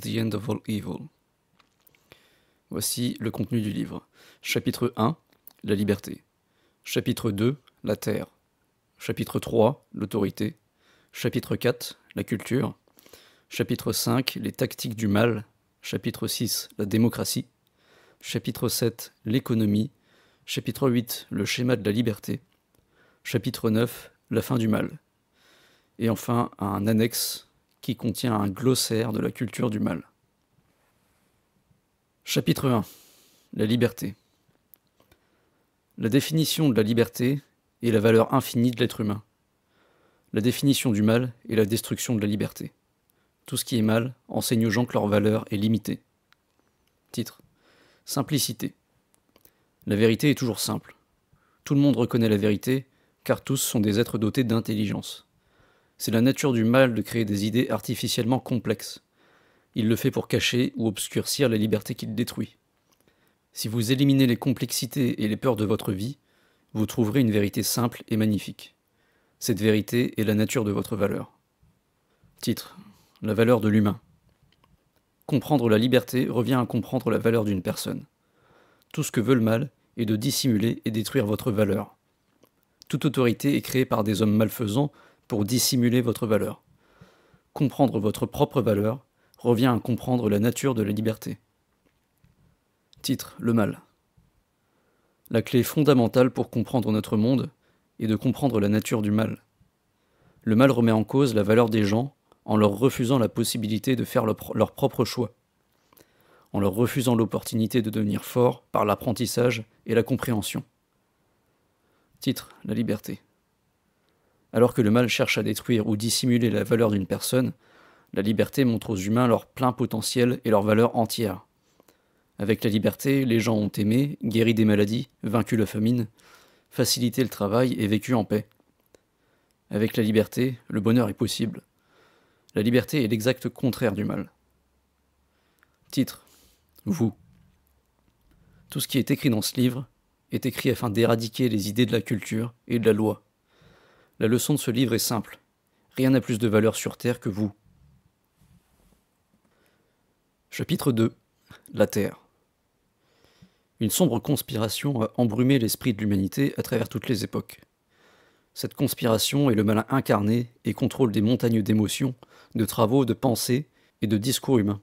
The End of All Evil. Voici le contenu du livre. Chapitre 1 La liberté. Chapitre 2 La terre. Chapitre 3 L'autorité. Chapitre 4 La culture. Chapitre 5 Les tactiques du mal. Chapitre 6 La démocratie. Chapitre 7 L'économie. Chapitre 8 Le schéma de la liberté. Chapitre 9 La fin du mal. Et enfin un annexe qui contient un glossaire de la culture du mal. Chapitre 1 La liberté. La définition de la liberté est la valeur infinie de l'être humain. La définition du mal est la destruction de la liberté. Tout ce qui est mal enseigne aux gens que leur valeur est limitée. Titre Simplicité. La vérité est toujours simple. Tout le monde reconnaît la vérité, car tous sont des êtres dotés d'intelligence. C'est la nature du mal de créer des idées artificiellement complexes. Il le fait pour cacher ou obscurcir la liberté qu'il détruit. Si vous éliminez les complexités et les peurs de votre vie, vous trouverez une vérité simple et magnifique. Cette vérité est la nature de votre valeur. Titre La valeur de l'humain. Comprendre la liberté revient à comprendre la valeur d'une personne. Tout ce que veut le mal est de dissimuler et détruire votre valeur. Toute autorité est créée par des hommes malfaisants pour dissimuler votre valeur. Comprendre votre propre valeur revient à comprendre la nature de la liberté. Titre Le mal. La clé fondamentale pour comprendre notre monde est de comprendre la nature du mal. Le mal remet en cause la valeur des gens en leur refusant la possibilité de faire leur propre choix, en leur refusant l'opportunité de devenir fort par l'apprentissage et la compréhension. Titre La liberté. Alors que le mal cherche à détruire ou dissimuler la valeur d'une personne, la liberté montre aux humains leur plein potentiel et leur valeur entière. Avec la liberté, les gens ont aimé, guéri des maladies, vaincu la famine, facilité le travail et vécu en paix. Avec la liberté, le bonheur est possible. La liberté est l'exact contraire du mal. Titre Vous. Tout ce qui est écrit dans ce livre est écrit afin d'éradiquer les idées de la culture et de la loi. La leçon de ce livre est simple. Rien n'a plus de valeur sur Terre que vous. Chapitre 2 La Terre. Une sombre conspiration a embrumé l'esprit de l'humanité à travers toutes les époques. Cette conspiration est le malin incarné et contrôle des montagnes d'émotions, de travaux, de pensées et de discours humains.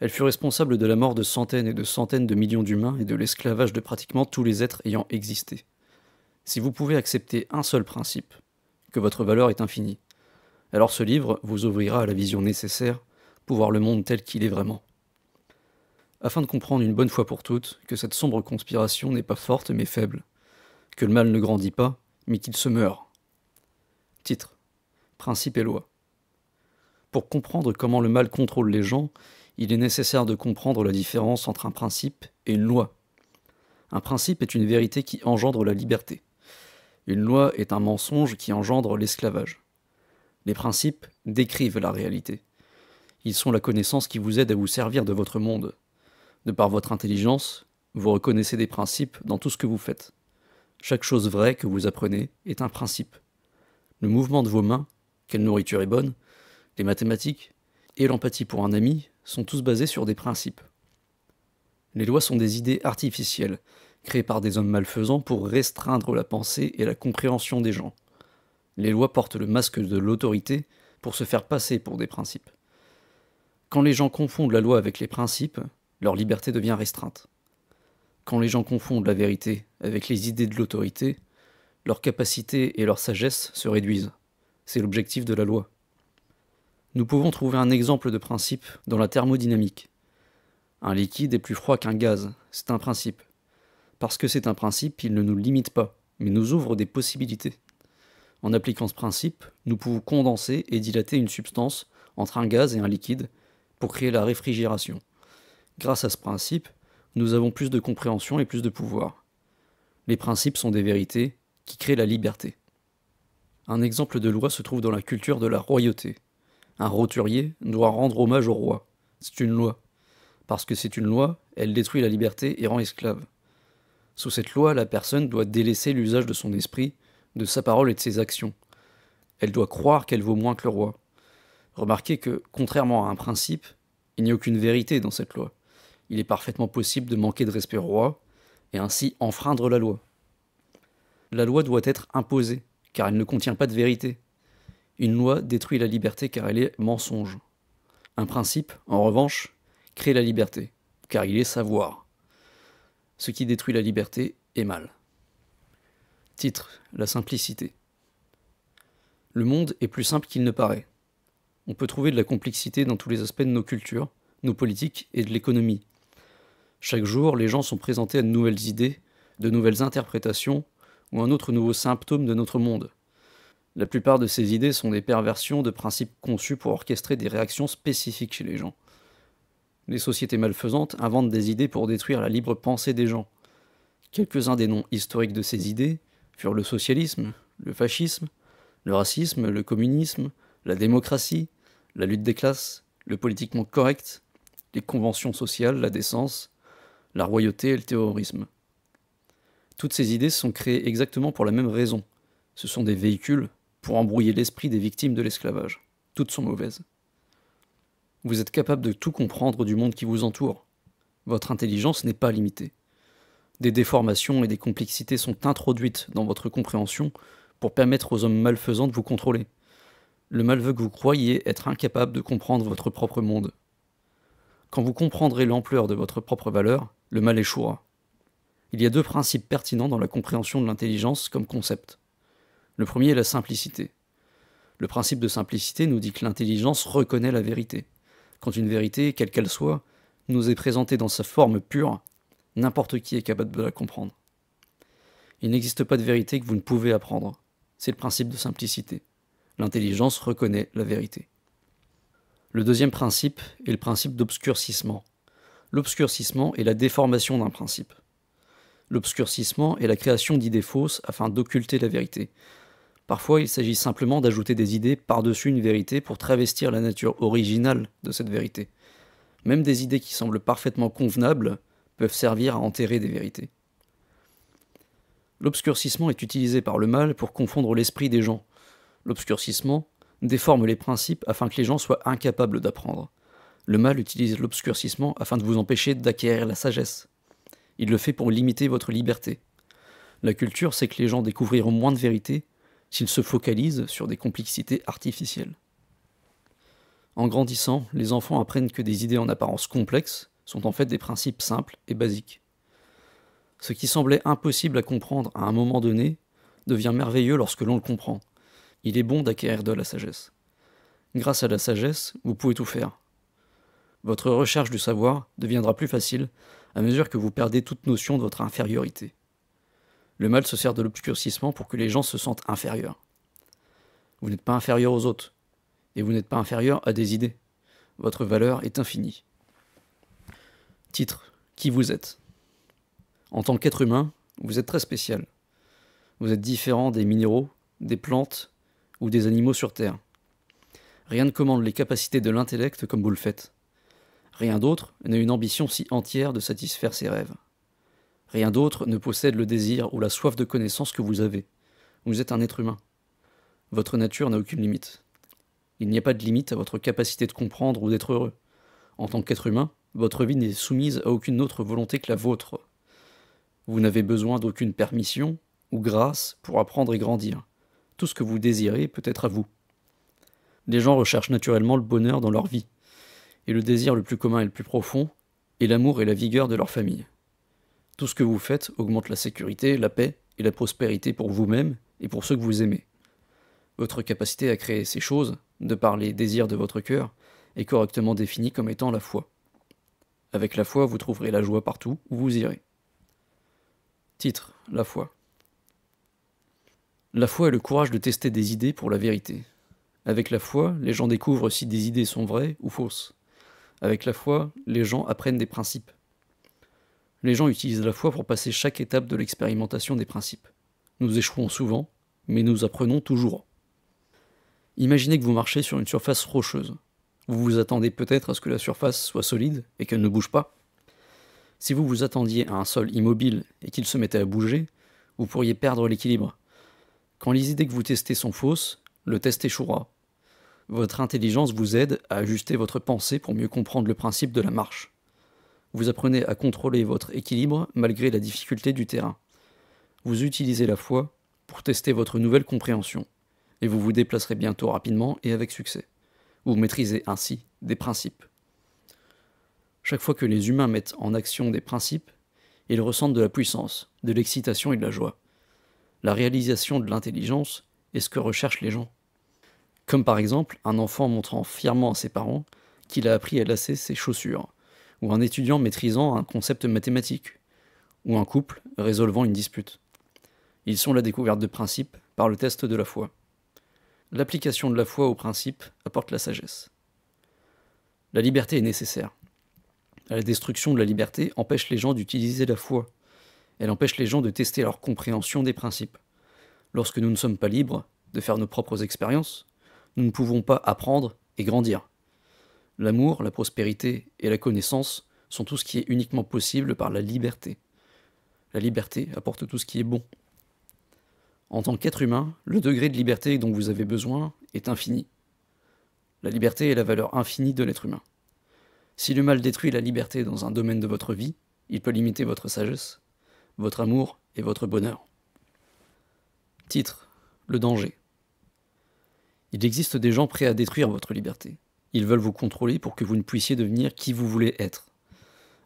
Elle fut responsable de la mort de centaines et de centaines de millions d'humains et de l'esclavage de pratiquement tous les êtres ayant existé. Si vous pouvez accepter un seul principe, que votre valeur est infinie. Alors ce livre vous ouvrira à la vision nécessaire pour voir le monde tel qu'il est vraiment. Afin de comprendre une bonne fois pour toutes que cette sombre conspiration n'est pas forte mais faible, que le mal ne grandit pas, mais qu'il se meurt. Titre Principe et loi. Pour comprendre comment le mal contrôle les gens, il est nécessaire de comprendre la différence entre un principe et une loi. Un principe est une vérité qui engendre la liberté. Une loi est un mensonge qui engendre l'esclavage. Les principes décrivent la réalité. Ils sont la connaissance qui vous aide à vous servir de votre monde. De par votre intelligence, vous reconnaissez des principes dans tout ce que vous faites. Chaque chose vraie que vous apprenez est un principe. Le mouvement de vos mains, quelle nourriture est bonne, les mathématiques et l'empathie pour un ami sont tous basés sur des principes. Les lois sont des idées artificielles créés par des hommes malfaisants pour restreindre la pensée et la compréhension des gens. Les lois portent le masque de l'autorité pour se faire passer pour des principes. Quand les gens confondent la loi avec les principes, leur liberté devient restreinte. Quand les gens confondent la vérité avec les idées de l'autorité, leur capacité et leur sagesse se réduisent. C'est l'objectif de la loi. Nous pouvons trouver un exemple de principe dans la thermodynamique. Un liquide est plus froid qu'un gaz, c'est un principe. Parce que c'est un principe, il ne nous limite pas, mais nous ouvre des possibilités. En appliquant ce principe, nous pouvons condenser et dilater une substance entre un gaz et un liquide pour créer la réfrigération. Grâce à ce principe, nous avons plus de compréhension et plus de pouvoir. Les principes sont des vérités qui créent la liberté. Un exemple de loi se trouve dans la culture de la royauté. Un roturier doit rendre hommage au roi. C'est une loi. Parce que c'est une loi, elle détruit la liberté et rend esclave. Sous cette loi, la personne doit délaisser l'usage de son esprit, de sa parole et de ses actions. Elle doit croire qu'elle vaut moins que le roi. Remarquez que, contrairement à un principe, Il n'y a aucune vérité dans cette loi. Il est parfaitement possible de manquer de respect au roi, et ainsi enfreindre la loi. La loi doit être imposée, car elle ne contient pas de vérité. Une loi détruit la liberté car elle est mensonge. Un principe, en revanche, crée la liberté, car il est savoir. Ce qui détruit la liberté est mal. Titre La simplicité. Le monde est plus simple qu'il ne paraît. On peut trouver de la complexité dans tous les aspects de nos cultures, nos politiques et de l'économie. Chaque jour, les gens sont présentés à de nouvelles idées, de nouvelles interprétations ou un autre nouveau symptôme de notre monde. La plupart de ces idées sont des perversions de principes conçus pour orchestrer des réactions spécifiques chez les gens. Les sociétés malfaisantes inventent des idées pour détruire la libre pensée des gens. Quelques-uns des noms historiques de ces idées furent le socialisme, le fascisme, le racisme, le communisme, la démocratie, la lutte des classes, le politiquement correct, les conventions sociales, la décence, la royauté et le terrorisme. Toutes ces idées sont créées exactement pour la même raison. Ce sont des véhicules pour embrouiller l'esprit des victimes de l'esclavage. Toutes sont mauvaises. Vous êtes capable de tout comprendre du monde qui vous entoure. Votre intelligence n'est pas limitée. Des déformations et des complexités sont introduites dans votre compréhension pour permettre aux hommes malfaisants de vous contrôler. Le mal veut que vous croyiez être incapable de comprendre votre propre monde. Quand vous comprendrez l'ampleur de votre propre valeur, le mal échouera. Il y a deux principes pertinents dans la compréhension de l'intelligence comme concept. Le premier est la simplicité. Le principe de simplicité nous dit que l'intelligence reconnaît la vérité. Quand une vérité, quelle qu'elle soit, nous est présentée dans sa forme pure, n'importe qui est capable de la comprendre. Il n'existe pas de vérité que vous ne pouvez apprendre. C'est le principe de simplicité. L'intelligence reconnaît la vérité. Le deuxième principe est le principe d'obscurcissement. L'obscurcissement est la déformation d'un principe. L'obscurcissement est la création d'idées fausses afin d'occulter la vérité. Parfois, il s'agit simplement d'ajouter des idées par-dessus une vérité pour travestir la nature originale de cette vérité. Même des idées qui semblent parfaitement convenables peuvent servir à enterrer des vérités. L'obscurcissement est utilisé par le mal pour confondre l'esprit des gens. L'obscurcissement déforme les principes afin que les gens soient incapables d'apprendre. Le mal utilise l'obscurcissement afin de vous empêcher d'acquérir la sagesse. Il le fait pour limiter votre liberté. La culture, c'est que les gens découvriront moins de vérité s'ils se focalisent sur des complexités artificielles. En grandissant, les enfants apprennent que des idées en apparence complexes sont en fait des principes simples et basiques. Ce qui semblait impossible à comprendre à un moment donné devient merveilleux lorsque l'on le comprend. Il est bon d'acquérir de la sagesse. Grâce à la sagesse, vous pouvez tout faire. Votre recherche du savoir deviendra plus facile à mesure que vous perdez toute notion de votre infériorité. Le mal se sert de l'obscurcissement pour que les gens se sentent inférieurs. Vous n'êtes pas inférieur aux autres, et vous n'êtes pas inférieur à des idées. Votre valeur est infinie. Titre Qui vous êtes? En tant qu'être humain, vous êtes très spécial. Vous êtes différent des minéraux, des plantes ou des animaux sur Terre. Rien ne commande les capacités de l'intellect comme vous le faites. Rien d'autre n'a une ambition si entière de satisfaire ses rêves. Rien d'autre ne possède le désir ou la soif de connaissance que vous avez. Vous êtes un être humain. Votre nature n'a aucune limite. Il n'y a pas de limite à votre capacité de comprendre ou d'être heureux. En tant qu'être humain, votre vie n'est soumise à aucune autre volonté que la vôtre. Vous n'avez besoin d'aucune permission ou grâce pour apprendre et grandir. Tout ce que vous désirez peut être à vous. Les gens recherchent naturellement le bonheur dans leur vie, et le désir le plus commun et le plus profond est l'amour et la vigueur de leur famille. Tout ce que vous faites augmente la sécurité, la paix et la prospérité pour vous-même et pour ceux que vous aimez. Votre capacité à créer ces choses, de par les désirs de votre cœur, est correctement définie comme étant la foi. Avec la foi, vous trouverez la joie partout où vous irez. Titre La foi. La foi est le courage de tester des idées pour la vérité. Avec la foi, les gens découvrent si des idées sont vraies ou fausses. Avec la foi, les gens apprennent des principes. Les gens utilisent la foi pour passer chaque étape de l'expérimentation des principes. Nous échouons souvent, mais nous apprenons toujours. Imaginez que vous marchez sur une surface rocheuse. Vous vous attendez peut-être à ce que la surface soit solide et qu'elle ne bouge pas. Si vous vous attendiez à un sol immobile et qu'il se mettait à bouger, vous pourriez perdre l'équilibre. Quand les idées que vous testez sont fausses, le test échouera. Votre intelligence vous aide à ajuster votre pensée pour mieux comprendre le principe de la marche. Vous apprenez à contrôler votre équilibre malgré la difficulté du terrain. Vous utilisez la foi pour tester votre nouvelle compréhension, et vous vous déplacerez bientôt rapidement et avec succès. Vous maîtrisez ainsi des principes. Chaque fois que les humains mettent en action des principes, ils ressentent de la puissance, de l'excitation et de la joie. La réalisation de l'intelligence est ce que recherchent les gens. Comme par exemple un enfant montrant fièrement à ses parents qu'il a appris à lasser ses chaussures, ou un étudiant maîtrisant un concept mathématique, ou un couple résolvant une dispute. Ils sont la découverte de principes par le test de la foi. L'application de la foi aux principes apporte la sagesse. La liberté est nécessaire. La destruction de la liberté empêche les gens d'utiliser la foi. Elle empêche les gens de tester leur compréhension des principes. Lorsque nous ne sommes pas libres de faire nos propres expériences, nous ne pouvons pas apprendre et grandir. L'amour, la prospérité et la connaissance sont tout ce qui est uniquement possible par la liberté. La liberté apporte tout ce qui est bon. En tant qu'être humain, le degré de liberté dont vous avez besoin est infini. La liberté est la valeur infinie de l'être humain. Si le mal détruit la liberté dans un domaine de votre vie, il peut limiter votre sagesse, votre amour et votre bonheur. Titre Le danger. Il existe des gens prêts à détruire votre liberté. Ils veulent vous contrôler pour que vous ne puissiez devenir qui vous voulez être.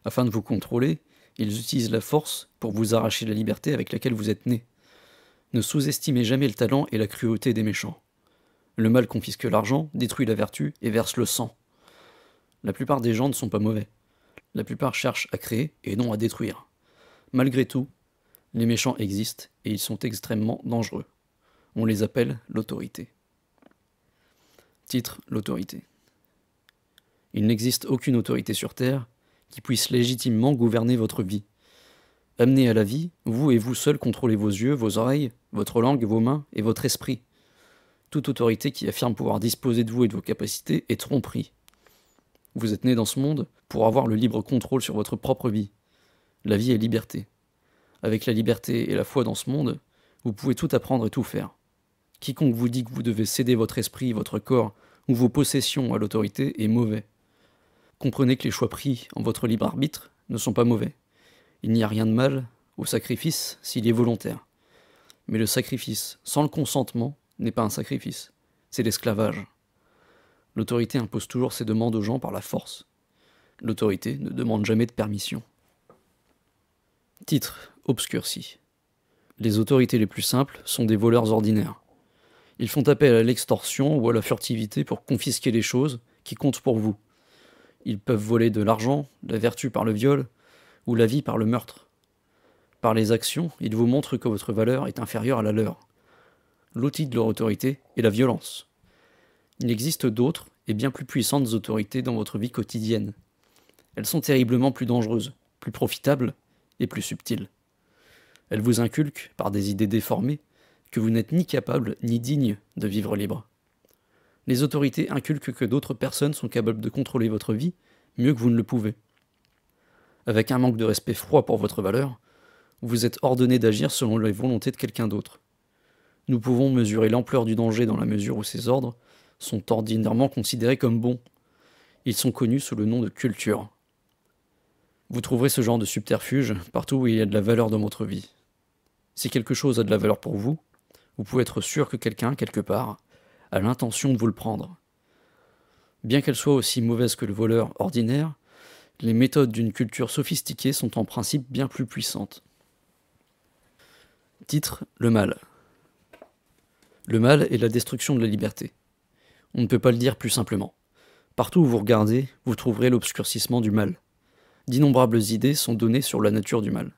Afin de vous contrôler, ils utilisent la force pour vous arracher la liberté avec laquelle vous êtes né. Ne sous-estimez jamais le talent et la cruauté des méchants. Le mal confisque l'argent, détruit la vertu et verse le sang. La plupart des gens ne sont pas mauvais. La plupart cherchent à créer et non à détruire. Malgré tout, les méchants existent et ils sont extrêmement dangereux. On les appelle l'autorité. Titre L'autorité. Il n'existe aucune autorité sur Terre qui puisse légitimement gouverner votre vie. Amené à la vie, vous et vous seul contrôlez vos yeux, vos oreilles, votre langue, vos mains et votre esprit. Toute autorité qui affirme pouvoir disposer de vous et de vos capacités est tromperie. Vous êtes né dans ce monde pour avoir le libre contrôle sur votre propre vie. La vie est liberté. Avec la liberté et la foi dans ce monde, vous pouvez tout apprendre et tout faire. Quiconque vous dit que vous devez céder votre esprit, votre corps ou vos possessions à l'autorité est mauvais. Comprenez que les choix pris en votre libre arbitre ne sont pas mauvais. Il n'y a rien de mal au sacrifice s'il est volontaire. Mais le sacrifice sans le consentement n'est pas un sacrifice, c'est l'esclavage. L'autorité impose toujours ses demandes aux gens par la force. L'autorité ne demande jamais de permission. Titre obscurci. Les autorités les plus simples sont des voleurs ordinaires. Ils font appel à l'extorsion ou à la furtivité pour confisquer les choses qui comptent pour vous. Ils peuvent voler de l'argent, la vertu par le viol, ou la vie par le meurtre. Par les actions, ils vous montrent que votre valeur est inférieure à la leur. L'outil de leur autorité est la violence. Il existe d'autres et bien plus puissantes autorités dans votre vie quotidienne. Elles sont terriblement plus dangereuses, plus profitables et plus subtiles. Elles vous inculquent, par des idées déformées, que vous n'êtes ni capable ni digne de vivre libre. Les autorités inculquent que d'autres personnes sont capables de contrôler votre vie mieux que vous ne le pouvez. Avec un manque de respect froid pour votre valeur, vous êtes ordonné d'agir selon les volontés de quelqu'un d'autre. Nous pouvons mesurer l'ampleur du danger dans la mesure où ces ordres sont ordinairement considérés comme bons. Ils sont connus sous le nom de culture. Vous trouverez ce genre de subterfuge partout où il y a de la valeur dans votre vie. Si quelque chose a de la valeur pour vous, vous pouvez être sûr que quelqu'un, quelque part, a l'intention de vous le prendre. Bien qu'elle soit aussi mauvaise que le voleur ordinaire, les méthodes d'une culture sophistiquée sont en principe bien plus puissantes. Titre Le mal. Le mal est la destruction de la liberté. On ne peut pas le dire plus simplement. Partout où vous regardez, vous trouverez l'obscurcissement du mal. D'innombrables idées sont données sur la nature du mal.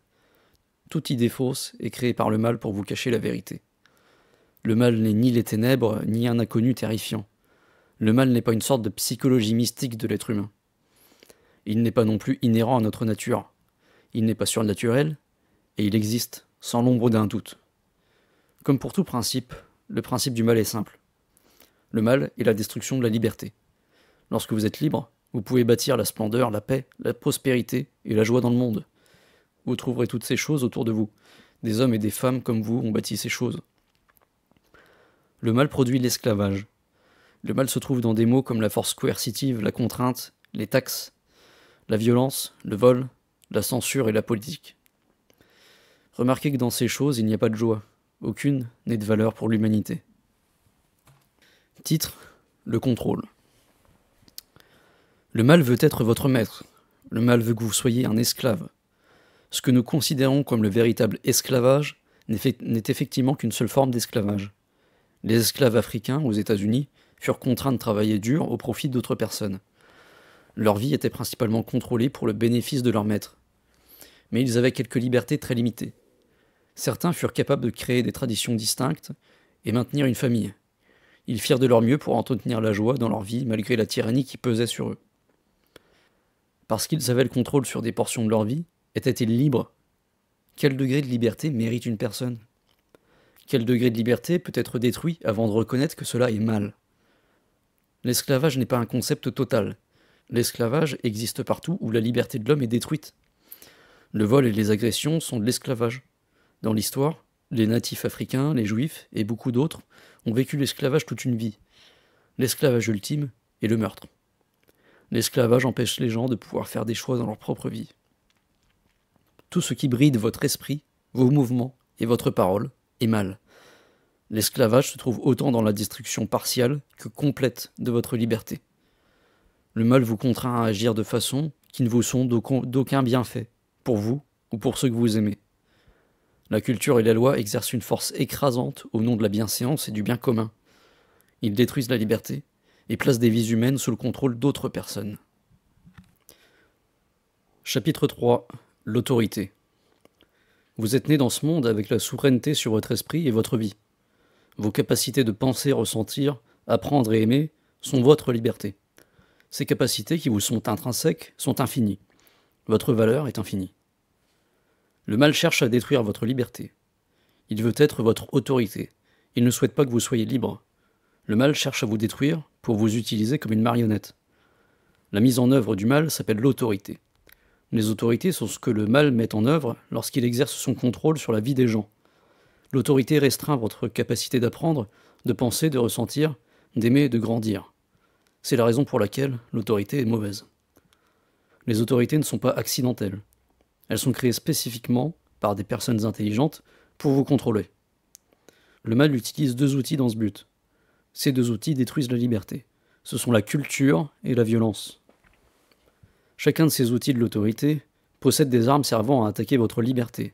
Toute idée fausse est créée par le mal pour vous cacher la vérité. Le mal n'est ni les ténèbres, ni un inconnu terrifiant. Le mal n'est pas une sorte de psychologie mystique de l'être humain. Il n'est pas non plus inhérent à notre nature. Il n'est pas surnaturel, et il existe, sans l'ombre d'un doute. Comme pour tout principe, le principe du mal est simple. Le mal est la destruction de la liberté. Lorsque vous êtes libre, vous pouvez bâtir la splendeur, la paix, la prospérité et la joie dans le monde. Vous trouverez toutes ces choses autour de vous. Des hommes et des femmes comme vous ont bâti ces choses. Le mal produit l'esclavage. Le mal se trouve dans des mots comme la force coercitive, la contrainte, les taxes, la violence, le vol, la censure et la politique. Remarquez que dans ces choses, il n'y a pas de joie. Aucune n'est de valeur pour l'humanité. Titre Le contrôle. Le mal veut être votre maître. Le mal veut que vous soyez un esclave. Ce que nous considérons comme le véritable esclavage n'est effectivement qu'une seule forme d'esclavage. Les esclaves africains aux États-Unis furent contraints de travailler dur au profit d'autres personnes. Leur vie était principalement contrôlée pour le bénéfice de leur maître. Mais ils avaient quelques libertés très limitées. Certains furent capables de créer des traditions distinctes et maintenir une famille. Ils firent de leur mieux pour entretenir la joie dans leur vie malgré la tyrannie qui pesait sur eux. Parce qu'ils avaient le contrôle sur des portions de leur vie, étaient-ils libres? Quel degré de liberté mérite une personne? Quel degré de liberté peut être détruit avant de reconnaître que cela est mal? L'esclavage n'est pas un concept total. L'esclavage existe partout où la liberté de l'homme est détruite. Le vol et les agressions sont de l'esclavage. Dans l'histoire, les natifs africains, les juifs et beaucoup d'autres ont vécu l'esclavage toute une vie. L'esclavage ultime est le meurtre. L'esclavage empêche les gens de pouvoir faire des choix dans leur propre vie. Tout ce qui bride votre esprit, vos mouvements et votre parole est mal. L'esclavage se trouve autant dans la destruction partielle que complète de votre liberté. Le mal vous contraint à agir de façon qui ne vous sont d'aucun bienfait, pour vous ou pour ceux que vous aimez. La culture et la loi exercent une force écrasante au nom de la bienséance et du bien commun. Ils détruisent la liberté et placent des vies humaines sous le contrôle d'autres personnes. Chapitre 3 L'autorité. Vous êtes né dans ce monde avec la souveraineté sur votre esprit et votre vie. Vos capacités de penser, ressentir, apprendre et aimer sont votre liberté. Ces capacités qui vous sont intrinsèques sont infinies. Votre valeur est infinie. Le mal cherche à détruire votre liberté. Il veut être votre autorité. Il ne souhaite pas que vous soyez libre. Le mal cherche à vous détruire pour vous utiliser comme une marionnette. La mise en œuvre du mal s'appelle l'autorité. Les autorités sont ce que le mal met en œuvre lorsqu'il exerce son contrôle sur la vie des gens. L'autorité restreint votre capacité d'apprendre, de penser, de ressentir, d'aimer et de grandir. C'est la raison pour laquelle l'autorité est mauvaise. Les autorités ne sont pas accidentelles. Elles sont créées spécifiquement par des personnes intelligentes pour vous contrôler. Le mal utilise deux outils dans ce but. Ces deux outils détruisent la liberté. Ce sont la culture et la violence. Chacun de ces outils de l'autorité possède des armes servant à attaquer votre liberté.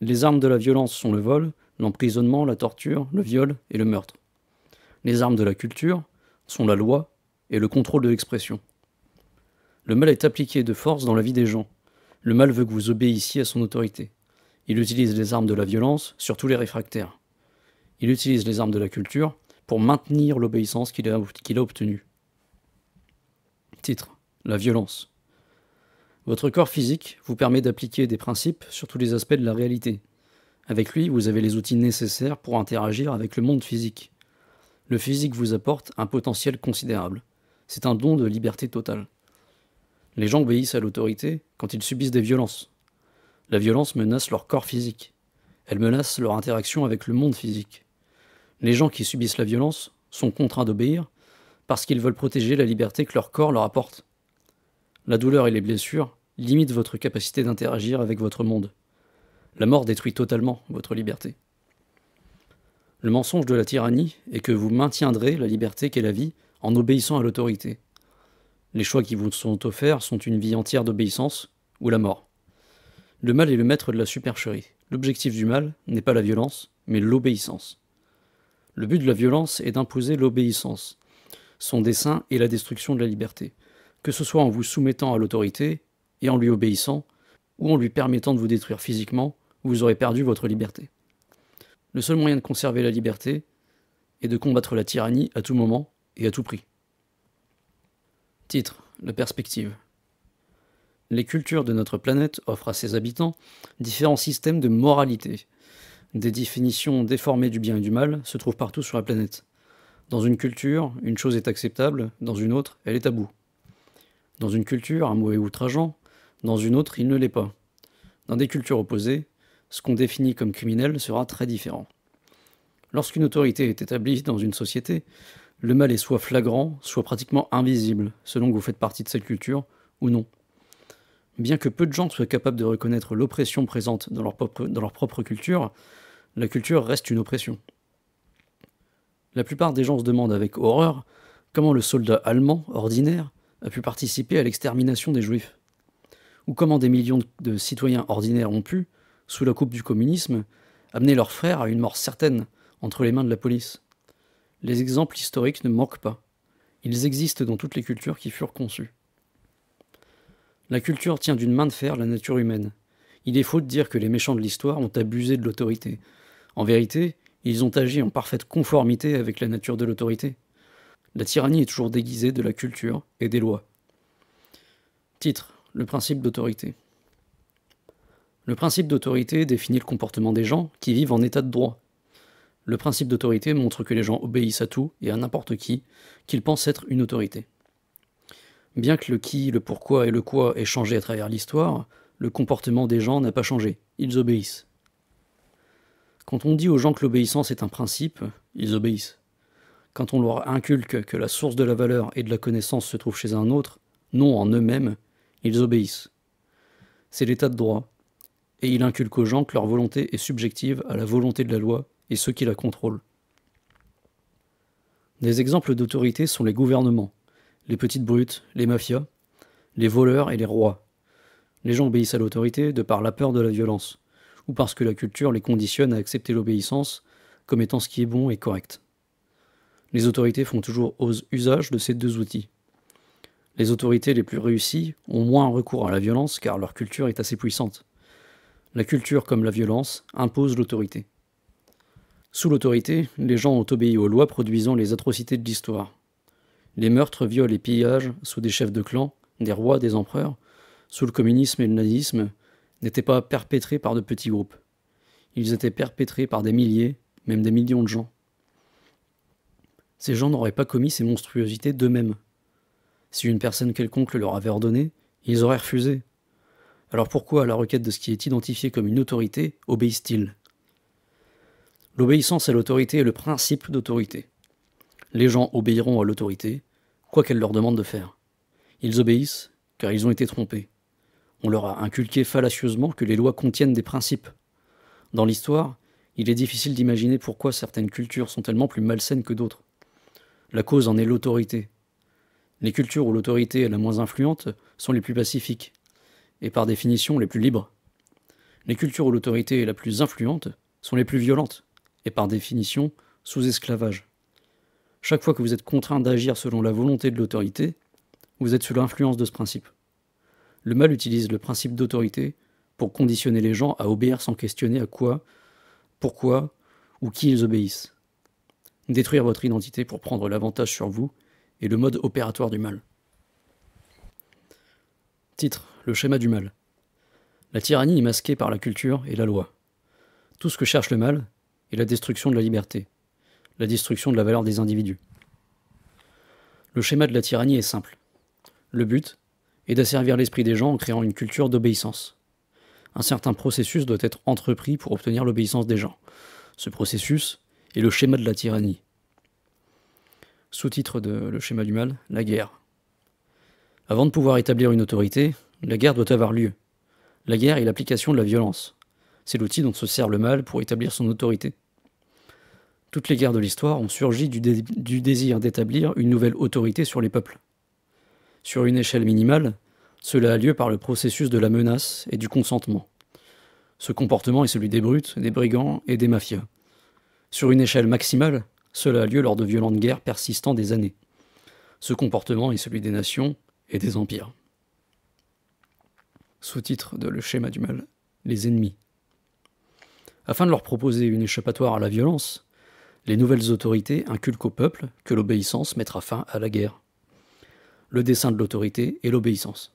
Les armes de la violence sont le vol, l'emprisonnement, la torture, le viol et le meurtre. Les armes de la culture sont la loi et le contrôle de l'expression. Le mal est appliqué de force dans la vie des gens. Le mal veut que vous obéissiez à son autorité. Il utilise les armes de la violence sur tous les réfractaires. Il utilise les armes de la culture pour maintenir l'obéissance qu'il a, obtenue. Titre La violence. Votre corps physique vous permet d'appliquer des principes sur tous les aspects de la réalité. Avec lui, vous avez les outils nécessaires pour interagir avec le monde physique. Le physique vous apporte un potentiel considérable. C'est un don de liberté totale. Les gens obéissent à l'autorité quand ils subissent des violences. La violence menace leur corps physique. Elle menace leur interaction avec le monde physique. Les gens qui subissent la violence sont contraints d'obéir parce qu'ils veulent protéger la liberté que leur corps leur apporte. La douleur et les blessures limitent votre capacité d'interagir avec votre monde. La mort détruit totalement votre liberté. Le mensonge de la tyrannie est que vous maintiendrez la liberté qu'est la vie en obéissant à l'autorité. Les choix qui vous sont offerts sont une vie entière d'obéissance ou la mort. Le mal est le maître de la supercherie. L'objectif du mal n'est pas la violence, mais l'obéissance. Le but de la violence est d'imposer l'obéissance. Son dessein est la destruction de la liberté, que ce soit en vous soumettant à l'autorité et en lui obéissant, ou en lui permettant de vous détruire physiquement, vous aurez perdu votre liberté. Le seul moyen de conserver la liberté est de combattre la tyrannie à tout moment et à tout prix. Titre La perspective. Les cultures de notre planète offrent à ses habitants différents systèmes de moralité. Des définitions déformées du bien et du mal se trouvent partout sur la planète. Dans une culture, une chose est acceptable, dans une autre, elle est taboue. Dans une culture, un mot est outrageant, dans une autre, il ne l'est pas. Dans des cultures opposées, ce qu'on définit comme criminel sera très différent. Lorsqu'une autorité est établie dans une société, Le mal est soit flagrant, soit pratiquement invisible, selon que vous faites partie de cette culture ou non. Bien que peu de gens soient capables de reconnaître l'oppression présente dans leur, propre, dans leur propre culture, la culture reste une oppression. La plupart des gens se demandent avec horreur comment le soldat allemand, ordinaire, a pu participer à l'extermination des juifs. Ou comment des millions de citoyens ordinaires ont pu, sous la coupe du communisme, amener leurs frères à une mort certaine entre les mains de la police. Les exemples historiques ne manquent pas. Ils existent dans toutes les cultures qui furent conçues. La culture tient d'une main de fer la nature humaine. Il est faux de dire que les méchants de l'histoire ont abusé de l'autorité. En vérité, ils ont agi en parfaite conformité avec la nature de l'autorité. La tyrannie est toujours déguisée de la culture et des lois. Titre Le principe d'autorité. Le principe d'autorité définit le comportement des gens qui vivent en état de droit. Le principe d'autorité montre que les gens obéissent à tout et à n'importe qui qu'ils pensent être une autorité. Bien que le qui, le pourquoi et le quoi aient changé à travers l'histoire, le comportement des gens n'a pas changé, ils obéissent. Quand on dit aux gens que l'obéissance est un principe, ils obéissent. Quand on leur inculque que la source de la valeur et de la connaissance se trouve chez un autre, non en eux-mêmes, ils obéissent. C'est l'état de droit, et il inculque aux gens que leur volonté est subjective à la volonté de la loi et ceux qui la contrôlent. Des exemples d'autorité sont les gouvernements, les petites brutes, les mafias, les voleurs et les rois. Les gens obéissent à l'autorité de par la peur de la violence, ou parce que la culture les conditionne à accepter l'obéissance comme étant ce qui est bon et correct. Les autorités font toujours usage de ces deux outils. Les autorités les plus réussies ont moins recours à la violence car leur culture est assez puissante. La culture, comme la violence, impose l'autorité. Sous l'autorité, les gens ont obéi aux lois produisant les atrocités de l'histoire. Les meurtres, viols et pillages sous des chefs de clan, des rois, des empereurs, sous le communisme et le nazisme, n'étaient pas perpétrés par de petits groupes. Ils étaient perpétrés par des milliers, même des millions de gens. Ces gens n'auraient pas commis ces monstruosités d'eux-mêmes. Si une personne quelconque leur avait ordonné, ils auraient refusé. Alors pourquoi, à la requête de ce qui est identifié comme une autorité, obéissent-ils L'obéissance à l'autorité est le principe d'autorité. Les gens obéiront à l'autorité, quoi qu'elle leur demande de faire. Ils obéissent car ils ont été trompés. On leur a inculqué fallacieusement que les lois contiennent des principes. Dans l'histoire, il est difficile d'imaginer pourquoi certaines cultures sont tellement plus malsaines que d'autres. La cause en est l'autorité. Les cultures où l'autorité est la moins influente sont les plus pacifiques, et par définition les plus libres. Les cultures où l'autorité est la plus influente sont les plus violentes, et par définition sous esclavage. Chaque fois que vous êtes contraint d'agir selon la volonté de l'autorité, vous êtes sous l'influence de ce principe. Le mal utilise le principe d'autorité pour conditionner les gens à obéir sans questionner à quoi, pourquoi ou qui ils obéissent. Détruire votre identité pour prendre l'avantage sur vous est le mode opératoire du mal. Titre Le schéma du mal. La tyrannie est masquée par la culture et la loi. Tout ce que cherche le mal est la destruction de la liberté, la destruction de la valeur des individus. Le schéma de la tyrannie est simple. Le but est d'asservir l'esprit des gens en créant une culture d'obéissance. Un certain processus doit être entrepris pour obtenir l'obéissance des gens. Ce processus est le schéma de la tyrannie. Sous-titre de Le schéma du mal, la guerre. Avant de pouvoir établir une autorité, la guerre doit avoir lieu. La guerre est l'application de la violence. C'est l'outil dont se sert le mal pour établir son autorité. Toutes les guerres de l'histoire ont surgi du, du désir d'établir une nouvelle autorité sur les peuples. Sur une échelle minimale, cela a lieu par le processus de la menace et du consentement. Ce comportement est celui des brutes, des brigands et des mafias. Sur une échelle maximale, cela a lieu lors de violentes guerres persistant des années. Ce comportement est celui des nations et des empires. Sous-titre de Le schéma du mal Les ennemis. Afin de leur proposer une échappatoire à la violence, les nouvelles autorités inculquent au peuple que l'obéissance mettra fin à la guerre. Le dessein de l'autorité est l'obéissance.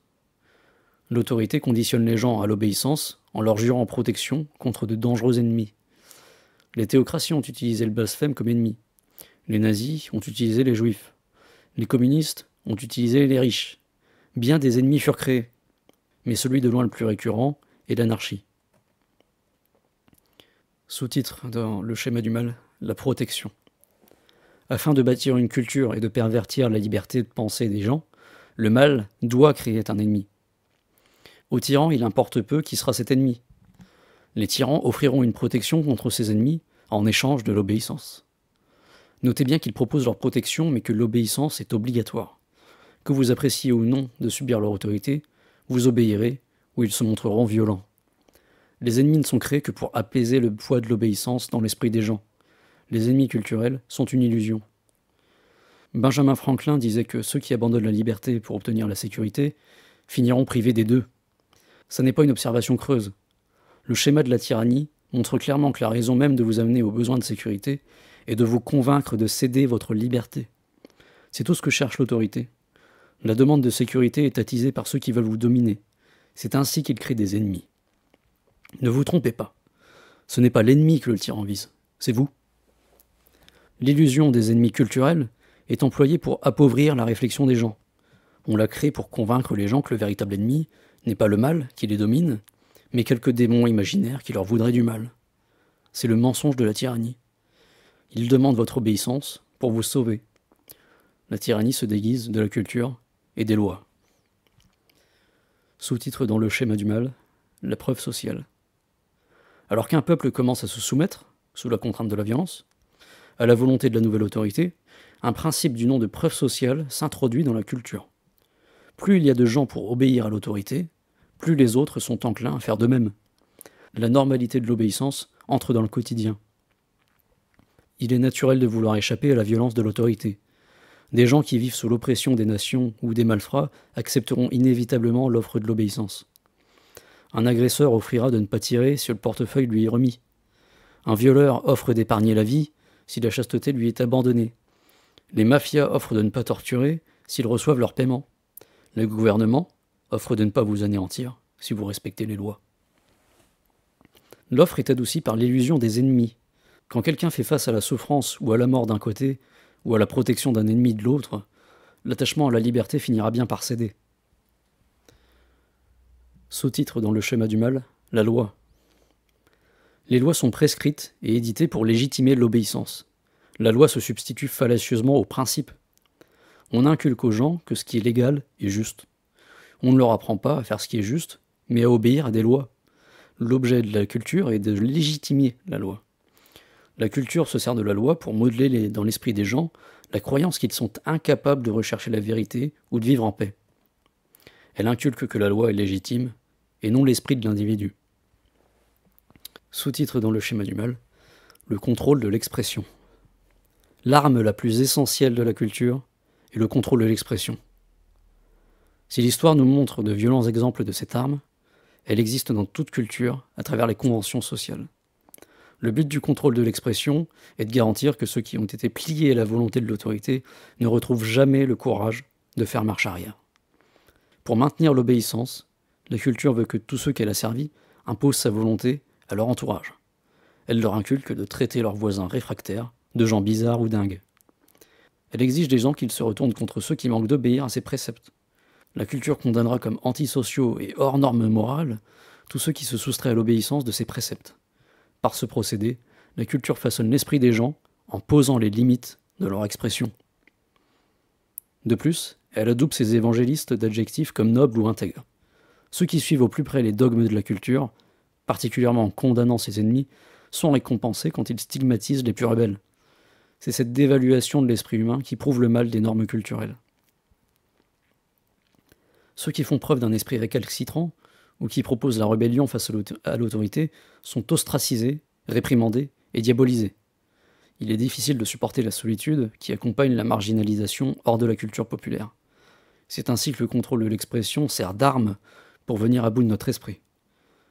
L'autorité conditionne les gens à l'obéissance en leur jurant protection contre de dangereux ennemis. Les théocraties ont utilisé le blasphème comme ennemi. Les nazis ont utilisé les juifs. Les communistes ont utilisé les riches. Bien des ennemis furent créés, mais celui de loin le plus récurrent est l'anarchie. Sous-titre dans Le schéma du mal, la protection. Afin de bâtir une culture et de pervertir la liberté de pensée des gens, le mal doit créer un ennemi. Au tyran, il importe peu qui sera cet ennemi. Les tyrans offriront une protection contre ses ennemis en échange de l'obéissance. Notez bien qu'ils proposent leur protection, mais que l'obéissance est obligatoire. Que vous appréciez ou non de subir leur autorité, vous obéirez ou ils se montreront violents. Les ennemis ne sont créés que pour apaiser le poids de l'obéissance dans l'esprit des gens. Les ennemis culturels sont une illusion. Benjamin Franklin disait que ceux qui abandonnent la liberté pour obtenir la sécurité finiront privés des deux. Ça n'est pas une observation creuse. Le schéma de la tyrannie montre clairement que la raison même de vous amener au besoin de sécurité est de vous convaincre de céder votre liberté. C'est tout ce que cherche l'autorité. La demande de sécurité est attisée par ceux qui veulent vous dominer. C'est ainsi qu'il crée des ennemis. Ne vous trompez pas. Ce n'est pas l'ennemi que le tyran vise, c'est vous. L'illusion des ennemis culturels est employée pour appauvrir la réflexion des gens. On la crée pour convaincre les gens que le véritable ennemi n'est pas le mal qui les domine, mais quelques démons imaginaires qui leur voudraient du mal. C'est le mensonge de la tyrannie. Ils demandent votre obéissance pour vous sauver. La tyrannie se déguise de la culture et des lois. Sous-titre dans le schéma du mal, la preuve sociale. Alors qu'un peuple commence à se soumettre, sous la contrainte de la violence, à la volonté de la nouvelle autorité, un principe du nom de preuve sociale s'introduit dans la culture. Plus il y a de gens pour obéir à l'autorité, plus les autres sont enclins à faire de même. La normalité de l'obéissance entre dans le quotidien. Il est naturel de vouloir échapper à la violence de l'autorité. Des gens qui vivent sous l'oppression des nations ou des malfrats accepteront inévitablement l'offre de l'obéissance. Un agresseur offrira de ne pas tirer si le portefeuille lui est remis. Un violeur offre d'épargner la vie si la chasteté lui est abandonnée. Les mafias offrent de ne pas torturer s'ils reçoivent leur paiement. Le gouvernement offre de ne pas vous anéantir si vous respectez les lois. L'offre est adoucie par l'illusion des ennemis. Quand quelqu'un fait face à la souffrance ou à la mort d'un côté, ou à la protection d'un ennemi de l'autre, l'attachement à la liberté finira bien par céder. Sous-titre dans le schéma du mal, la loi. Les lois sont prescrites et éditées pour légitimer l'obéissance. La loi se substitue fallacieusement au principe. On inculque aux gens que ce qui est légal est juste. On ne leur apprend pas à faire ce qui est juste, mais à obéir à des lois. L'objet de la culture est de légitimer la loi. La culture se sert de la loi pour modeler dans l'esprit des gens la croyance qu'ils sont incapables de rechercher la vérité ou de vivre en paix. Elle inculque que la loi est légitime et non l'esprit de l'individu. Sous-titre dans le schéma du mal, le contrôle de l'expression. L'arme la plus essentielle de la culture est le contrôle de l'expression. Si l'histoire nous montre de violents exemples de cette arme, elle existe dans toute culture à travers les conventions sociales. Le but du contrôle de l'expression est de garantir que ceux qui ont été pliés à la volonté de l'autorité ne retrouvent jamais le courage de faire marche arrière. Pour maintenir l'obéissance, la culture veut que tous ceux qu'elle a servis imposent sa volonté à leur entourage. Elle leur inculque de traiter leurs voisins réfractaires de gens bizarres ou dingues. Elle exige des gens qu'ils se retournent contre ceux qui manquent d'obéir à ses préceptes. La culture condamnera comme antisociaux et hors normes morales tous ceux qui se soustraient à l'obéissance de ses préceptes. Par ce procédé, la culture façonne l'esprit des gens en posant les limites de leur expression. De plus, elle adoube ses évangélistes d'adjectifs comme nobles ou intègres. Ceux qui suivent au plus près les dogmes de la culture, particulièrement en condamnant ses ennemis, sont récompensés quand ils stigmatisent les plus rebelles. C'est cette dévaluation de l'esprit humain qui prouve le mal des normes culturelles. Ceux qui font preuve d'un esprit récalcitrant ou qui proposent la rébellion face à l'autorité sont ostracisés, réprimandés et diabolisés. Il est difficile de supporter la solitude qui accompagne la marginalisation hors de la culture populaire. C'est ainsi que le contrôle de l'expression sert d'arme pour venir à bout de notre esprit.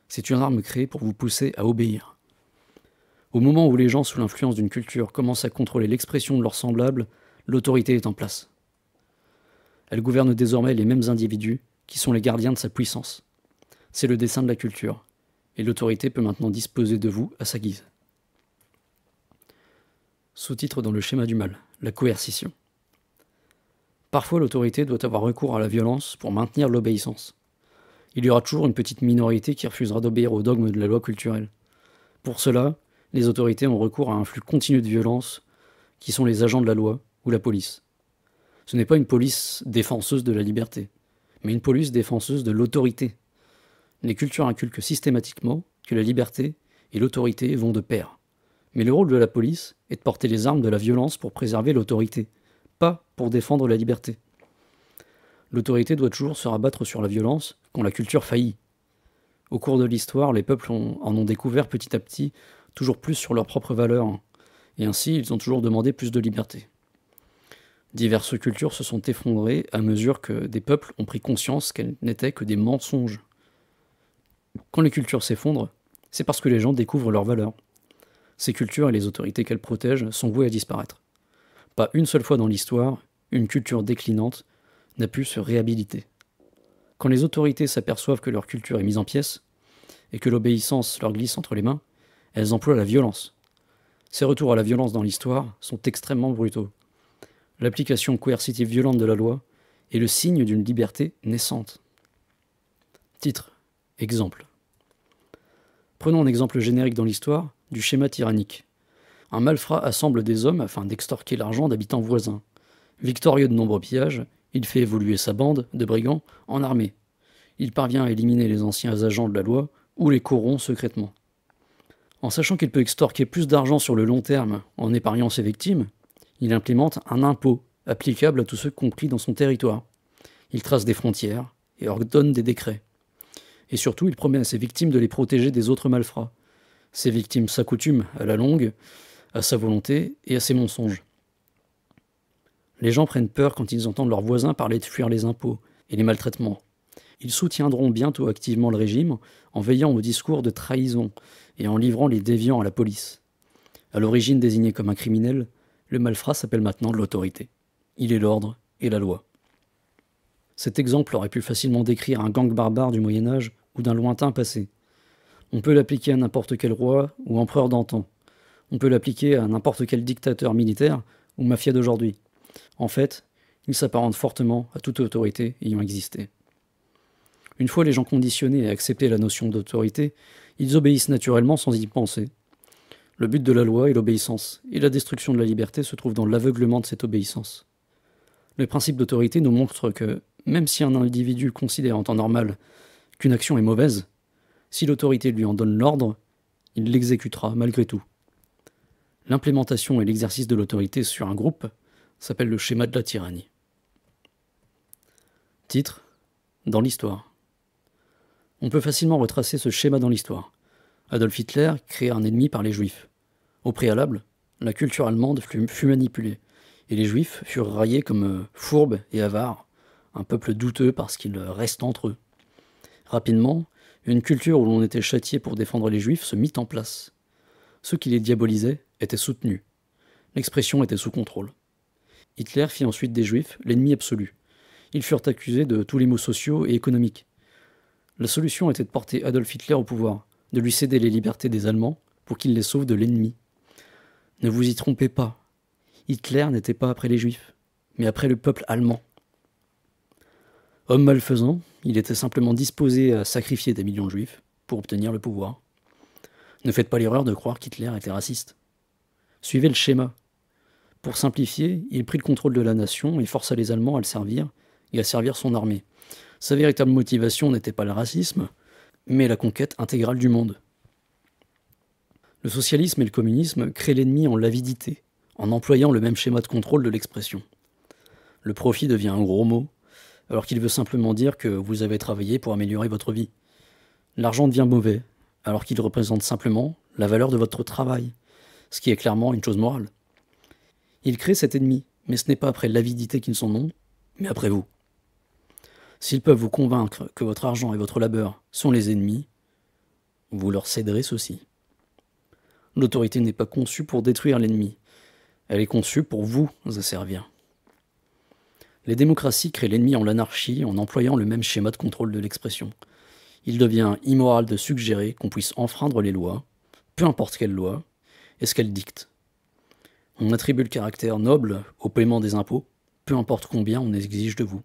C'est une arme créée pour vous pousser à obéir. Au moment où les gens sous l'influence d'une culture commencent à contrôler l'expression de leurs semblables, l'autorité est en place. Elle gouverne désormais les mêmes individus qui sont les gardiens de sa puissance. C'est le dessein de la culture, et l'autorité peut maintenant disposer de vous à sa guise. Sous-titre dans le schéma du mal, la coercition. Parfois l'autorité doit avoir recours à la violence pour maintenir l'obéissance. Il y aura toujours une petite minorité qui refusera d'obéir aux dogmes de la loi culturelle. Pour cela, les autorités ont recours à un flux continu de violence qui sont les agents de la loi ou la police. Ce n'est pas une police défenseuse de la liberté, mais une police défenseuse de l'autorité. Les cultures inculquent systématiquement que la liberté et l'autorité vont de pair. Mais le rôle de la police est de porter les armes de la violence pour préserver l'autorité, pas pour défendre la liberté. L'autorité doit toujours se rabattre sur la violence quand la culture faillit. Au cours de l'histoire, les peuples en ont découvert petit à petit toujours plus sur leurs propres valeurs, et ainsi ils ont toujours demandé plus de liberté. Diverses cultures se sont effondrées à mesure que des peuples ont pris conscience qu'elles n'étaient que des mensonges. Quand les cultures s'effondrent, c'est parce que les gens découvrent leurs valeurs. Ces cultures et les autorités qu'elles protègent sont vouées à disparaître. Pas une seule fois dans l'histoire, une culture déclinante n'a pu se réhabiliter. Quand les autorités s'aperçoivent que leur culture est mise en pièces, et que l'obéissance leur glisse entre les mains, elles emploient la violence. Ces retours à la violence dans l'histoire sont extrêmement brutaux. L'application coercitive violente de la loi est le signe d'une liberté naissante. Titre. Exemple. Prenons un exemple générique dans l'histoire du schéma tyrannique. Un malfrat assemble des hommes afin d'extorquer l'argent d'habitants voisins. Victorieux de nombreux pillages, il fait évoluer sa bande de brigands en armée. Il parvient à éliminer les anciens agents de la loi ou les corrompt secrètement. En sachant qu'il peut extorquer plus d'argent sur le long terme en épargnant ses victimes, il implémente un impôt applicable à tous ceux compris dans son territoire. Il trace des frontières et ordonne des décrets. Et surtout, il promet à ses victimes de les protéger des autres malfrats. Ces victimes s'accoutument à la longue à sa volonté et à ses mensonges. Les gens prennent peur quand ils entendent leurs voisins parler de fuir les impôts et les maltraitements. Ils soutiendront bientôt activement le régime en veillant au discours de trahison et en livrant les déviants à la police. À l'origine désigné comme un criminel, le malfrat s'appelle maintenant l'autorité. Il est l'ordre et la loi. Cet exemple aurait pu facilement décrire un gang barbare du Moyen Âge ou d'un lointain passé. On peut l'appliquer à n'importe quel roi ou empereur d'antan. On peut l'appliquer à n'importe quel dictateur militaire ou mafia d'aujourd'hui. En fait, il s'apparente fortement à toute autorité ayant existé. Une fois les gens conditionnés à accepter la notion d'autorité, ils obéissent naturellement sans y penser. Le but de la loi est l'obéissance, et la destruction de la liberté se trouve dans l'aveuglement de cette obéissance. Le principe d'autorité nous montre que, même si un individu considère en temps normal qu'une action est mauvaise, si l'autorité lui en donne l'ordre, il l'exécutera malgré tout. L'implémentation et l'exercice de l'autorité sur un groupe s'appelle le schéma de la tyrannie. Titre Dans l'histoire. On peut facilement retracer ce schéma dans l'histoire. Adolf Hitler créa un ennemi par les juifs. Au préalable, la culture allemande fut manipulée, et les juifs furent raillés comme euh, fourbes et avares, un peuple douteux parce qu'ils restent entre eux. Rapidement, une culture où l'on était châtié pour défendre les juifs se mit en place. Ceux qui les diabolisaient étaient soutenus. L'expression était sous contrôle. Hitler fit ensuite des Juifs l'ennemi absolu. Ils furent accusés de tous les maux sociaux et économiques. La solution était de porter Adolf Hitler au pouvoir, de lui céder les libertés des Allemands pour qu'il les sauve de l'ennemi. Ne vous y trompez pas. Hitler n'était pas après les Juifs, mais après le peuple allemand. Homme malfaisant, il était simplement disposé à sacrifier des millions de Juifs pour obtenir le pouvoir. Ne faites pas l'erreur de croire qu'Hitler était raciste. Suivez le schéma. Pour simplifier, il prit le contrôle de la nation et força les Allemands à le servir et à servir son armée. Sa véritable motivation n'était pas le racisme, mais la conquête intégrale du monde. Le socialisme et le communisme créent l'ennemi en l'avidité, en employant le même schéma de contrôle de l'expression. Le profit devient un gros mot, alors qu'il veut simplement dire que vous avez travaillé pour améliorer votre vie. L'argent devient mauvais, alors qu'il représente simplement la valeur de votre travail, ce qui est clairement une chose morale. Il crée cet ennemi, mais ce n'est pas après l'avidité qu'ils sont non, mais après vous. S'ils peuvent vous convaincre que votre argent et votre labeur sont les ennemis, vous leur céderez ceci. L'autorité n'est pas conçue pour détruire l'ennemi, elle est conçue pour vous asservir. Les démocraties créent l'ennemi en l'anarchie en employant le même schéma de contrôle de l'expression. Il devient immoral de suggérer qu'on puisse enfreindre les lois, peu importe quelle loi, et ce qu'elles dictent. On attribue le caractère noble au paiement des impôts, peu importe combien on exige de vous.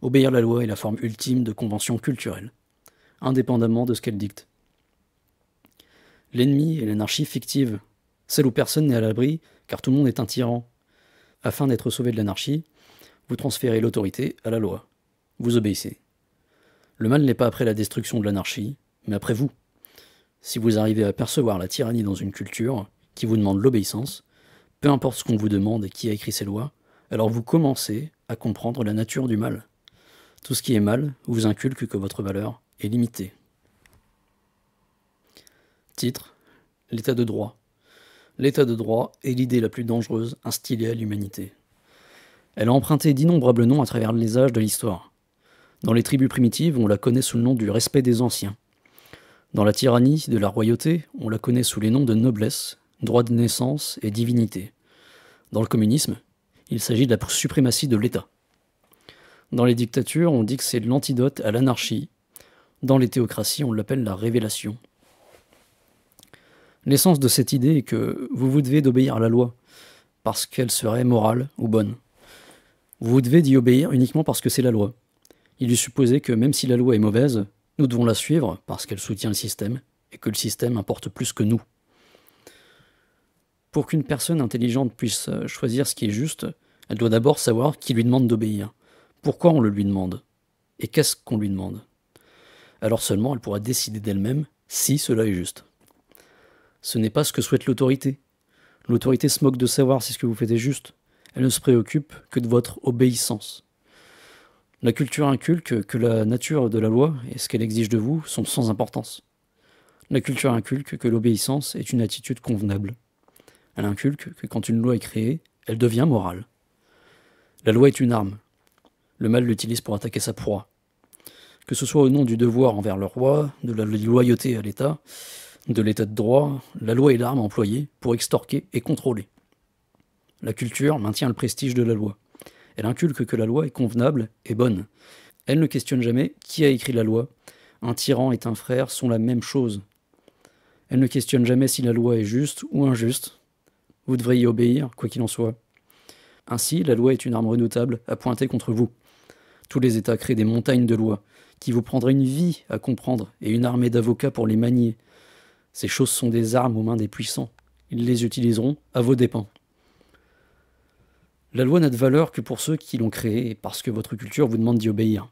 Obéir la loi est la forme ultime de convention culturelle, indépendamment de ce qu'elle dicte. L'ennemi est l'anarchie fictive, celle où personne n'est à l'abri car tout le monde est un tyran. Afin d'être sauvé de l'anarchie, vous transférez l'autorité à la loi. Vous obéissez. Le mal n'est pas après la destruction de l'anarchie, mais après vous. Si vous arrivez à percevoir la tyrannie dans une culture qui vous demande l'obéissance, peu importe ce qu'on vous demande et qui a écrit ces lois, alors vous commencez à comprendre la nature du mal. Tout ce qui est mal vous inculque que votre valeur est limitée. Titre L'état de droit. L'état de droit est l'idée la plus dangereuse instillée à l'humanité. Elle a emprunté d'innombrables noms à travers les âges de l'histoire. Dans les tribus primitives, on la connaît sous le nom du respect des anciens. Dans la tyrannie de la royauté, on la connaît sous les noms de noblesse, droit de naissance et divinité. Dans le communisme, il s'agit de la suprématie de l'État. Dans les dictatures, on dit que c'est l'antidote à l'anarchie. Dans les théocraties, on l'appelle la révélation. L'essence de cette idée est que vous vous devez d'obéir à la loi, parce qu'elle serait morale ou bonne. Vous devez d'y obéir uniquement parce que c'est la loi. Il est supposé que même si la loi est mauvaise, nous devons la suivre parce qu'elle soutient le système, et que le système importe plus que nous. Pour qu'une personne intelligente puisse choisir ce qui est juste, elle doit d'abord savoir qui lui demande d'obéir, pourquoi on le lui demande, et qu'est-ce qu'on lui demande? Alors seulement elle pourra décider d'elle-même si cela est juste. Ce n'est pas ce que souhaite l'autorité. L'autorité se moque de savoir si ce que vous faites est juste. Elle ne se préoccupe que de votre obéissance. La culture inculque que la nature de la loi et ce qu'elle exige de vous sont sans importance. La culture inculque que l'obéissance est une attitude convenable. Elle inculque que quand une loi est créée, elle devient morale. La loi est une arme. Le mal l'utilise pour attaquer sa proie. Que ce soit au nom du devoir envers le roi, de la loyauté à l'État, de l'état de droit, la loi est l'arme employée pour extorquer et contrôler. La culture maintient le prestige de la loi. Elle inculque que la loi est convenable et bonne. Elle ne questionne jamais qui a écrit la loi. Un tyran et un frère sont la même chose. Elle ne questionne jamais si la loi est juste ou injuste. Vous devrez y obéir, quoi qu'il en soit. Ainsi, la loi est une arme redoutable à pointer contre vous. Tous les États créent des montagnes de lois, qui vous prendront une vie à comprendre et une armée d'avocats pour les manier. Ces choses sont des armes aux mains des puissants. Ils les utiliseront à vos dépens. La loi n'a de valeur que pour ceux qui l'ont créée parce que votre culture vous demande d'y obéir.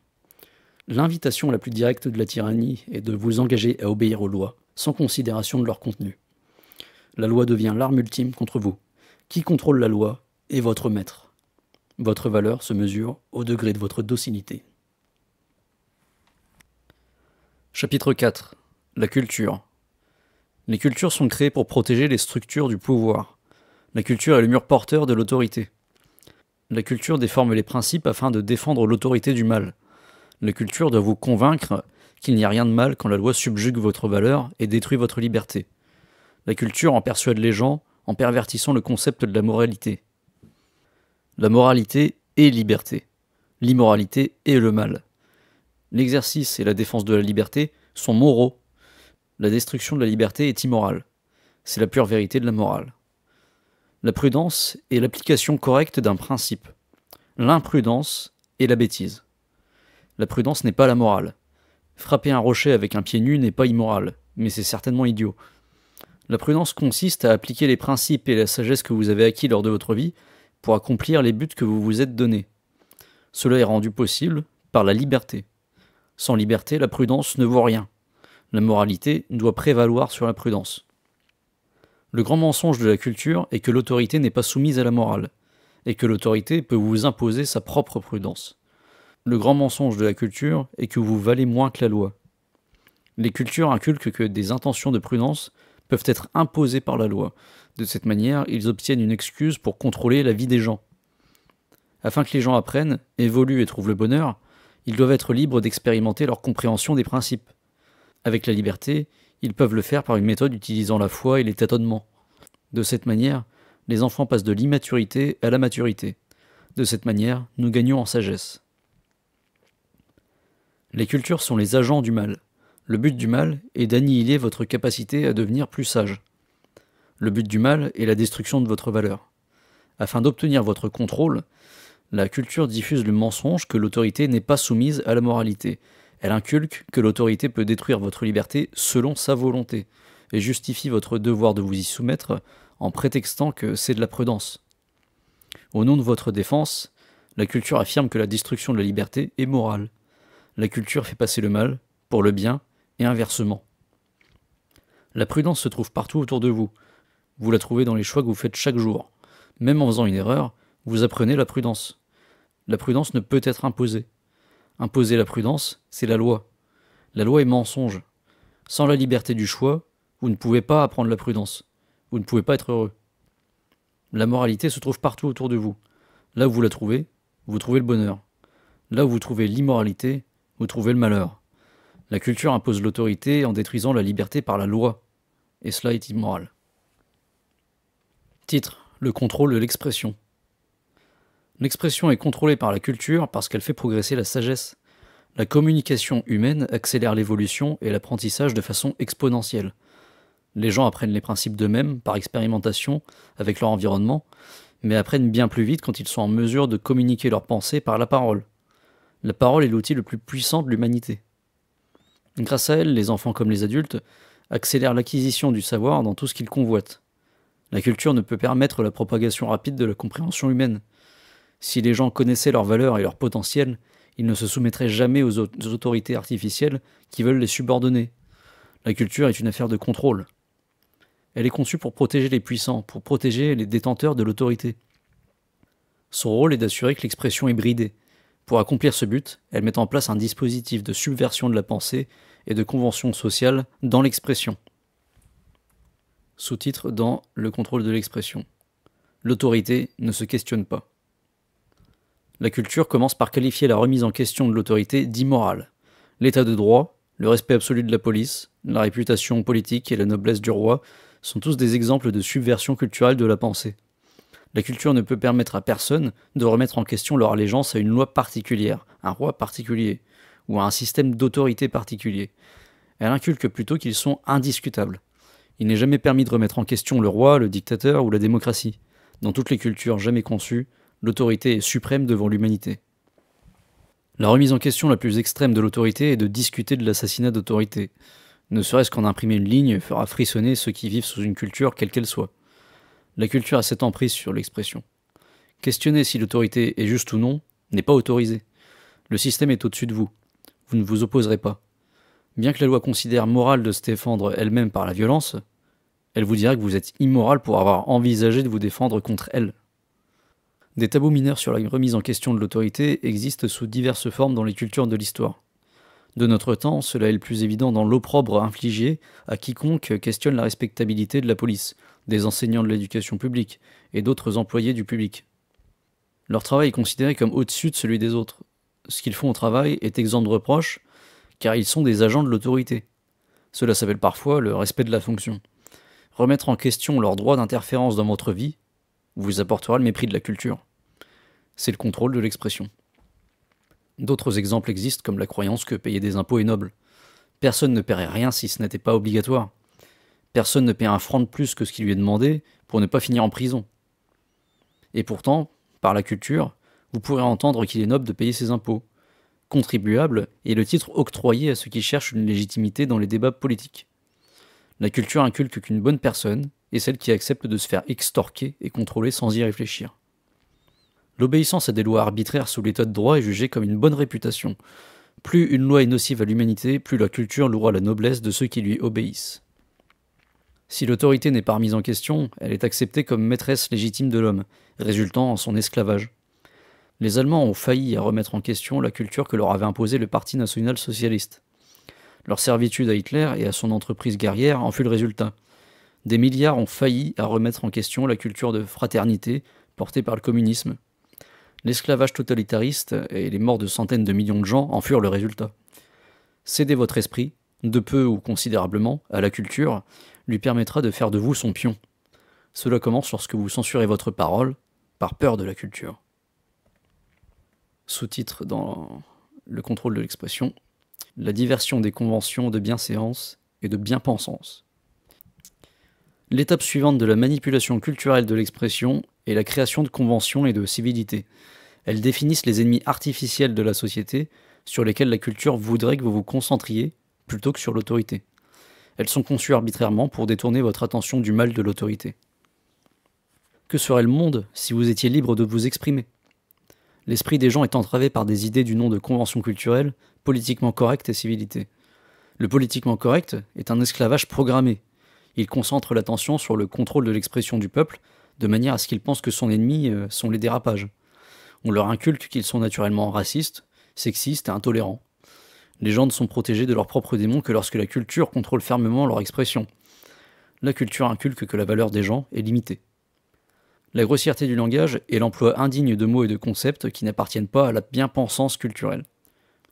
L'invitation la plus directe de la tyrannie est de vous engager à obéir aux lois, sans considération de leur contenu. La loi devient l'arme ultime contre vous. Qui contrôle la loi est votre maître. Votre valeur se mesure au degré de votre docilité. Chapitre 4 La culture. Les cultures sont créées pour protéger les structures du pouvoir. La culture est le mur porteur de l'autorité. La culture déforme les principes afin de défendre l'autorité du mal. La culture doit vous convaincre qu'il n'y a rien de mal quand la loi subjugue votre valeur et détruit votre liberté. La culture en persuade les gens en pervertissant le concept de la moralité. La moralité est liberté. L'immoralité est le mal. L'exercice et la défense de la liberté sont moraux. La destruction de la liberté est immorale. C'est la pure vérité de la morale. La prudence est l'application correcte d'un principe. L'imprudence est la bêtise. La prudence n'est pas la morale. Frapper un rocher avec un pied nu n'est pas immoral, mais c'est certainement idiot. La prudence consiste à appliquer les principes et la sagesse que vous avez acquis lors de votre vie pour accomplir les buts que vous vous êtes donnés. Cela est rendu possible par la liberté. Sans liberté, la prudence ne vaut rien. La moralité doit prévaloir sur la prudence. Le grand mensonge de la culture est que l'autorité n'est pas soumise à la morale, et que l'autorité peut vous imposer sa propre prudence. Le grand mensonge de la culture est que vous valez moins que la loi. Les cultures inculquent que des intentions de prudence peuvent être imposées par la loi. De cette manière, ils obtiennent une excuse pour contrôler la vie des gens. Afin que les gens apprennent, évoluent et trouvent le bonheur, ils doivent être libres d'expérimenter leur compréhension des principes. Avec la liberté, ils peuvent le faire par une méthode utilisant la foi et les tâtonnements. De cette manière, les enfants passent de l'immaturité à la maturité. De cette manière, nous gagnons en sagesse. Les cultures sont les agents du mal. Le but du mal est d'annihiler votre capacité à devenir plus sage. Le but du mal est la destruction de votre valeur. Afin d'obtenir votre contrôle, la culture diffuse le mensonge que l'autorité n'est pas soumise à la moralité, elle inculque que l'autorité peut détruire votre liberté selon sa volonté. et justifie votre devoir de vous y soumettre en prétextant que c'est de la prudence. Au nom de votre défense, la culture affirme que la destruction de la liberté est morale. La culture fait passer le mal pour le bien et inversement. La prudence se trouve partout autour de vous. Vous la trouvez dans les choix que vous faites chaque jour. Même en faisant une erreur, vous apprenez la prudence. La prudence ne peut être imposée. Imposer la prudence, c'est la loi. La loi est mensonge. Sans la liberté du choix, vous ne pouvez pas apprendre la prudence. Vous ne pouvez pas être heureux. La moralité se trouve partout autour de vous. Là où vous la trouvez, vous trouvez le bonheur. Là où vous trouvez l'immoralité, vous trouvez le malheur. La culture impose l'autorité en détruisant la liberté par la loi. Et cela est immoral. Titre Le contrôle de l'expression. L'expression est contrôlée par la culture parce qu'elle fait progresser la sagesse. La communication humaine accélère l'évolution et l'apprentissage de façon exponentielle. Les gens apprennent les principes d'eux-mêmes par expérimentation avec leur environnement, mais apprennent bien plus vite quand ils sont en mesure de communiquer leurs pensées par la parole. La parole est l'outil le plus puissant de l'humanité. Grâce à elle, les enfants comme les adultes accélèrent l'acquisition du savoir dans tout ce qu'ils convoitent. La culture ne peut permettre la propagation rapide de la compréhension humaine. Si les gens connaissaient leurs valeurs et leur potentiel, ils ne se soumettraient jamais aux, autorités artificielles qui veulent les subordonner. La culture est une affaire de contrôle. Elle est conçue pour protéger les puissants, pour protéger les détenteurs de l'autorité. Son rôle est d'assurer que l'expression est bridée. Pour accomplir ce but, elle met en place un dispositif de subversion de la pensée et de convention sociale dans l'expression. Sous-titre dans Le contrôle de l'expression. L'autorité ne se questionne pas. La culture commence par qualifier la remise en question de l'autorité d'immorale. L'état de droit, le respect absolu de la police, la réputation politique et la noblesse du roi sont tous des exemples de subversion culturelle de la pensée. La culture ne peut permettre à personne de remettre en question leur allégeance à une loi particulière, un roi particulier, ou à un système d'autorité particulier. Elle inculque plutôt qu'ils sont indiscutables. Il n'est jamais permis de remettre en question le roi, le dictateur ou la démocratie. Dans toutes les cultures jamais conçues, l'autorité est suprême devant l'humanité. La remise en question la plus extrême de l'autorité est de discuter de l'assassinat d'autorité. Ne serait-ce qu'en imprimer une ligne fera frissonner ceux qui vivent sous une culture quelle qu'elle soit. La culture a cette emprise sur l'expression. Questionner si l'autorité est juste ou non n'est pas autorisé. Le système est au-dessus de vous. Vous ne vous opposerez pas. Bien que la loi considère moral de se défendre elle-même par la violence, elle vous dira que vous êtes immoral pour avoir envisagé de vous défendre contre elle. Des tabous mineurs sur la remise en question de l'autorité existent sous diverses formes dans les cultures de l'histoire de notre temps, cela est le plus évident dans l'opprobre infligé à quiconque questionne la respectabilité de la police, des enseignants de l'éducation publique et d'autres employés du public. Leur travail est considéré comme au-dessus de celui des autres. Ce qu'ils font au travail est exempt de reproches, car ils sont des agents de l'autorité. Cela s'appelle parfois le respect de la fonction. Remettre en question leur droit d'interférence dans votre vie vous apportera le mépris de la culture. C'est le contrôle de l'expression. D'autres exemples existent comme la croyance que payer des impôts est noble. Personne ne paierait rien si ce n'était pas obligatoire. Personne ne paie un franc de plus que ce qui lui est demandé pour ne pas finir en prison. Et pourtant, par la culture, vous pourrez entendre qu'il est noble de payer ses impôts. Contribuable est le titre octroyé à ceux qui cherchent une légitimité dans les débats politiques. La culture inculque qu'une bonne personne est celle qui accepte de se faire extorquer et contrôler sans y réfléchir. L'obéissance à des lois arbitraires sous l'état de droit est jugée comme une bonne réputation. Plus une loi est nocive à l'humanité, plus la culture louera la noblesse de ceux qui lui obéissent. Si l'autorité n'est pas remise en question, elle est acceptée comme maîtresse légitime de l'homme, résultant en son esclavage. Les Allemands ont failli à remettre en question la culture que leur avait imposée le Parti national socialiste. Leur servitude à Hitler et à son entreprise guerrière en fut le résultat. Des milliards ont failli à remettre en question la culture de fraternité portée par le communisme. L'esclavage totalitariste et les morts de centaines de millions de gens en furent le résultat. Céder votre esprit, de peu ou considérablement, à la culture, lui permettra de faire de vous son pion. Cela commence lorsque vous censurez votre parole par peur de la culture. Sous-titre dans le contrôle de l'expression La diversion des conventions de bienséance et de bien-pensance. L'étape suivante de la manipulation culturelle de l'expression est la création de conventions et de civilités. Elles définissent les ennemis artificiels de la société sur lesquels la culture voudrait que vous vous concentriez plutôt que sur l'autorité. Elles sont conçues arbitrairement pour détourner votre attention du mal de l'autorité. Que serait le monde si vous étiez libre de vous exprimer? L'esprit des gens est entravé par des idées du nom de convention culturelle, politiquement correcte et civilité. Le politiquement correct est un esclavage programmé. Il concentre l'attention sur le contrôle de l'expression du peuple, de manière à ce qu'il pense que son ennemi euh, sont les dérapages. On leur inculque qu'ils sont naturellement racistes, sexistes et intolérants. Les gens ne sont protégés de leurs propres démons que lorsque la culture contrôle fermement leur expression. La culture inculque que la valeur des gens est limitée. La grossièreté du langage est l'emploi indigne de mots et de concepts qui n'appartiennent pas à la bien-pensance culturelle.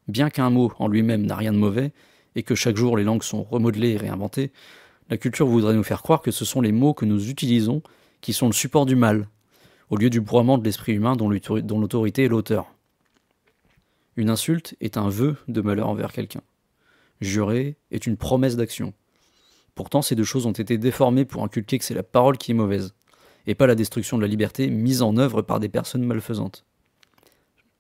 Bien qu'un mot en lui-même n'a rien de mauvais, et que chaque jour les langues sont remodelées et réinventées, la culture voudrait nous faire croire que ce sont les mots que nous utilisons qui sont le support du mal, au lieu du broiement de l'esprit humain dont l'autorité est l'auteur. Une insulte est un vœu de malheur envers quelqu'un. Jurer est une promesse d'action. Pourtant, ces deux choses ont été déformées pour inculquer que c'est la parole qui est mauvaise et pas la destruction de la liberté mise en œuvre par des personnes malfaisantes.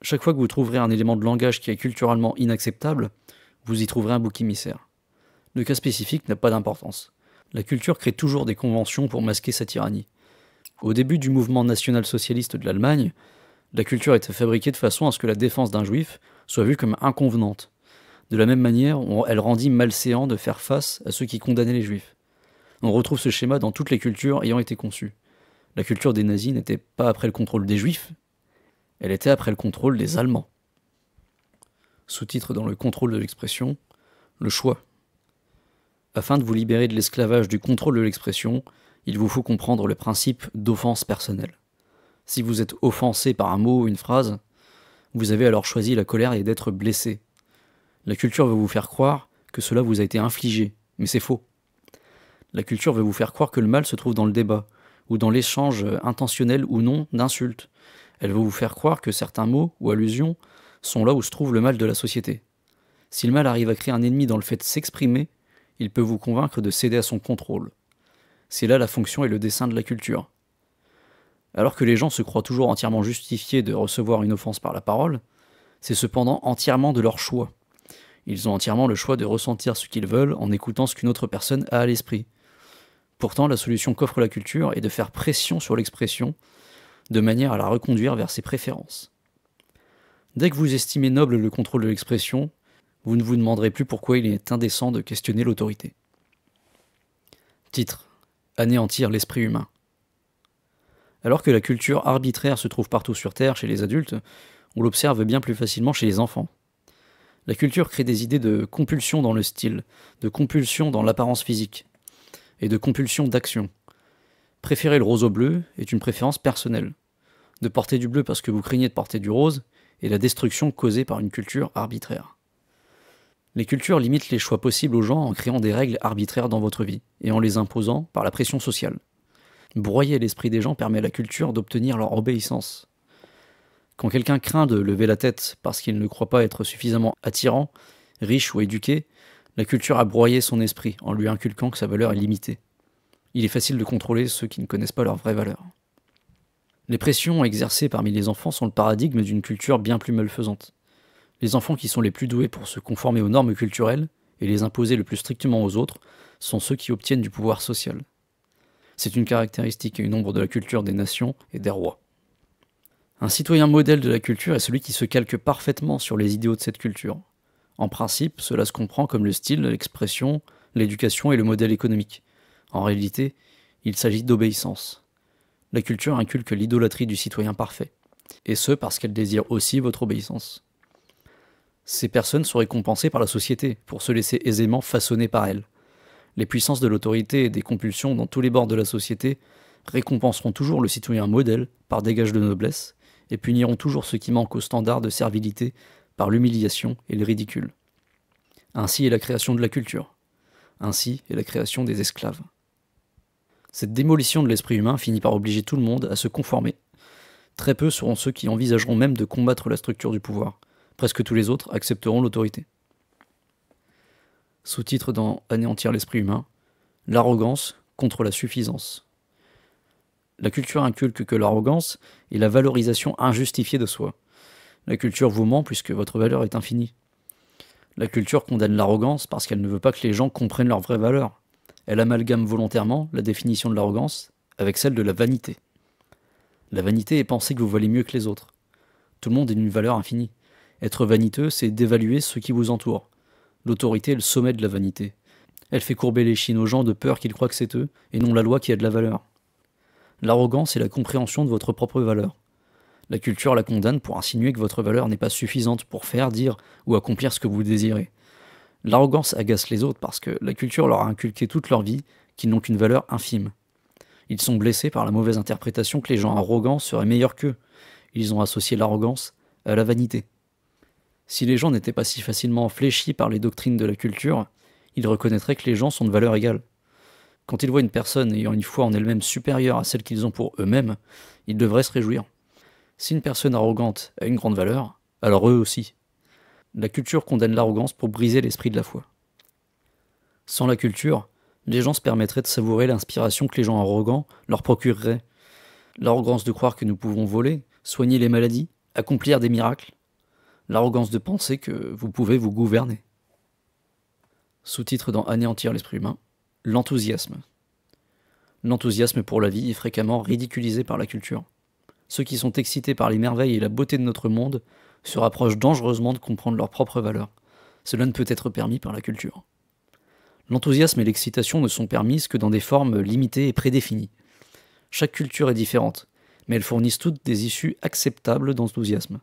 Chaque fois que vous trouverez un élément de langage qui est culturellement inacceptable, vous y trouverez un bouc émissaire. Le cas spécifique n'a pas d'importance. La culture crée toujours des conventions pour masquer sa tyrannie. Au début du mouvement national-socialiste de l'Allemagne, la culture était fabriquée de façon à ce que la défense d'un juif soit vue comme inconvenante. De la même manière, elle rendit malséant de faire face à ceux qui condamnaient les juifs. On retrouve ce schéma dans toutes les cultures ayant été conçues. La culture des nazis n'était pas après le contrôle des juifs, elle était après le contrôle des Allemands. Sous-titre dans le contrôle de l'expression, le choix. Afin de vous libérer de l'esclavage du contrôle de l'expression, il vous faut comprendre le principe d'offense personnelle. Si vous êtes offensé par un mot ou une phrase, vous avez alors choisi la colère et d'être blessé. La culture veut vous faire croire que cela vous a été infligé, mais c'est faux. La culture veut vous faire croire que le mal se trouve dans le débat, ou dans l'échange intentionnel ou non d'insultes. Elle veut vous faire croire que certains mots ou allusions sont là où se trouve le mal de la société. Si le mal arrive à créer un ennemi dans le fait de s'exprimer, il peut vous convaincre de céder à son contrôle. C'est là la fonction et le dessein de la culture. Alors que les gens se croient toujours entièrement justifiés de recevoir une offense par la parole, c'est cependant entièrement de leur choix. Ils ont entièrement le choix de ressentir ce qu'ils veulent en écoutant ce qu'une autre personne a à l'esprit. Pourtant, la solution qu'offre la culture est de faire pression sur l'expression, de manière à la reconduire vers ses préférences. Dès que vous estimez noble le contrôle de l'expression, vous ne vous demanderez plus pourquoi il est indécent de questionner l'autorité. Titre Anéantir l'esprit humain. Alors que la culture arbitraire se trouve partout sur Terre chez les adultes, on l'observe bien plus facilement chez les enfants. La culture crée des idées de compulsion dans le style, de compulsion dans l'apparence physique, et de compulsion d'action. Préférer le rose au bleu est une préférence personnelle. De porter du bleu parce que vous craignez de porter du rose est la destruction causée par une culture arbitraire. Les cultures limitent les choix possibles aux gens en créant des règles arbitraires dans votre vie et en les imposant par la pression sociale. Broyer l'esprit des gens permet à la culture d'obtenir leur obéissance. Quand quelqu'un craint de lever la tête parce qu'il ne croit pas être suffisamment attirant, riche ou éduqué, la culture a broyé son esprit en lui inculquant que sa valeur est limitée. Il est facile de contrôler ceux qui ne connaissent pas leur vraie valeur. Les pressions exercées parmi les enfants sont le paradigme d'une culture bien plus malfaisante. Les enfants qui sont les plus doués pour se conformer aux normes culturelles et les imposer le plus strictement aux autres sont ceux qui obtiennent du pouvoir social. C'est une caractéristique et une ombre de la culture des nations et des rois. Un citoyen modèle de la culture est celui qui se calque parfaitement sur les idéaux de cette culture, en principe, cela se comprend comme le style, l'expression, l'éducation et le modèle économique. En réalité, il s'agit d'obéissance. La culture inculque l'idolâtrie du citoyen parfait, et ce parce qu'elle désire aussi votre obéissance. Ces personnes sont récompensées par la société pour se laisser aisément façonner par elle. Les puissances de l'autorité et des compulsions dans tous les bords de la société récompenseront toujours le citoyen modèle par dégage de noblesse et puniront toujours ceux qui manquent aux standards de servilité par l'humiliation et le ridicule. Ainsi est la création de la culture. Ainsi est la création des esclaves. Cette démolition de l'esprit humain finit par obliger tout le monde à se conformer. Très peu seront ceux qui envisageront même de combattre la structure du pouvoir. Presque tous les autres accepteront l'autorité. Sous-titre dans Anéantir l'esprit humain, l'arrogance contre la suffisance. La culture inculque que l'arrogance est la valorisation injustifiée de soi. La culture vous ment puisque votre valeur est infinie. La culture condamne l'arrogance parce qu'elle ne veut pas que les gens comprennent leurs vraies valeurs. Elle amalgame volontairement la définition de l'arrogance avec celle de la vanité. La vanité est penser que vous valez mieux que les autres. Tout le monde est d'une valeur infinie. Être vaniteux, c'est d'évaluer ceux qui vous entourent. L'autorité est le sommet de la vanité. Elle fait courber les chines aux gens de peur qu'ils croient que c'est eux, et non la loi qui a de la valeur. L'arrogance est la compréhension de votre propre valeur. La culture la condamne pour insinuer que votre valeur n'est pas suffisante pour faire, dire ou accomplir ce que vous désirez. L'arrogance agace les autres parce que la culture leur a inculqué toute leur vie qu'ils n'ont qu'une valeur infime. Ils sont blessés par la mauvaise interprétation que les gens arrogants seraient meilleurs qu'eux. Ils ont associé l'arrogance à la vanité. Si les gens n'étaient pas si facilement fléchis par les doctrines de la culture, ils reconnaîtraient que les gens sont de valeur égale. Quand ils voient une personne ayant une foi en elle-même supérieure à celle qu'ils ont pour eux-mêmes, ils devraient se réjouir. Si une personne arrogante a une grande valeur, alors eux aussi. La culture condamne l'arrogance pour briser l'esprit de la foi. Sans la culture, les gens se permettraient de savourer l'inspiration que les gens arrogants leur procureraient. L'arrogance de croire que nous pouvons voler, soigner les maladies, accomplir des miracles. L'arrogance de penser que vous pouvez vous gouverner. Sous-titre dans Anéantir l'esprit humain L'enthousiasme. L'enthousiasme pour la vie est fréquemment ridiculisé par la culture. Ceux qui sont excités par les merveilles et la beauté de notre monde se rapprochent dangereusement de comprendre leurs propres valeurs. Cela ne peut être permis par la culture. L'enthousiasme et l'excitation ne sont permises que dans des formes limitées et prédéfinies. Chaque culture est différente, mais elles fournissent toutes des issues acceptables d'enthousiasme.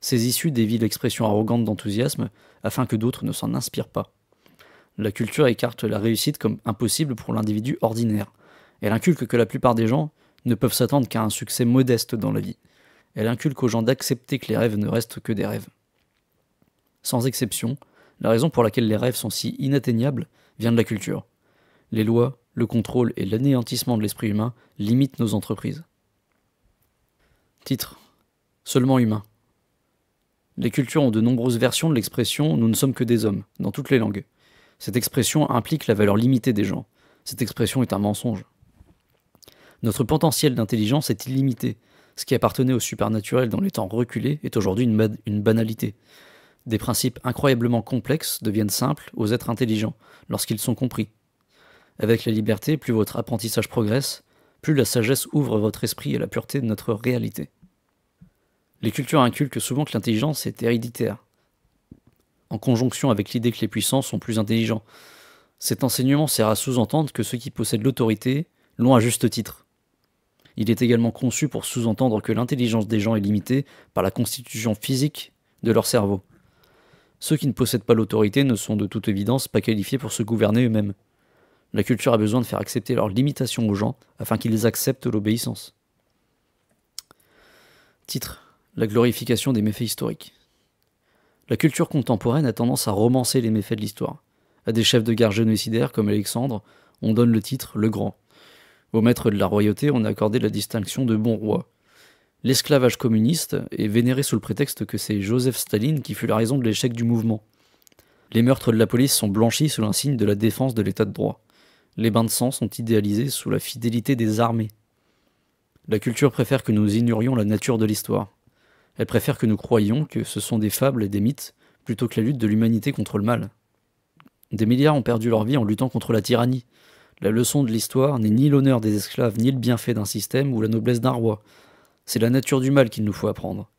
Ces issues dévient l'expression arrogante d'enthousiasme afin que d'autres ne s'en inspirent pas. La culture écarte la réussite comme impossible pour l'individu ordinaire. Elle inculque que la plupart des gens ne peuvent s'attendre qu'à un succès modeste dans la vie. Elle inculque aux gens d'accepter que les rêves ne restent que des rêves. Sans exception, la raison pour laquelle les rêves sont si inatteignables vient de la culture. Les lois, le contrôle et l'anéantissement de l'esprit humain limitent nos entreprises. Titre Seulement humain. Les cultures ont de nombreuses versions de l'expression Nous ne sommes que des hommes, dans toutes les langues. Cette expression implique la valeur limitée des gens. Cette expression est un mensonge. Notre potentiel d'intelligence est illimité. Ce qui appartenait au supernaturel dans les temps reculés est aujourd'hui une, une, banalité. Des principes incroyablement complexes deviennent simples aux êtres intelligents lorsqu'ils sont compris. Avec la liberté, plus votre apprentissage progresse, plus la sagesse ouvre votre esprit à la pureté de notre réalité. Les cultures inculquent souvent que l'intelligence est héréditaire, en conjonction avec l'idée que les puissants sont plus intelligents. Cet enseignement sert à sous-entendre que ceux qui possèdent l'autorité l'ont à juste titre. Il est également conçu pour sous-entendre que l'intelligence des gens est limitée par la constitution physique de leur cerveau. Ceux qui ne possèdent pas l'autorité ne sont de toute évidence pas qualifiés pour se gouverner eux-mêmes. La culture a besoin de faire accepter leurs limitations aux gens afin qu'ils acceptent l'obéissance. Titre La glorification des méfaits historiques. La culture contemporaine a tendance à romancer les méfaits de l'histoire. À des chefs de guerre génocidaires comme Alexandre, on donne le titre Le Grand. Au maître de la royauté, on a accordé la distinction de bon roi. L'esclavage communiste est vénéré sous le prétexte que c'est Joseph Staline qui fut la raison de l'échec du mouvement. Les meurtres de la police sont blanchis sous l'insigne de la défense de l'état de droit. Les bains de sang sont idéalisés sous la fidélité des armées. La culture préfère que nous ignorions la nature de l'histoire. Elle préfère que nous croyions que ce sont des fables et des mythes, plutôt que la lutte de l'humanité contre le mal. Des milliards ont perdu leur vie en luttant contre la tyrannie. La leçon de l'histoire n'est ni l'honneur des esclaves, ni le bienfait d'un système ou la noblesse d'un roi. C'est la nature du mal qu'il nous faut apprendre.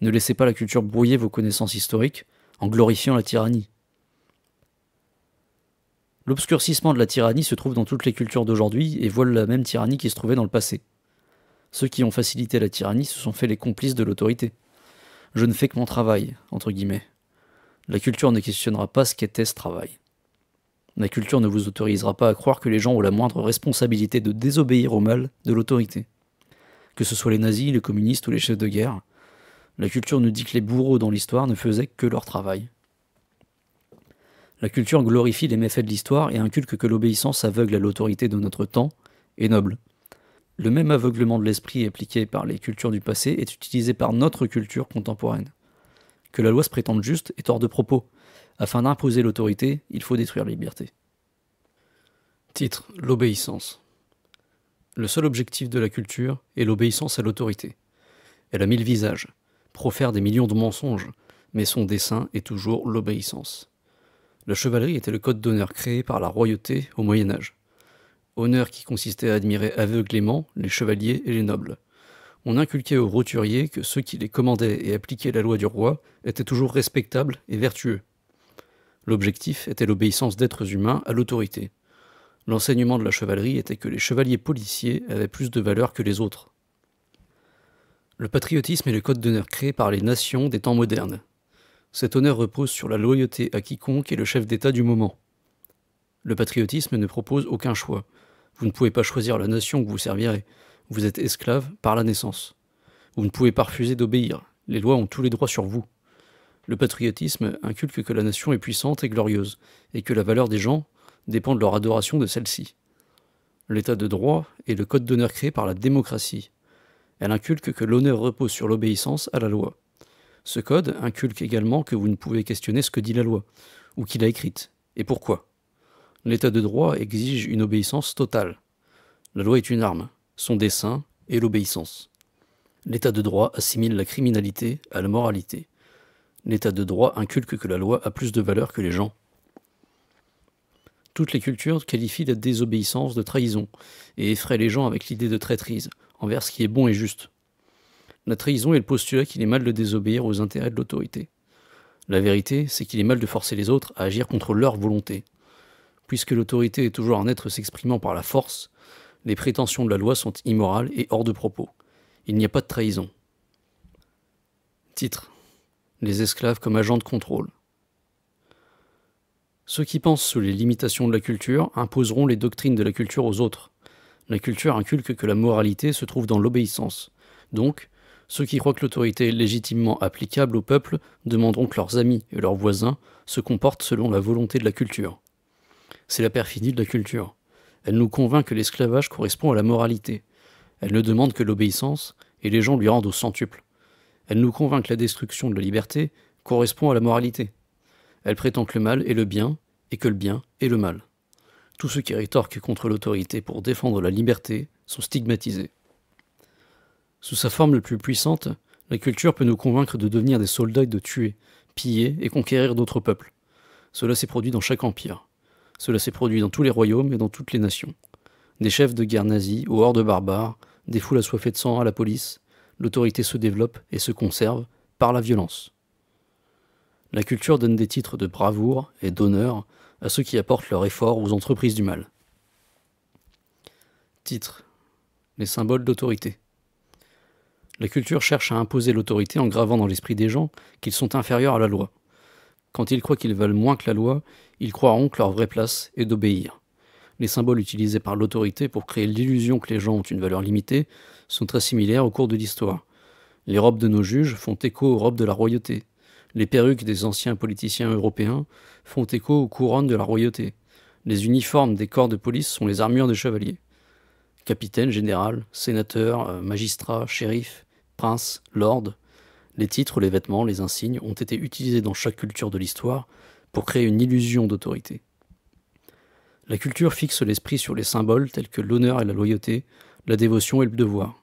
Ne laissez pas la culture brouiller vos connaissances historiques en glorifiant la tyrannie. L'obscurcissement de la tyrannie se trouve dans toutes les cultures d'aujourd'hui et voile la même tyrannie qui se trouvait dans le passé. Ceux qui ont facilité la tyrannie se sont fait les complices de l'autorité. Je ne fais que mon travail, entre guillemets. La culture ne questionnera pas ce qu'était ce travail. La culture ne vous autorisera pas à croire que les gens ont la moindre responsabilité de désobéir au mal de l'autorité. Que ce soit les nazis, les communistes ou les chefs de guerre, la culture nous dit que les bourreaux dans l'histoire ne faisaient que leur travail. La culture glorifie les méfaits de l'histoire et inculque que l'obéissance aveugle à l'autorité de notre temps est noble. Le même aveuglement de l'esprit appliqué par les cultures du passé est utilisé par notre culture contemporaine. Que la loi se prétende juste est hors de propos. Afin d'imposer l'autorité, il faut détruire la liberté. Titre L'obéissance. Le seul objectif de la culture est l'obéissance à l'autorité. Elle a mille visages, profère des millions de mensonges, mais son dessein est toujours l'obéissance. La chevalerie était le code d'honneur créé par la royauté au Moyen Âge. Honneur qui consistait à admirer aveuglément les chevaliers et les nobles. On inculquait aux roturiers que ceux qui les commandaient et appliquaient la loi du roi étaient toujours respectables et vertueux. L'objectif était l'obéissance d'êtres humains à l'autorité. L'enseignement de la chevalerie était que les chevaliers policiers avaient plus de valeur que les autres. Le patriotisme est le code d'honneur créé par les nations des temps modernes. Cet honneur repose sur la loyauté à quiconque est le chef d'État du moment. Le patriotisme ne propose aucun choix. Vous ne pouvez pas choisir la nation que vous servirez. Vous êtes esclave par la naissance. Vous ne pouvez pas refuser d'obéir. Les lois ont tous les droits sur vous. Le patriotisme inculque que la nation est puissante et glorieuse, et que la valeur des gens dépend de leur adoration de celle-ci. L'état de droit est le code d'honneur créé par la démocratie. Elle inculque que l'honneur repose sur l'obéissance à la loi. Ce code inculque également que vous ne pouvez questionner ce que dit la loi, ou qui l'a écrite, et pourquoi? L'état de droit exige une obéissance totale. La loi est une arme, son dessein est l'obéissance. L'état de droit assimile la criminalité à la moralité. L'état de droit inculque que la loi a plus de valeur que les gens. Toutes les cultures qualifient la désobéissance de trahison et effraient les gens avec l'idée de traîtrise envers ce qui est bon et juste. La trahison est le postulat qu'il est mal de désobéir aux intérêts de l'autorité. La vérité, c'est qu'il est mal de forcer les autres à agir contre leur volonté. Puisque l'autorité est toujours un être s'exprimant par la force, les prétentions de la loi sont immorales et hors de propos. Il n'y a pas de trahison. Titre. Les esclaves comme agents de contrôle. Ceux qui pensent sous les limitations de la culture imposeront les doctrines de la culture aux autres. La culture inculque que la moralité se trouve dans l'obéissance. Donc, ceux qui croient que l'autorité est légitimement applicable au peuple demanderont que leurs amis et leurs voisins se comportent selon la volonté de la culture. C'est la perfidie de la culture. Elle nous convainc que l'esclavage correspond à la moralité. Elle ne demande que l'obéissance, et les gens lui rendent au centuple. Elle nous convainc que la destruction de la liberté correspond à la moralité. Elle prétend que le mal est le bien et que le bien est le mal. Tous ceux qui rétorquent contre l'autorité pour défendre la liberté sont stigmatisés. Sous sa forme la plus puissante, la culture peut nous convaincre de devenir des soldats et de tuer, piller et conquérir d'autres peuples. Cela s'est produit dans chaque empire. Cela s'est produit dans tous les royaumes et dans toutes les nations. Des chefs de guerre nazis aux hordes barbares, des foules assoiffées de sang à la police, l'autorité se développe et se conserve par la violence. La culture donne des titres de bravoure et d'honneur à ceux qui apportent leur effort aux entreprises du mal. Titre Les symboles d'autorité. La culture cherche à imposer l'autorité en gravant dans l'esprit des gens qu'ils sont inférieurs à la loi. Quand ils croient qu'ils valent moins que la loi, ils croiront que leur vraie place est d'obéir. Les symboles utilisés par l'autorité pour créer l'illusion que les gens ont une valeur limitée sont très similaires au cours de l'histoire. Les robes de nos juges font écho aux robes de la royauté. Les perruques des anciens politiciens européens font écho aux couronnes de la royauté. Les uniformes des corps de police sont les armures des chevaliers. Capitaine, général, sénateur, euh, magistrat, shérif, prince, lord, les titres, les vêtements, les insignes ont été utilisés dans chaque culture de l'histoire pour créer une illusion d'autorité. La culture fixe l'esprit sur les symboles tels que l'honneur et la loyauté, la dévotion et le devoir.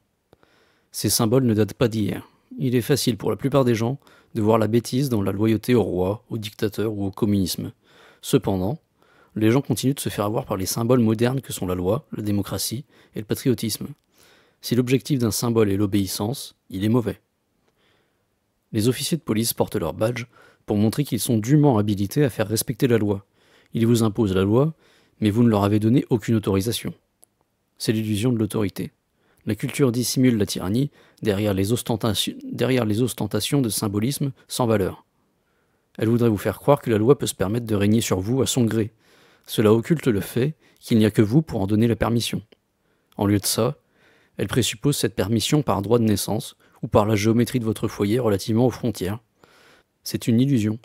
Ces symboles ne datent pas d'hier. Il est facile pour la plupart des gens de voir la bêtise dans la loyauté au roi, au dictateur ou au communisme. Cependant, les gens continuent de se faire avoir par les symboles modernes que sont la loi, la démocratie et le patriotisme. Si l'objectif d'un symbole est l'obéissance, il est mauvais. Les officiers de police portent leur badge pour montrer qu'ils sont dûment habilités à faire respecter la loi. Ils vous imposent la loi, mais vous ne leur avez donné aucune autorisation. C'est l'illusion de l'autorité. La culture dissimule la tyrannie derrière les, ostentations de symbolisme sans valeur. Elle voudrait vous faire croire que la loi peut se permettre de régner sur vous à son gré. Cela occulte le fait qu'il n'y a que vous pour en donner la permission. En lieu de ça, elle présuppose cette permission par droit de naissance ou par la géométrie de votre foyer relativement aux frontières. C'est une illusion.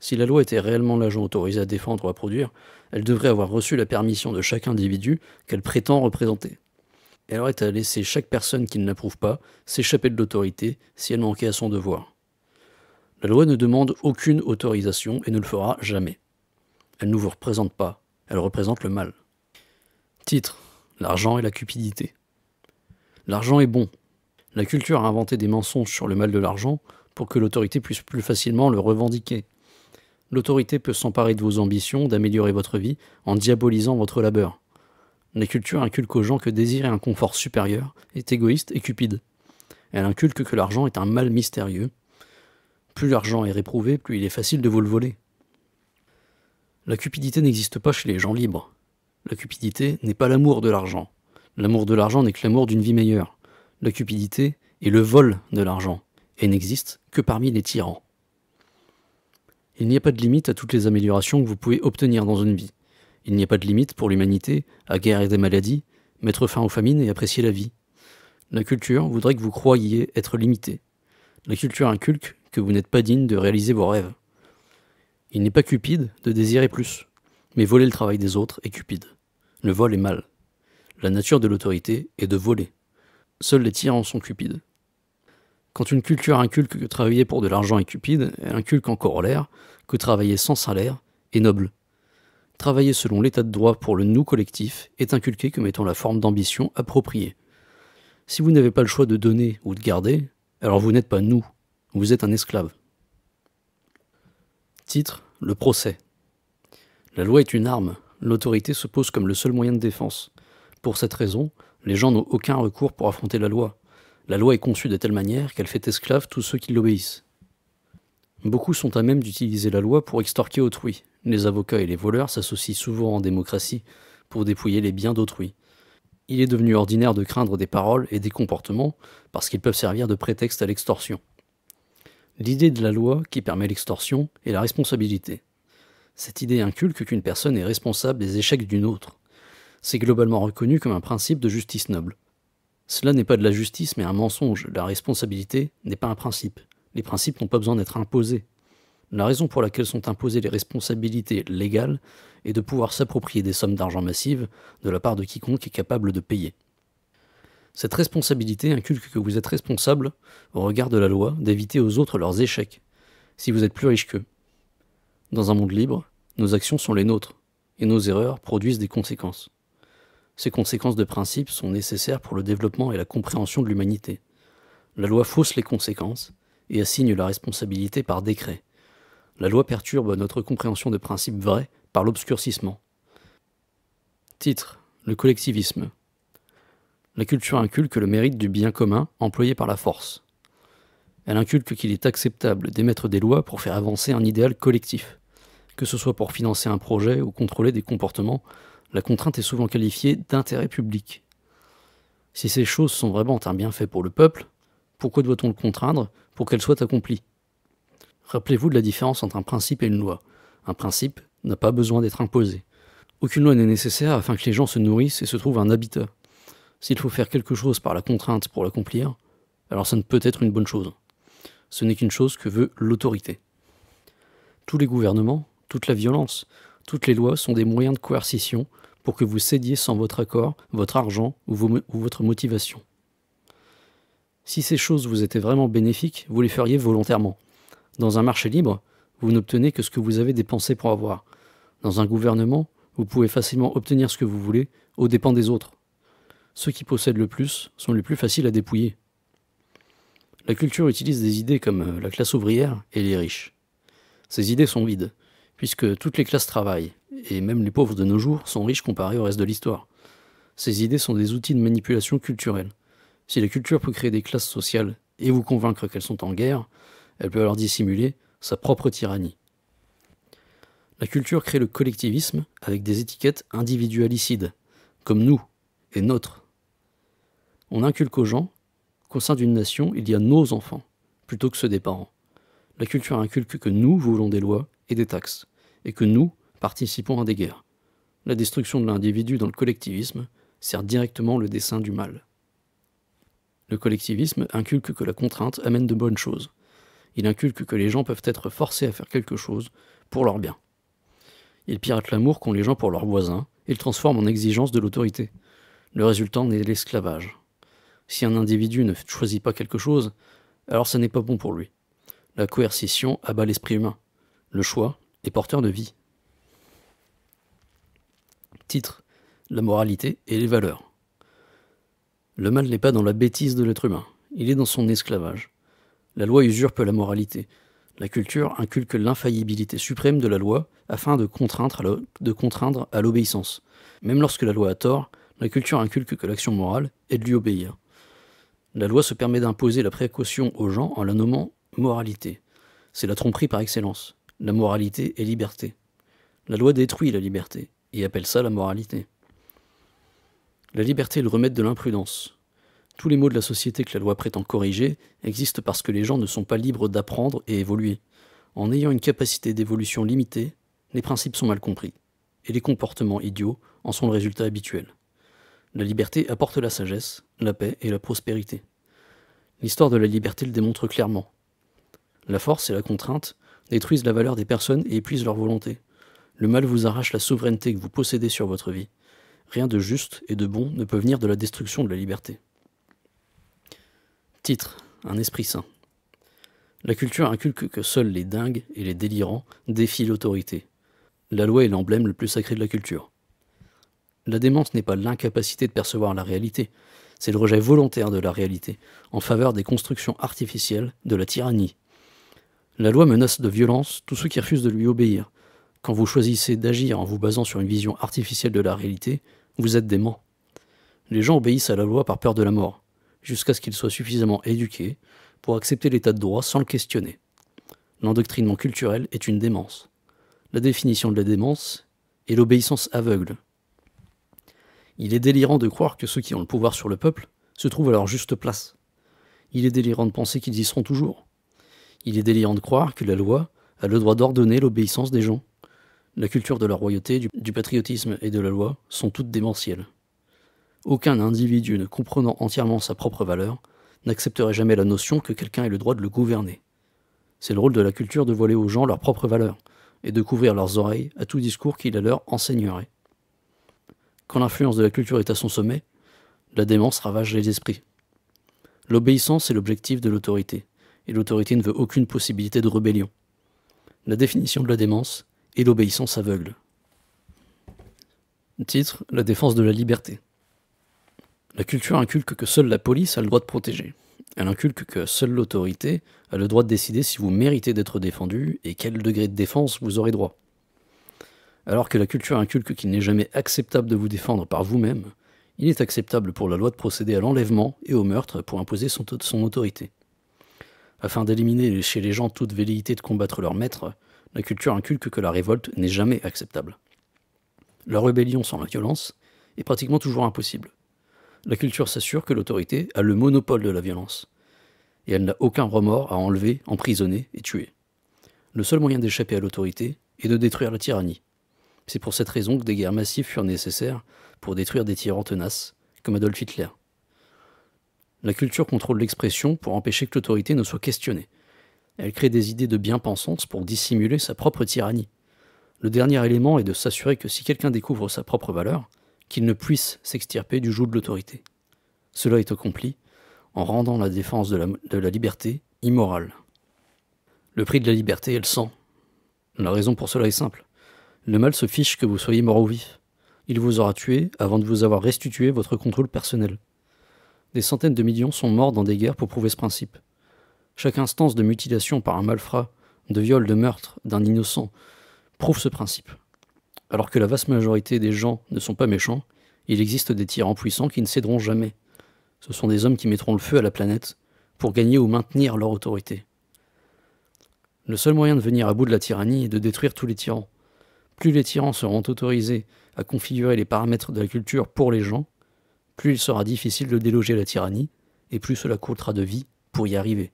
Si la loi était réellement l'agent autorisé à défendre ou à produire, elle devrait avoir reçu la permission de chaque individu qu'elle prétend représenter elle aurait à laisser chaque personne qui ne l'approuve pas s'échapper de l'autorité si elle manquait à son devoir. La loi ne demande aucune autorisation et ne le fera jamais. Elle ne vous représente pas, elle représente le mal. Titre L'argent et la cupidité. L'argent est bon. La culture a inventé des mensonges sur le mal de l'argent pour que l'autorité puisse plus facilement le revendiquer. L'autorité peut s'emparer de vos ambitions, d'améliorer votre vie, en diabolisant votre labeur. La culture inculque aux gens que désirer un confort supérieur est égoïste et cupide. Elle inculque que l'argent est un mal mystérieux. Plus l'argent est réprouvé, plus il est facile de vous le voler. La cupidité n'existe pas chez les gens libres. La cupidité n'est pas l'amour de l'argent. L'amour de l'argent n'est que l'amour d'une vie meilleure. La cupidité est le vol de l'argent, et n'existe que parmi les tyrans. Il n'y a pas de limite à toutes les améliorations que vous pouvez obtenir dans une vie. Il n'y a pas de limite pour l'humanité à guérir des maladies, mettre fin aux famines et apprécier la vie. La culture voudrait que vous croyiez être limité. La culture inculque que vous n'êtes pas digne de réaliser vos rêves. Il n'est pas cupide de désirer plus, mais voler le travail des autres est cupide. Le vol est mal. La nature de l'autorité est de voler. Seuls les tyrans sont cupides. Quand une culture inculque que travailler pour de l'argent est cupide, elle inculque en corollaire que travailler sans salaire est noble. Travailler selon l'état de droit pour le nous collectif est inculqué comme étant la forme d'ambition appropriée. Si vous n'avez pas le choix de donner ou de garder, alors vous n'êtes pas nous, vous êtes un esclave. Titre Le procès. La loi est une arme, l'autorité se pose comme le seul moyen de défense. Pour cette raison, les gens n'ont aucun recours pour affronter la loi. La loi est conçue de telle manière qu'elle fait esclave tous ceux qui l'obéissent. Beaucoup sont à même d'utiliser la loi pour extorquer autrui. Les avocats et les voleurs s'associent souvent en démocratie pour dépouiller les biens d'autrui. Il est devenu ordinaire de craindre des paroles et des comportements parce qu'ils peuvent servir de prétexte à l'extorsion. L'idée de la loi qui permet l'extorsion est la responsabilité. Cette idée inculque qu'une personne est responsable des échecs d'une autre. C'est globalement reconnu comme un principe de justice noble. Cela n'est pas de la justice, mais un mensonge. La responsabilité n'est pas un principe. Les principes n'ont pas besoin d'être imposés. La raison pour laquelle sont imposées les responsabilités légales est de pouvoir s'approprier des sommes d'argent massives de la part de quiconque est capable de payer. Cette responsabilité inculque que vous êtes responsable, au regard de la loi, d'éviter aux autres leurs échecs, si vous êtes plus riche qu'eux. Dans un monde libre, nos actions sont les nôtres, et nos erreurs produisent des conséquences. Ces conséquences de principe sont nécessaires pour le développement et la compréhension de l'humanité. La loi fausse les conséquences et assigne la responsabilité par décret. La loi perturbe notre compréhension de principes vrais par l'obscurcissement. Titre Le collectivisme. La culture inculque le mérite du bien commun employé par la force. Elle inculque qu'il est acceptable d'émettre des lois pour faire avancer un idéal collectif, que ce soit pour financer un projet ou contrôler des comportements la contrainte est souvent qualifiée d'intérêt public. Si ces choses sont vraiment un bienfait pour le peuple, pourquoi doit-on le contraindre pour qu'elles soient accomplies? Rappelez-vous de la différence entre un principe et une loi. Un principe n'a pas besoin d'être imposé. Aucune loi n'est nécessaire afin que les gens se nourrissent et se trouvent un habitat. S'il faut faire quelque chose par la contrainte pour l'accomplir, alors ça ne peut être une bonne chose. Ce n'est qu'une chose que veut l'autorité. Tous les gouvernements, toute la violence, toutes les lois sont des moyens de coercition pour que vous cédiez sans votre accord votre argent ou, votre motivation. Si ces choses vous étaient vraiment bénéfiques, vous les feriez volontairement. Dans un marché libre, vous n'obtenez que ce que vous avez dépensé pour avoir. Dans un gouvernement, vous pouvez facilement obtenir ce que vous voulez aux dépens des autres. Ceux qui possèdent le plus sont les plus faciles à dépouiller. La culture utilise des idées comme euh, la classe ouvrière et les riches. Ces idées sont vides puisque toutes les classes travaillent, et même les pauvres de nos jours sont riches comparés au reste de l'histoire. Ces idées sont des outils de manipulation culturelle. Si la culture peut créer des classes sociales et vous convaincre qu'elles sont en guerre, elle peut alors dissimuler sa propre tyrannie. La culture crée le collectivisme avec des étiquettes individualicides, comme nous et notre. On inculque aux gens qu'au sein d'une nation, il y a nos enfants, plutôt que ceux des parents. La culture inculque que nous voulons des lois et des taxes, et que nous participons à des guerres. La destruction de l'individu dans le collectivisme sert directement le dessein du mal. Le collectivisme inculque que la contrainte amène de bonnes choses. Il inculque que les gens peuvent être forcés à faire quelque chose pour leur bien. Il pirate l'amour qu'ont les gens pour leurs voisins et le transforme en exigence de l'autorité. Le résultat en est l'esclavage. Si un individu ne choisit pas quelque chose, alors ce n'est pas bon pour lui. La coercition abat l'esprit humain. Le choix est porteur de vie. Titre La moralité et les valeurs. Le mal n'est pas dans la bêtise de l'être humain, il est dans son esclavage. La loi usurpe la moralité. La culture inculque l'infaillibilité suprême de la loi afin de contraindre à l'obéissance. Même lorsque la loi a tort, la culture inculque que l'action morale est de lui obéir. La loi se permet d'imposer la précaution aux gens en la nommant moralité. C'est la tromperie par excellence. La moralité est liberté. La loi détruit la liberté et appelle ça la moralité. La liberté est le remède de l'imprudence. Tous les maux de la société que la loi prétend corriger existent parce que les gens ne sont pas libres d'apprendre et évoluer. En ayant une capacité d'évolution limitée, les principes sont mal compris, et les comportements idiots en sont le résultat habituel. La liberté apporte la sagesse, la paix et la prospérité. L'histoire de la liberté le démontre clairement. La force et la contrainte détruisent la valeur des personnes et épuisent leur volonté. Le mal vous arrache la souveraineté que vous possédez sur votre vie. Rien de juste et de bon ne peut venir de la destruction de la liberté. Titre Un esprit saint. La culture inculque que seuls les dingues et les délirants défient l'autorité. La loi est l'emblème le plus sacré de la culture. La démence n'est pas l'incapacité de percevoir la réalité, c'est le rejet volontaire de la réalité, en faveur des constructions artificielles de la tyrannie. La loi menace de violence tous ceux qui refusent de lui obéir. Quand vous choisissez d'agir en vous basant sur une vision artificielle de la réalité, vous êtes dément. Les gens obéissent à la loi par peur de la mort, jusqu'à ce qu'ils soient suffisamment éduqués pour accepter l'état de droit sans le questionner. L'endoctrinement culturel est une démence. La définition de la démence est l'obéissance aveugle. Il est délirant de croire que ceux qui ont le pouvoir sur le peuple se trouvent à leur juste place. Il est délirant de penser qu'ils y seront toujours. Il est délirant de croire que la loi a le droit d'ordonner l'obéissance des gens. La culture de la royauté, du, patriotisme et de la loi sont toutes démentielles. Aucun individu ne comprenant entièrement sa propre valeur n'accepterait jamais la notion que quelqu'un ait le droit de le gouverner. C'est le rôle de la culture de voiler aux gens leur propre valeur et de couvrir leurs oreilles à tout discours qui la leur enseignerait. Quand l'influence de la culture est à son sommet, la démence ravage les esprits. L'obéissance est l'objectif de l'autorité et l'autorité ne veut aucune possibilité de rébellion. La définition de la démence est l'obéissance aveugle. Titre La défense de la liberté. La culture inculque que seule la police a le droit de protéger. Elle inculque que seule l'autorité a le droit de décider si vous méritez d'être défendu et quel degré de défense vous aurez droit. Alors que la culture inculque qu'il n'est jamais acceptable de vous défendre par vous-même, il est acceptable pour la loi de procéder à l'enlèvement et au meurtre pour imposer son, son autorité. Afin d'éliminer chez les gens toute velléité de combattre leur maître, la culture inculque que la révolte n'est jamais acceptable. La rébellion sans la violence est pratiquement toujours impossible. La culture s'assure que l'autorité a le monopole de la violence, et elle n'a aucun remords à enlever, emprisonner et tuer. Le seul moyen d'échapper à l'autorité est de détruire la tyrannie. C'est pour cette raison que des guerres massives furent nécessaires pour détruire des tyrans tenaces, comme Adolf Hitler. La culture contrôle l'expression pour empêcher que l'autorité ne soit questionnée. Elle crée des idées de bien-pensance pour dissimuler sa propre tyrannie. Le dernier élément est de s'assurer que si quelqu'un découvre sa propre valeur, qu'il ne puisse s'extirper du joug de l'autorité. Cela est accompli en rendant la défense de la, liberté immorale. Le prix de la liberté est le sang. La raison pour cela est simple. Le mal se fiche que vous soyez mort ou vif. Il vous aura tué avant de vous avoir restitué votre contrôle personnel. Des centaines de millions sont morts dans des guerres pour prouver ce principe. Chaque instance de mutilation par un malfrat, de viol, de meurtre d'un innocent, prouve ce principe. Alors que la vaste majorité des gens ne sont pas méchants, il existe des tyrans puissants qui ne céderont jamais. Ce sont des hommes qui mettront le feu à la planète pour gagner ou maintenir leur autorité. Le seul moyen de venir à bout de la tyrannie est de détruire tous les tyrans. Plus les tyrans seront autorisés à configurer les paramètres de la culture pour les gens, plus il sera difficile de déloger la tyrannie, et plus cela coûtera de vie pour y arriver.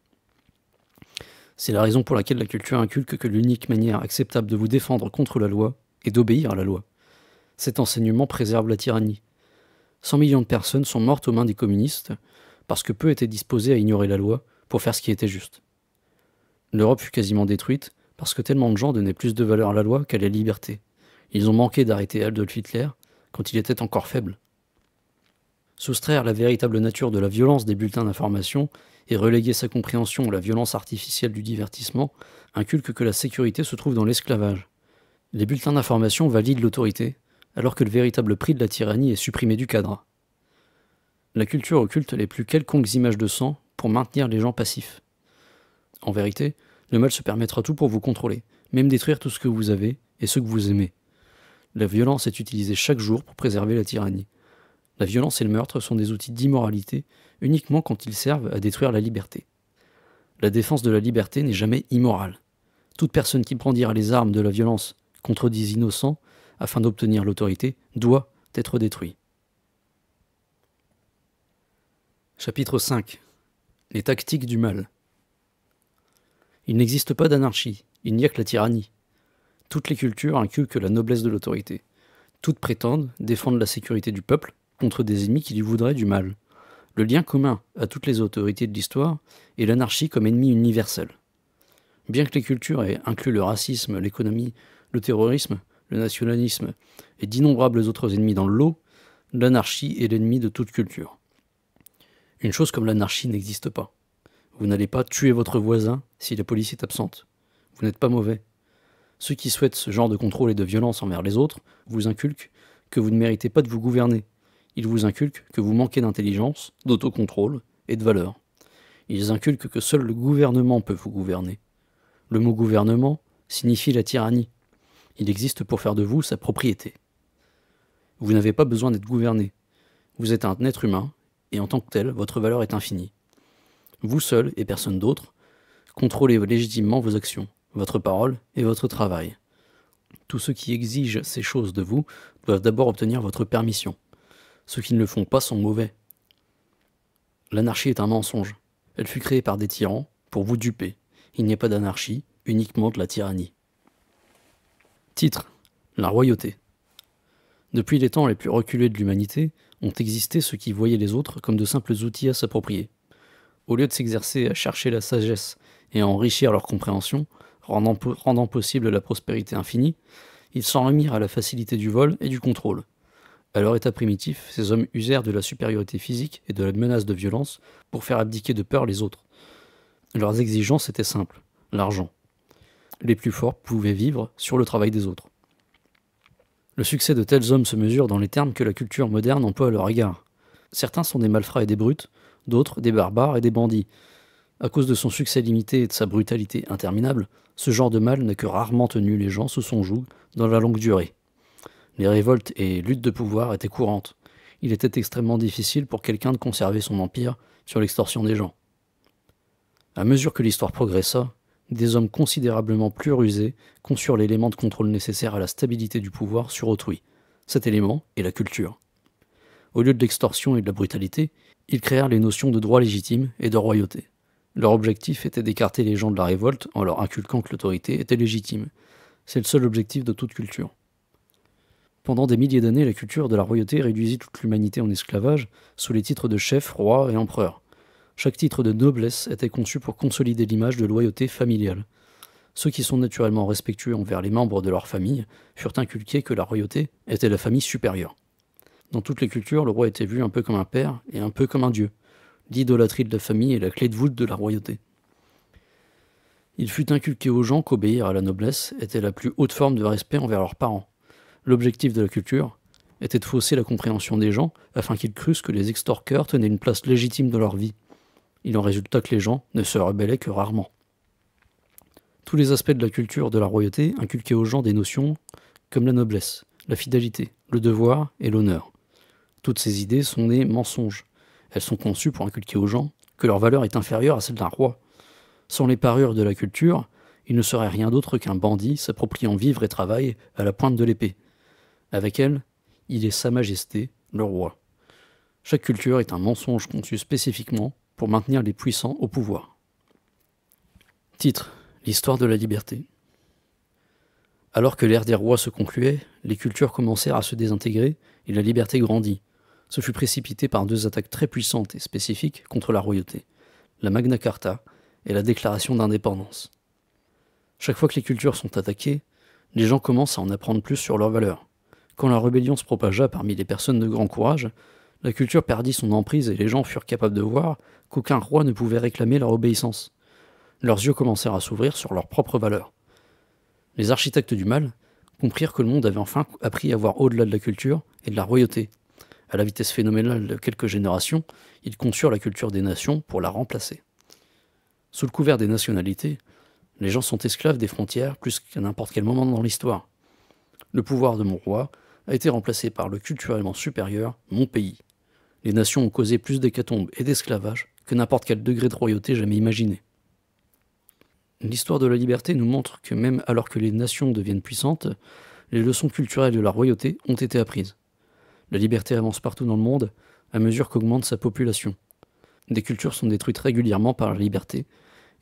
C'est la raison pour laquelle la culture inculque que l'unique manière acceptable de vous défendre contre la loi est d'obéir à la loi. Cet enseignement préserve la tyrannie. 100 millions de personnes sont mortes aux mains des communistes parce que peu étaient disposés à ignorer la loi pour faire ce qui était juste. L'Europe fut quasiment détruite parce que tellement de gens donnaient plus de valeur à la loi qu'à la liberté. Ils ont manqué d'arrêter Adolf Hitler quand il était encore faible. Soustraire la véritable nature de la violence des bulletins d'information et reléguer sa compréhension à la violence artificielle du divertissement inculque que la sécurité se trouve dans l'esclavage. Les bulletins d'information valident l'autorité, alors que le véritable prix de la tyrannie est supprimé du cadre. La culture occulte les plus quelconques images de sang pour maintenir les gens passifs. En vérité, le mal se permettra tout pour vous contrôler, même détruire tout ce que vous avez et ce que vous aimez. La violence est utilisée chaque jour pour préserver la tyrannie. La violence et le meurtre sont des outils d'immoralité uniquement quand ils servent à détruire la liberté. La défense de la liberté n'est jamais immorale. Toute personne qui brandira les armes de la violence contre des innocents afin d'obtenir l'autorité doit être détruite. Chapitre 5 Les tactiques du mal. Il n'existe pas d'anarchie, il n'y a que la tyrannie. Toutes les cultures inculquent la noblesse de l'autorité. Toutes prétendent défendre la sécurité du peuple contre des ennemis qui lui voudraient du mal. Le lien commun à toutes les autorités de l'histoire est l'anarchie comme ennemi universel. Bien que les cultures aient inclus le racisme, l'économie, le terrorisme, le nationalisme et d'innombrables autres ennemis dans le lot, l'anarchie est l'ennemi de toute culture. Une chose comme l'anarchie n'existe pas. Vous n'allez pas tuer votre voisin si la police est absente. Vous n'êtes pas mauvais. Ceux qui souhaitent ce genre de contrôle et de violence envers les autres vous inculquent que vous ne méritez pas de vous gouverner. Ils vous inculquent que vous manquez d'intelligence, d'autocontrôle et de valeur. Ils inculquent que seul le gouvernement peut vous gouverner. Le mot gouvernement signifie la tyrannie. Il existe pour faire de vous sa propriété. Vous n'avez pas besoin d'être gouverné. Vous êtes un être humain, et en tant que tel, votre valeur est infinie. Vous seul, et personne d'autre, contrôlez légitimement vos actions, votre parole et votre travail. Tous ceux qui exigent ces choses de vous doivent d'abord obtenir votre permission. Ceux qui ne le font pas sont mauvais. L'anarchie est un mensonge. Elle fut créée par des tyrans pour vous duper. Il n'y a pas d'anarchie, uniquement de la tyrannie. Titre La royauté. Depuis les temps les plus reculés de l'humanité, ont existé ceux qui voyaient les autres comme de simples outils à s'approprier. Au lieu de s'exercer à chercher la sagesse et à enrichir leur compréhension, rendant, rendant possible la prospérité infinie, ils s'en remirent à la facilité du vol et du contrôle. À leur état primitif, ces hommes usèrent de la supériorité physique et de la menace de violence pour faire abdiquer de peur les autres. Leurs exigences étaient simples l'argent. Les plus forts pouvaient vivre sur le travail des autres. Le succès de tels hommes se mesure dans les termes que la culture moderne emploie à leur égard. Certains sont des malfrats et des brutes, d'autres des barbares et des bandits. À cause de son succès limité et de sa brutalité interminable, ce genre de mal n'a que rarement tenu les gens sous son joug dans la longue durée. Les révoltes et luttes de pouvoir étaient courantes. Il était extrêmement difficile pour quelqu'un de conserver son empire sur l'extorsion des gens. À mesure que l'histoire progressa, des hommes considérablement plus rusés conçurent l'élément de contrôle nécessaire à la stabilité du pouvoir sur autrui. Cet élément est la culture. Au lieu de l'extorsion et de la brutalité, ils créèrent les notions de droit légitime et de royauté. Leur objectif était d'écarter les gens de la révolte en leur inculquant que l'autorité était légitime. C'est le seul objectif de toute culture. Pendant des milliers d'années, la culture de la royauté réduisit toute l'humanité en esclavage sous les titres de chef, roi et empereur. Chaque titre de noblesse était conçu pour consolider l'image de loyauté familiale. Ceux qui sont naturellement respectueux envers les membres de leur famille furent inculqués que la royauté était la famille supérieure. Dans toutes les cultures, le roi était vu un peu comme un père et un peu comme un dieu. L'idolâtrie de la famille est la clé de voûte de la royauté. Il fut inculqué aux gens qu'obéir à la noblesse était la plus haute forme de respect envers leurs parents. L'objectif de la culture était de fausser la compréhension des gens afin qu'ils crussent que les extorqueurs tenaient une place légitime dans leur vie il en résulta que les gens ne se rebellaient que rarement. Tous les aspects de la culture de la royauté inculquaient aux gens des notions comme la noblesse, la fidélité, le devoir et l'honneur. Toutes ces idées sont des mensonges. Elles sont conçues pour inculquer aux gens que leur valeur est inférieure à celle d'un roi. Sans les parures de la culture, il ne serait rien d'autre qu'un bandit s'appropriant vivre et travail à la pointe de l'épée. Avec elle, il est Sa Majesté, le roi. Chaque culture est un mensonge conçu spécifiquement pour maintenir les puissants au pouvoir. Titre L'histoire de la liberté. Alors que l'ère des rois se concluait, les cultures commencèrent à se désintégrer et la liberté grandit. Ce fut précipité par deux attaques très puissantes et spécifiques contre la royauté, la Magna Carta et la Déclaration d'indépendance. Chaque fois que les cultures sont attaquées, les gens commencent à en apprendre plus sur leurs valeurs. Quand la rébellion se propagea parmi les personnes de grand courage, la culture perdit son emprise et les gens furent capables de voir qu'aucun roi ne pouvait réclamer leur obéissance. Leurs yeux commencèrent à s'ouvrir sur leurs propres valeurs. Les architectes du mal comprirent que le monde avait enfin appris à voir au-delà de la culture et de la royauté. À la vitesse phénoménale de quelques générations, ils conçurent la culture des nations pour la remplacer. Sous le couvert des nationalités, les gens sont esclaves des frontières plus qu'à n'importe quel moment dans l'histoire. Le pouvoir de mon roi a été remplacé par le culturellement supérieur mon pays. Les nations ont causé plus d'hécatombes et d'esclavage que n'importe quel degré de royauté jamais imaginé. L'histoire de la liberté nous montre que même alors que les nations deviennent puissantes, les leçons culturelles de la royauté ont été apprises. La liberté avance partout dans le monde à mesure qu'augmente sa population. Des cultures sont détruites régulièrement par la liberté,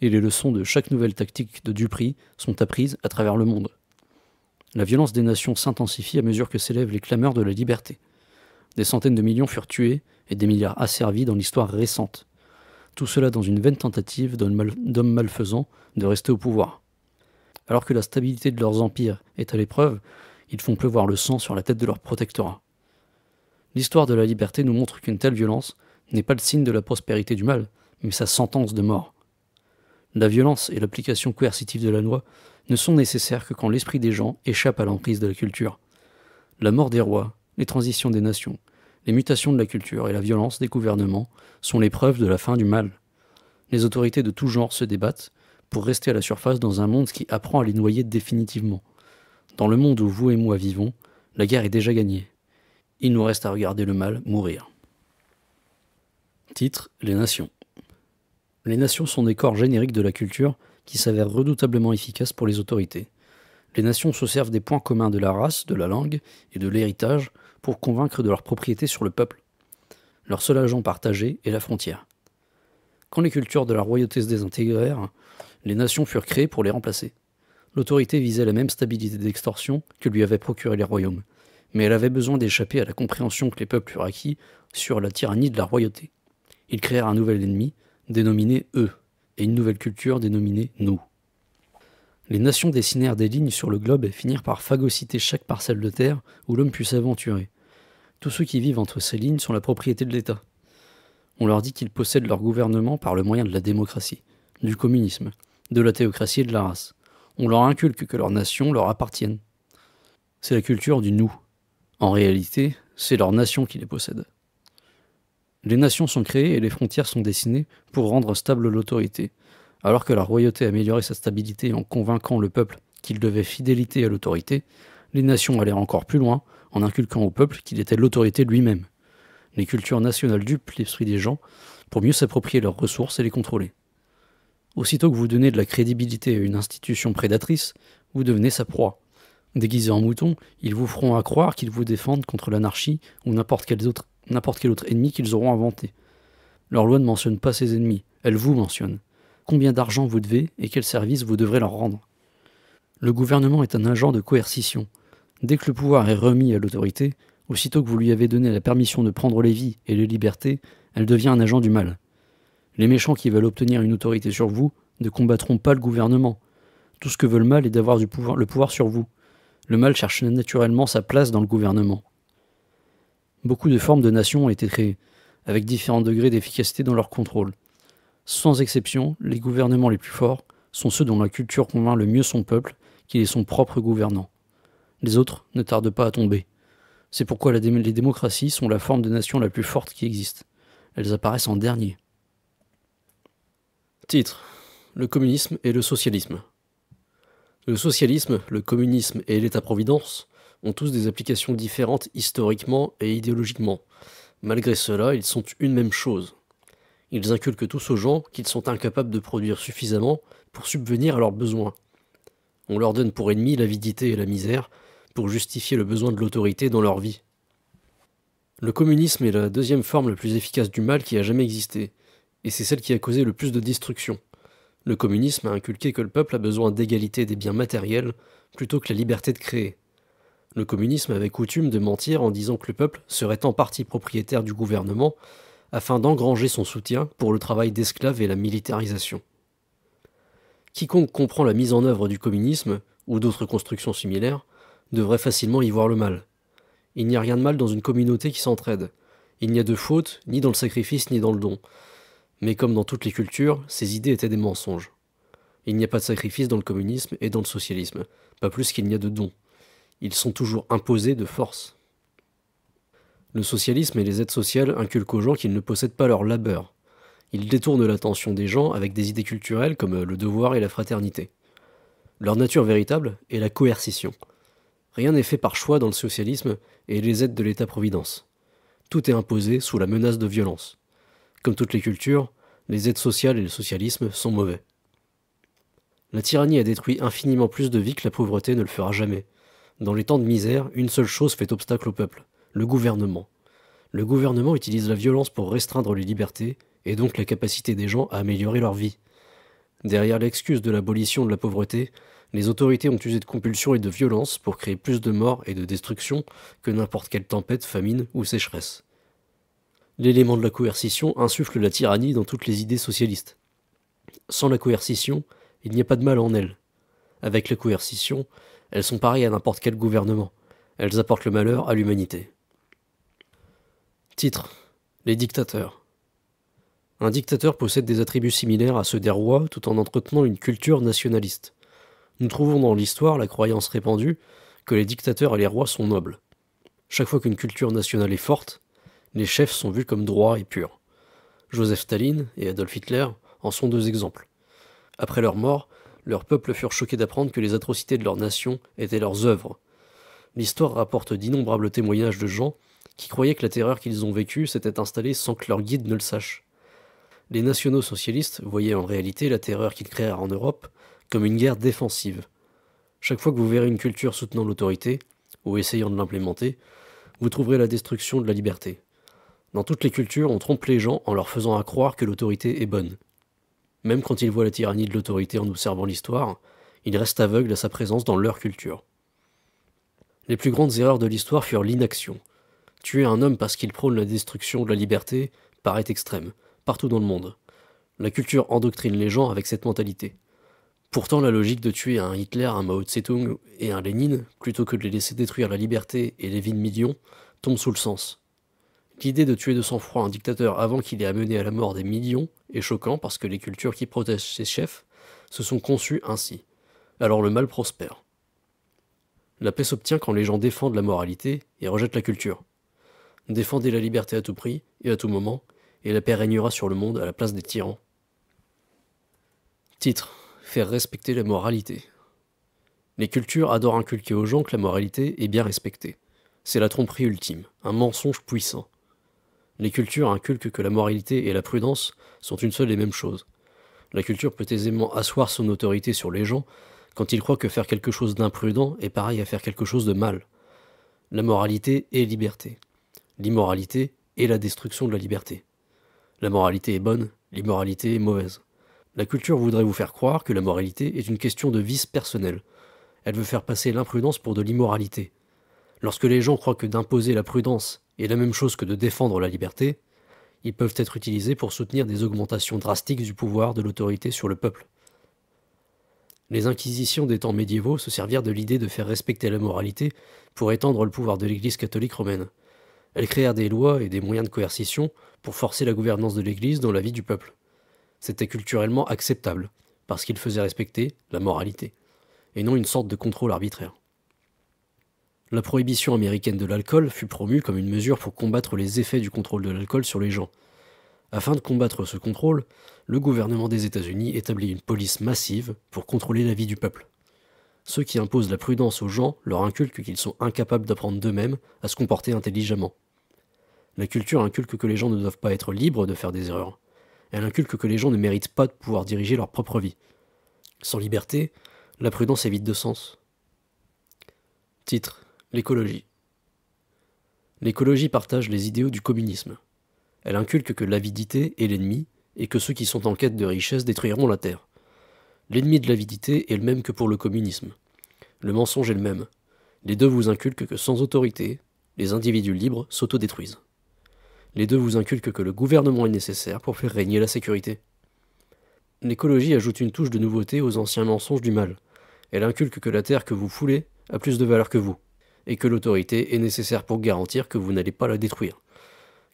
et les leçons de chaque nouvelle tactique de Dupri sont apprises à travers le monde. La violence des nations s'intensifie à mesure que s'élèvent les clameurs de la liberté. Des centaines de millions furent tués et des milliards asservis dans l'histoire récente. Tout cela dans une vaine tentative d'hommes malfaisants de rester au pouvoir. Alors que la stabilité de leurs empires est à l'épreuve, ils font pleuvoir le sang sur la tête de leur protectorat. L'histoire de la liberté nous montre qu'une telle violence n'est pas le signe de la prospérité du mal, mais sa sentence de mort. La violence et l'application coercitive de la loi ne sont nécessaires que quand l'esprit des gens échappe à l'emprise de la culture. La mort des rois, les transitions des nations, les mutations de la culture et la violence des gouvernements sont les preuves de la fin du mal. Les autorités de tout genre se débattent pour rester à la surface dans un monde qui apprend à les noyer définitivement. Dans le monde où vous et moi vivons, la guerre est déjà gagnée. Il nous reste à regarder le mal mourir. Titre Les nations. Les nations sont des corps génériques de la culture qui s'avèrent redoutablement efficaces pour les autorités. Les nations se servent des points communs de la race, de la langue et de l'héritage pour convaincre de leur propriété sur le peuple. Leur seul agent partagé est la frontière. Quand les cultures de la royauté se désintégrèrent, les nations furent créées pour les remplacer. L'autorité visait la même stabilité d'extorsion que lui avaient procuré les royaumes, mais elle avait besoin d'échapper à la compréhension que les peuples eurent acquis sur la tyrannie de la royauté. Ils créèrent un nouvel ennemi, dénominé eux, et une nouvelle culture dénominée nous. Les nations dessinèrent des lignes sur le globe et finirent par phagocyter chaque parcelle de terre où l'homme put s'aventurer. Tous ceux qui vivent entre ces lignes sont la propriété de l'État. On leur dit qu'ils possèdent leur gouvernement par le moyen de la démocratie, du communisme, de la théocratie et de la race. On leur inculque que leurs nations leur appartiennent. C'est la culture du nous. En réalité, c'est leur nation qui les possède. Les nations sont créées et les frontières sont dessinées pour rendre stable l'autorité, alors que la royauté améliorait sa stabilité en convainquant le peuple qu'il devait fidélité à l'autorité, les nations allèrent encore plus loin en inculquant au peuple qu'il était l'autorité lui-même. Les cultures nationales dupent l'esprit des gens pour mieux s'approprier leurs ressources et les contrôler. Aussitôt que vous donnez de la crédibilité à une institution prédatrice, vous devenez sa proie. Déguisés en moutons, ils vous feront à croire qu'ils vous défendent contre l'anarchie ou n'importe quel autre n'importe quel autre ennemi qu'ils auront inventé. Leur loi ne mentionne pas ses ennemis, elle vous mentionne. Combien d'argent vous devez et quel service vous devrez leur rendre. Le gouvernement est un agent de coercition. Dès que le pouvoir est remis à l'autorité, aussitôt que vous lui avez donné la permission de prendre les vies et les libertés, elle devient un agent du mal. Les méchants qui veulent obtenir une autorité sur vous ne combattront pas le gouvernement. Tout ce que veut le mal est d'avoir le pouvoir sur vous. Le mal cherche naturellement sa place dans le gouvernement. Beaucoup de formes de nations ont été créées, avec différents degrés d'efficacité dans leur contrôle. Sans exception, les gouvernements les plus forts sont ceux dont la culture convainc le mieux son peuple qu'il est son propre gouvernant. Les autres ne tardent pas à tomber. C'est pourquoi les démocraties sont la forme de nation la plus forte qui existe. Elles apparaissent en dernier. Titre Le communisme et le socialisme. Le socialisme, le communisme et l'État-providence ont tous des applications différentes historiquement et idéologiquement. Malgré cela, ils sont une même chose. Ils inculquent tous aux gens qu'ils sont incapables de produire suffisamment pour subvenir à leurs besoins. On leur donne pour ennemis l'avidité et la misère pour justifier le besoin de l'autorité dans leur vie. Le communisme est la deuxième forme la plus efficace du mal qui a jamais existé, et c'est celle qui a causé le plus de destruction. Le communisme a inculqué que le peuple a besoin d'égalité des biens matériels plutôt que la liberté de créer. Le communisme avait coutume de mentir en disant que le peuple serait en partie propriétaire du gouvernement afin d'engranger son soutien pour le travail d'esclaves et la militarisation. Quiconque comprend la mise en œuvre du communisme, ou d'autres constructions similaires, devrait facilement y voir le mal. Il n'y a rien de mal dans une communauté qui s'entraide. Il n'y a de faute ni dans le sacrifice ni dans le don. Mais comme dans toutes les cultures, ces idées étaient des mensonges. Il n'y a pas de sacrifice dans le communisme et dans le socialisme, pas plus qu'il n'y a de don ils sont toujours imposés de force. Le socialisme et les aides sociales inculquent aux gens qu'ils ne possèdent pas leur labeur. Ils détournent l'attention des gens avec des idées culturelles comme le devoir et la fraternité. Leur nature véritable est la coercition. Rien n'est fait par choix dans le socialisme et les aides de l'État-providence. Tout est imposé sous la menace de violence. Comme toutes les cultures, les aides sociales et le socialisme sont mauvais. La tyrannie a détruit infiniment plus de vies que la pauvreté ne le fera jamais. Dans les temps de misère, une seule chose fait obstacle au peuple, le gouvernement. Le gouvernement utilise la violence pour restreindre les libertés, et donc la capacité des gens à améliorer leur vie. Derrière l'excuse de l'abolition de la pauvreté, les autorités ont usé de compulsion et de violence pour créer plus de morts et de destruction que n'importe quelle tempête, famine ou sécheresse. L'élément de la coercition insuffle la tyrannie dans toutes les idées socialistes. Sans la coercition, il n'y a pas de mal en elles. Avec la coercition, elles sont pareilles à n'importe quel gouvernement. Elles apportent le malheur à l'humanité. Titre Les dictateurs. Un dictateur possède des attributs similaires à ceux des rois tout en entretenant une culture nationaliste. Nous trouvons dans l'histoire la croyance répandue que les dictateurs et les rois sont nobles. Chaque fois qu'une culture nationale est forte, les chefs sont vus comme droits et purs. Joseph Staline et Adolf Hitler en sont deux exemples. Après leur mort, leurs peuples furent choqués d'apprendre que les atrocités de leur nation étaient leurs œuvres. L'histoire rapporte d'innombrables témoignages de gens qui croyaient que la terreur qu'ils ont vécue s'était installée sans que leur guide ne le sache. Les nationaux socialistes voyaient en réalité la terreur qu'ils créèrent en Europe comme une guerre défensive. Chaque fois que vous verrez une culture soutenant l'autorité, ou essayant de l'implémenter, vous trouverez la destruction de la liberté. Dans toutes les cultures, on trompe les gens en leur faisant croire que l'autorité est bonne. Même quand ils voient la tyrannie de l'autorité en observant l'histoire, ils restent aveugles à sa présence dans leur culture. Les plus grandes erreurs de l'histoire furent l'inaction. Tuer un homme parce qu'il prône la destruction de la liberté paraît extrême, partout dans le monde. La culture endoctrine les gens avec cette mentalité. Pourtant, la logique de tuer un Hitler, un Mao Tse-tung et un Lénine, plutôt que de les laisser détruire la liberté et les vies millions, tombe sous le sens. L'idée de tuer de sang-froid un dictateur avant qu'il ait amené à la mort des millions est choquant parce que les cultures qui protègent ses chefs se sont conçues ainsi. Alors le mal prospère. La paix s'obtient quand les gens défendent la moralité et rejettent la culture. Défendez la liberté à tout prix et à tout moment, et la paix régnera sur le monde à la place des tyrans. Titre Faire respecter la moralité. Les cultures adorent inculquer aux gens que la moralité est bien respectée. C'est la tromperie ultime, un mensonge puissant. Les cultures inculquent que la moralité et la prudence sont une seule et même chose. La culture peut aisément asseoir son autorité sur les gens quand ils croient que faire quelque chose d'imprudent est pareil à faire quelque chose de mal. La moralité est liberté. L'immoralité est la destruction de la liberté. La moralité est bonne, l'immoralité est mauvaise. La culture voudrait vous faire croire que la moralité est une question de vice personnel. Elle veut faire passer l'imprudence pour de l'immoralité. Lorsque les gens croient que d'imposer la prudence est la même chose que de défendre la liberté, ils peuvent être utilisés pour soutenir des augmentations drastiques du pouvoir de l'autorité sur le peuple. Les inquisitions des temps médiévaux se servirent de l'idée de faire respecter la moralité pour étendre le pouvoir de l'Église catholique romaine. Elles créèrent des lois et des moyens de coercition pour forcer la gouvernance de l'Église dans la vie du peuple. C'était culturellement acceptable, parce qu'il faisait respecter la moralité, et non une sorte de contrôle arbitraire. La prohibition américaine de l'alcool fut promue comme une mesure pour combattre les effets du contrôle de l'alcool sur les gens. Afin de combattre ce contrôle, le gouvernement des États-Unis établit une police massive pour contrôler la vie du peuple. Ceux qui imposent la prudence aux gens leur inculquent qu'ils sont incapables d'apprendre d'eux-mêmes à se comporter intelligemment. La culture inculque que les gens ne doivent pas être libres de faire des erreurs. Elle inculque que les gens ne méritent pas de pouvoir diriger leur propre vie. Sans liberté, la prudence est vide de sens. Titre L'écologie. L'écologie partage les idéaux du communisme. Elle inculque que l'avidité est l'ennemi et que ceux qui sont en quête de richesse détruiront la terre. L'ennemi de l'avidité est le même que pour le communisme. Le mensonge est le même. Les deux vous inculquent que sans autorité, les individus libres s'autodétruisent. Les deux vous inculquent que le gouvernement est nécessaire pour faire régner la sécurité. L'écologie ajoute une touche de nouveauté aux anciens mensonges du mal. Elle inculque que la terre que vous foulez a plus de valeur que vous et que l'autorité est nécessaire pour garantir que vous n'allez pas la détruire.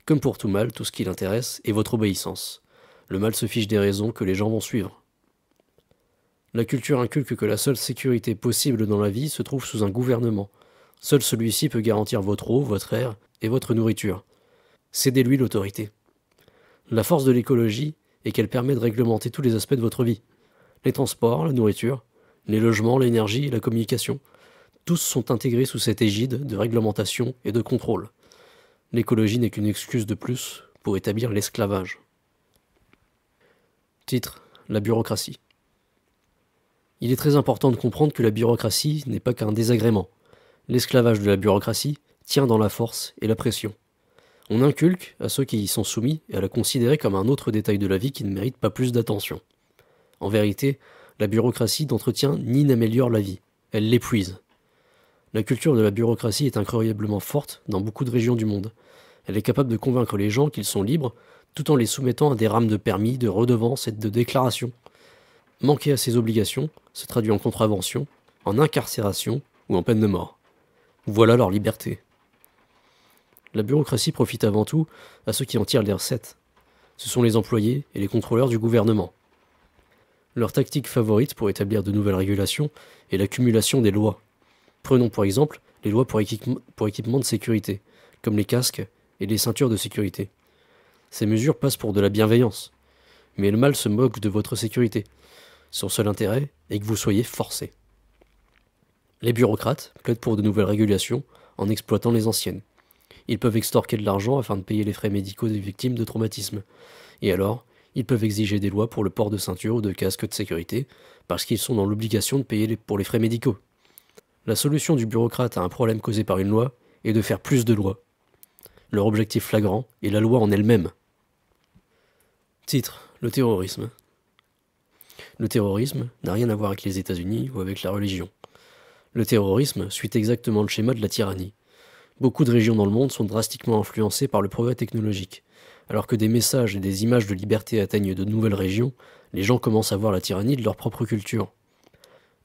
Comme pour tout mal, tout ce qui l'intéresse est votre obéissance. Le mal se fiche des raisons que les gens vont suivre. La culture inculque que la seule sécurité possible dans la vie se trouve sous un gouvernement. Seul celui-ci peut garantir votre eau, votre air et votre nourriture. Cédez-lui l'autorité. La force de l'écologie et qu'elle permet de réglementer tous les aspects de votre vie. Les transports, la nourriture, les logements, l'énergie la communication. Tous sont intégrés sous cette égide de réglementation et de contrôle. L'écologie n'est qu'une excuse de plus pour établir l'esclavage. Titre La bureaucratie. Il est très important de comprendre que la bureaucratie n'est pas qu'un désagrément. L'esclavage de la bureaucratie tient dans la force et la pression. On inculque à ceux qui y sont soumis à la considérer comme un autre détail de la vie qui ne mérite pas plus d'attention. En vérité, la bureaucratie n'entretient ni n'améliore la vie, elle l'épuise. La culture de la bureaucratie est incroyablement forte dans beaucoup de régions du monde. Elle est capable de convaincre les gens qu'ils sont libres tout en les soumettant à des rames de permis, de redevances et de déclarations. Manquer à ces obligations se traduit en contravention, en incarcération ou en peine de mort. Voilà leur liberté. La bureaucratie profite avant tout à ceux qui en tirent les recettes. Ce sont les employés et les contrôleurs du gouvernement. Leur tactique favorite pour établir de nouvelles régulations est l'accumulation des lois. Prenons pour exemple les lois pour, équipement de sécurité, comme les casques et les ceintures de sécurité. Ces mesures passent pour de la bienveillance, mais le mal se moque de votre sécurité. Son seul intérêt est que vous soyez forcé. Les bureaucrates plaident pour de nouvelles régulations en exploitant les anciennes. Ils peuvent extorquer de l'argent afin de payer les frais médicaux des victimes de traumatisme. Et alors, ils peuvent exiger des lois pour le port de ceinture ou de casque de sécurité, parce qu'ils sont dans l'obligation de payer pour les frais médicaux. La solution du bureaucrate à un problème causé par une loi est de faire plus de lois. Leur objectif flagrant est la loi en elle-même. Titre Le terrorisme. Le terrorisme n'a rien à voir avec les États-Unis ou avec la religion. Le terrorisme suit exactement le schéma de la tyrannie. Beaucoup de régions dans le monde sont drastiquement influencées par le progrès technologique. Alors que des messages et des images de liberté atteignent de nouvelles régions, les gens commencent à voir la tyrannie de leur propre culture.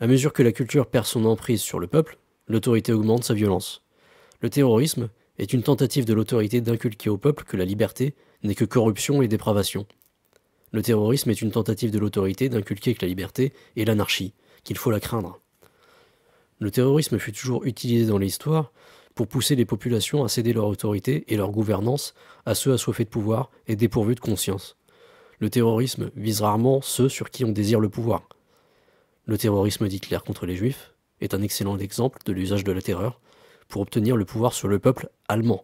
À mesure que la culture perd son emprise sur le peuple, l'autorité augmente sa violence. Le terrorisme est une tentative de l'autorité d'inculquer au peuple que la liberté n'est que corruption et dépravation. Le terrorisme est une tentative de l'autorité d'inculquer que la liberté est l'anarchie, qu'il faut la craindre. Le terrorisme fut toujours utilisé dans l'histoire pour pousser les populations à céder leur autorité et leur gouvernance à ceux assoiffés de pouvoir et dépourvus de conscience. Le terrorisme vise rarement ceux sur qui on désire le pouvoir. Le terrorisme d'Hitler contre les juifs est un excellent exemple de l'usage de la terreur pour obtenir le pouvoir sur le peuple allemand.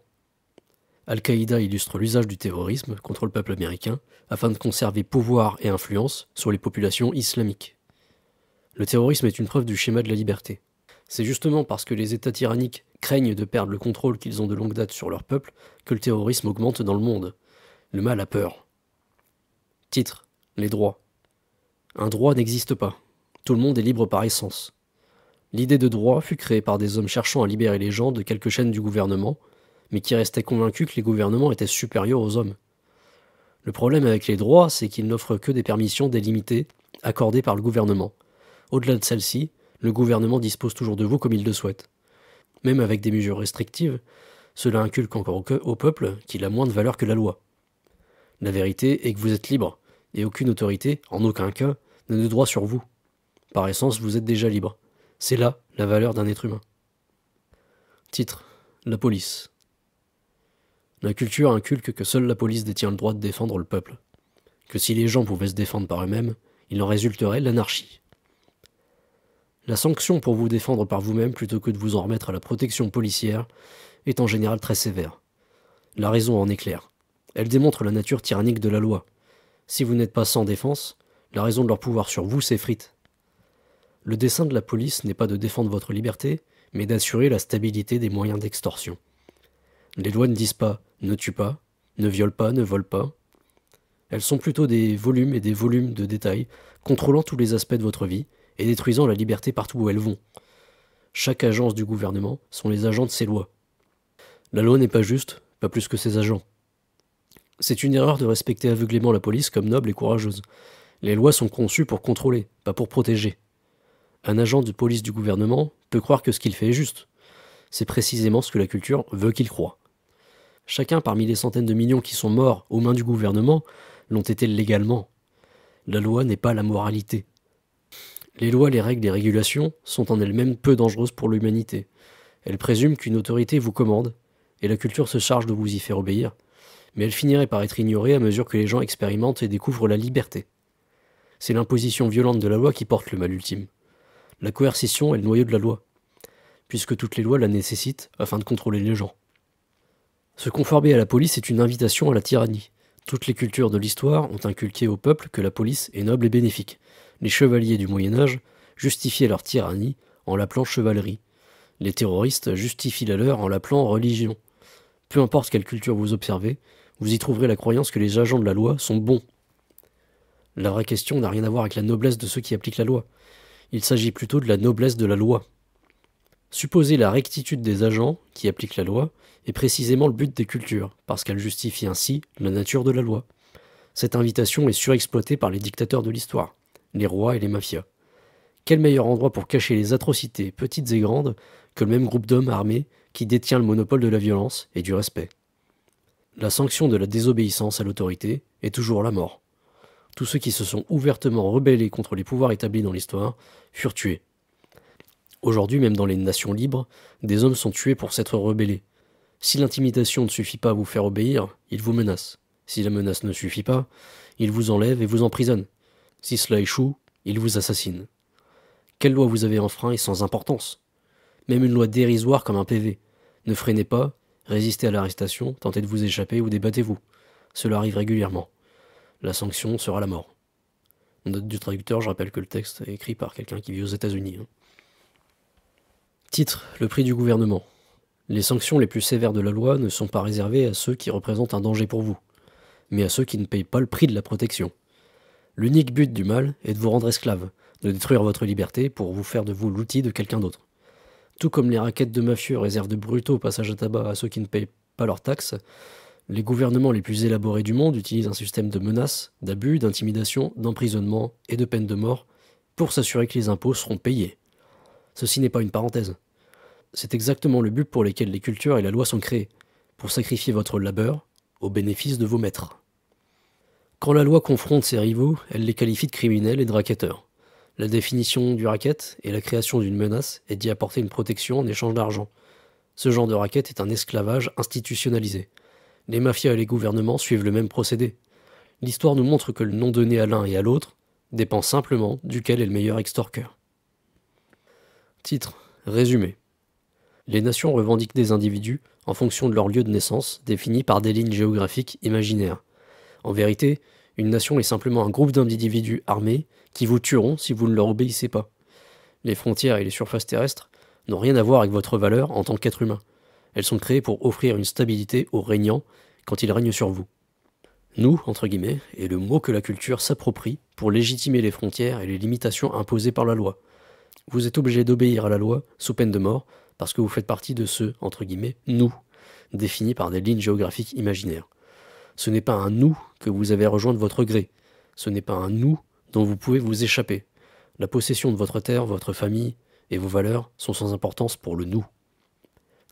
Al-Qaïda illustre l'usage du terrorisme contre le peuple américain afin de conserver pouvoir et influence sur les populations islamiques. Le terrorisme est une preuve du schéma de la liberté. C'est justement parce que les États tyranniques craignent de perdre le contrôle qu'ils ont de longue date sur leur peuple que le terrorisme augmente dans le monde. Le mal a peur. Titre Les droits. Un droit n'existe pas. Tout le monde est libre par essence. L'idée de droit fut créée par des hommes cherchant à libérer les gens de quelques chaînes du gouvernement, mais qui restaient convaincus que les gouvernements étaient supérieurs aux hommes. Le problème avec les droits, c'est qu'ils n'offrent que des permissions délimitées, accordées par le gouvernement. Au-delà de celles-ci, le gouvernement dispose toujours de vous comme il le souhaite. Même avec des mesures restrictives, cela inculque encore au peuple qu'il a moins de valeur que la loi. La vérité est que vous êtes libre, et aucune autorité, en aucun cas, n'a de droit sur vous. Par essence, vous êtes déjà libre. C'est là la valeur d'un être humain. Titre La police. La culture inculque que seule la police détient le droit de défendre le peuple. Que si les gens pouvaient se défendre par eux-mêmes, il en résulterait l'anarchie. La sanction pour vous défendre par vous-même plutôt que de vous en remettre à la protection policière est en général très sévère. La raison en est claire. Elle démontre la nature tyrannique de la loi. Si vous n'êtes pas sans défense, la raison de leur pouvoir sur vous s'effrite. Le dessein de la police n'est pas de défendre votre liberté, mais d'assurer la stabilité des moyens d'extorsion. Les lois ne disent pas ne tue pas, ne viole pas, ne vole pas. Elles sont plutôt des volumes et des volumes de détails contrôlant tous les aspects de votre vie et détruisant la liberté partout où elles vont. Chaque agence du gouvernement sont les agents de ces lois. La loi n'est pas juste, pas plus que ses agents. C'est une erreur de respecter aveuglément la police comme noble et courageuse. Les lois sont conçues pour contrôler, pas pour protéger. Un agent de police du gouvernement peut croire que ce qu'il fait est juste. C'est précisément ce que la culture veut qu'il croie. Chacun parmi les centaines de millions qui sont morts aux mains du gouvernement l'ont été légalement. La loi n'est pas la moralité. Les lois, les règles, les régulations sont en elles-mêmes peu dangereuses pour l'humanité. Elles présument qu'une autorité vous commande, et la culture se charge de vous y faire obéir. mais elle finirait par être ignorée à mesure que les gens expérimentent et découvrent la liberté. C'est l'imposition violente de la loi qui porte le mal ultime. La coercition est le noyau de la loi, puisque toutes les lois la nécessitent afin de contrôler les gens. Se conformer à la police est une invitation à la tyrannie. Toutes les cultures de l'histoire ont inculqué au peuple que la police est noble et bénéfique. Les chevaliers du Moyen Âge justifiaient leur tyrannie en l'appelant chevalerie. Les terroristes justifient la leur en l'appelant religion. Peu importe quelle culture vous observez, vous y trouverez la croyance que les agents de la loi sont bons. La vraie question n'a rien à voir avec la noblesse de ceux qui appliquent la loi. Il s'agit plutôt de la noblesse de la loi. Supposer la rectitude des agents qui appliquent la loi est précisément le but des cultures, parce qu'elles justifient ainsi la nature de la loi. Cette invitation est surexploitée par les dictateurs de l'histoire, les rois et les mafias. Quel meilleur endroit pour cacher les atrocités, petites et grandes, que le même groupe d'hommes armés qui détient le monopole de la violence et du respect? La sanction de la désobéissance à l'autorité est toujours la mort. Tous ceux qui se sont ouvertement rebellés contre les pouvoirs établis dans l'histoire furent tués. Aujourd'hui, même dans les nations libres, des hommes sont tués pour s'être rebellés, si l'intimidation ne suffit pas à vous faire obéir, il vous menace. Si la menace ne suffit pas, il vous enlève et vous emprisonne. Si cela échoue, il vous assassine. Quelle loi vous avez enfreint est sans importance? Même une loi dérisoire comme un PV. Ne freinez pas, résistez à l'arrestation, tentez de vous échapper ou débattez-vous. Cela arrive régulièrement. La sanction sera la mort. Note du traducteur, je rappelle que le texte est écrit par quelqu'un qui vit aux États-Unis. Hein. Titre Le prix du gouvernement. Les sanctions les plus sévères de la loi ne sont pas réservées à ceux qui représentent un danger pour vous, mais à ceux qui ne payent pas le prix de la protection. L'unique but du mal est de vous rendre esclave, de détruire votre liberté pour vous faire de vous l'outil de quelqu'un d'autre. Tout comme les raquettes de mafieux réservent de brutaux passages à tabac à ceux qui ne payent pas leurs taxes, les gouvernements les plus élaborés du monde utilisent un système de menaces, d'abus, d'intimidation, d'emprisonnement et de peine de mort pour s'assurer que les impôts seront payés. Ceci n'est pas une parenthèse. C'est exactement le but pour lequel les cultures et la loi sont créées, pour sacrifier votre labeur au bénéfice de vos maîtres. Quand la loi confronte ses rivaux, elle les qualifie de criminels et de racketteurs. La définition du racket et la création d'une menace est d'y apporter une protection en échange d'argent. Ce genre de racket est un esclavage institutionnalisé. Les mafias et les gouvernements suivent le même procédé. L'histoire nous montre que le nom donné à l'un et à l'autre dépend simplement duquel est le meilleur extorqueur. Titre Résumé les nations revendiquent des individus en fonction de leur lieu de naissance, définis par des lignes géographiques imaginaires. En vérité, une nation est simplement un groupe d'individus armés qui vous tueront si vous ne leur obéissez pas. Les frontières et les surfaces terrestres n'ont rien à voir avec votre valeur en tant qu'être humain. Elles sont créées pour offrir une stabilité aux régnants quand ils règnent sur vous. Nous, entre guillemets, est le mot que la culture s'approprie pour légitimer les frontières et les limitations imposées par la loi. Vous êtes obligé d'obéir à la loi, sous peine de mort, parce que vous faites partie de ce, entre guillemets, nous, définis par des lignes géographiques imaginaires. Ce n'est pas un nous que vous avez rejoint de votre gré, ce n'est pas un nous dont vous pouvez vous échapper. La possession de votre terre, votre famille et vos valeurs sont sans importance pour le nous.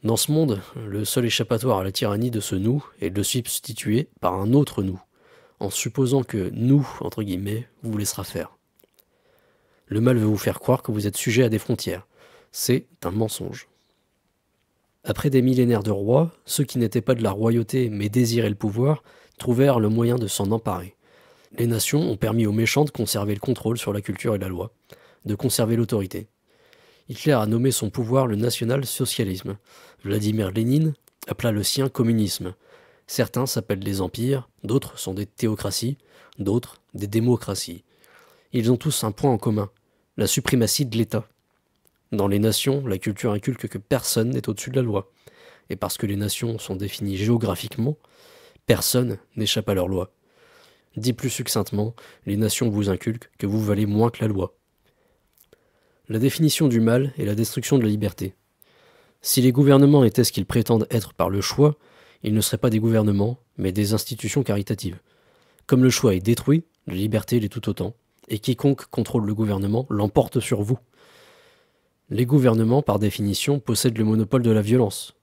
Dans ce monde, le seul échappatoire à la tyrannie de ce nous est de le substituer par un autre nous, en supposant que nous, entre guillemets, vous laissera faire. Le mal veut vous faire croire que vous êtes sujet à des frontières. C'est un mensonge. Après des millénaires de rois, ceux qui n'étaient pas de la royauté mais désiraient le pouvoir trouvèrent le moyen de s'en emparer. Les nations ont permis aux méchants de conserver le contrôle sur la culture et la loi, de conserver l'autorité. Hitler a nommé son pouvoir le national-socialisme. Vladimir Lénine appela le sien communisme. Certains s'appellent des empires, d'autres sont des théocraties, d'autres des démocraties. Ils ont tous un point en commun, la suprématie de l'État. Dans les nations, la culture inculque que personne n'est au-dessus de la loi. Et parce que les nations sont définies géographiquement, personne n'échappe à leur loi. Dit plus succinctement, les nations vous inculquent que vous valez moins que la loi. La définition du mal est la destruction de la liberté. Si les gouvernements étaient ce qu'ils prétendent être par le choix, ils ne seraient pas des gouvernements, mais des institutions caritatives. Comme le choix est détruit, la liberté l'est tout autant, et quiconque contrôle le gouvernement l'emporte sur vous. Les gouvernements, par définition, possèdent le monopole de la violence.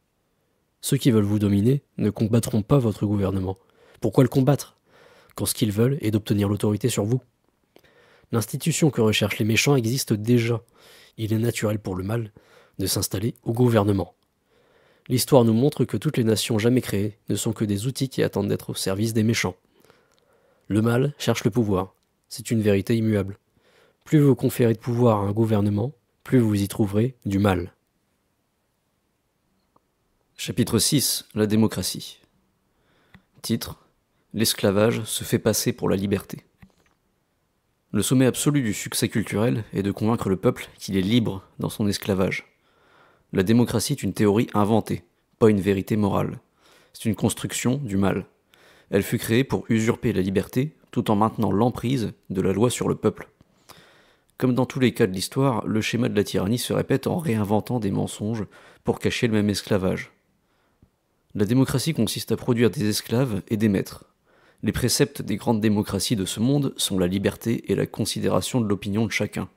Ceux qui veulent vous dominer ne combattront pas votre gouvernement. Pourquoi le combattre? Quand ce qu'ils veulent est d'obtenir l'autorité sur vous L'institution que recherchent les méchants existe déjà. Il est naturel pour le mal de s'installer au gouvernement. L'histoire nous montre que toutes les nations jamais créées ne sont que des outils qui attendent d'être au service des méchants. Le mal cherche le pouvoir, c'est une vérité immuable. Plus vous conférez de pouvoir à un gouvernement, plus vous y trouverez du mal. Chapitre 6 La démocratie. Titre L'esclavage se fait passer pour la liberté. Le sommet absolu du succès culturel est de convaincre le peuple qu'il est libre dans son esclavage. La démocratie est une théorie inventée, pas une vérité morale. C'est une construction du mal. Elle fut créée pour usurper la liberté tout en maintenant l'emprise de la loi sur le peuple. Comme dans tous les cas de l'histoire, le schéma de la tyrannie se répète en réinventant des mensonges pour cacher le même esclavage. La démocratie consiste à produire des esclaves et des maîtres. Les préceptes des grandes démocraties de ce monde sont la liberté et la considération de l'opinion de chacun.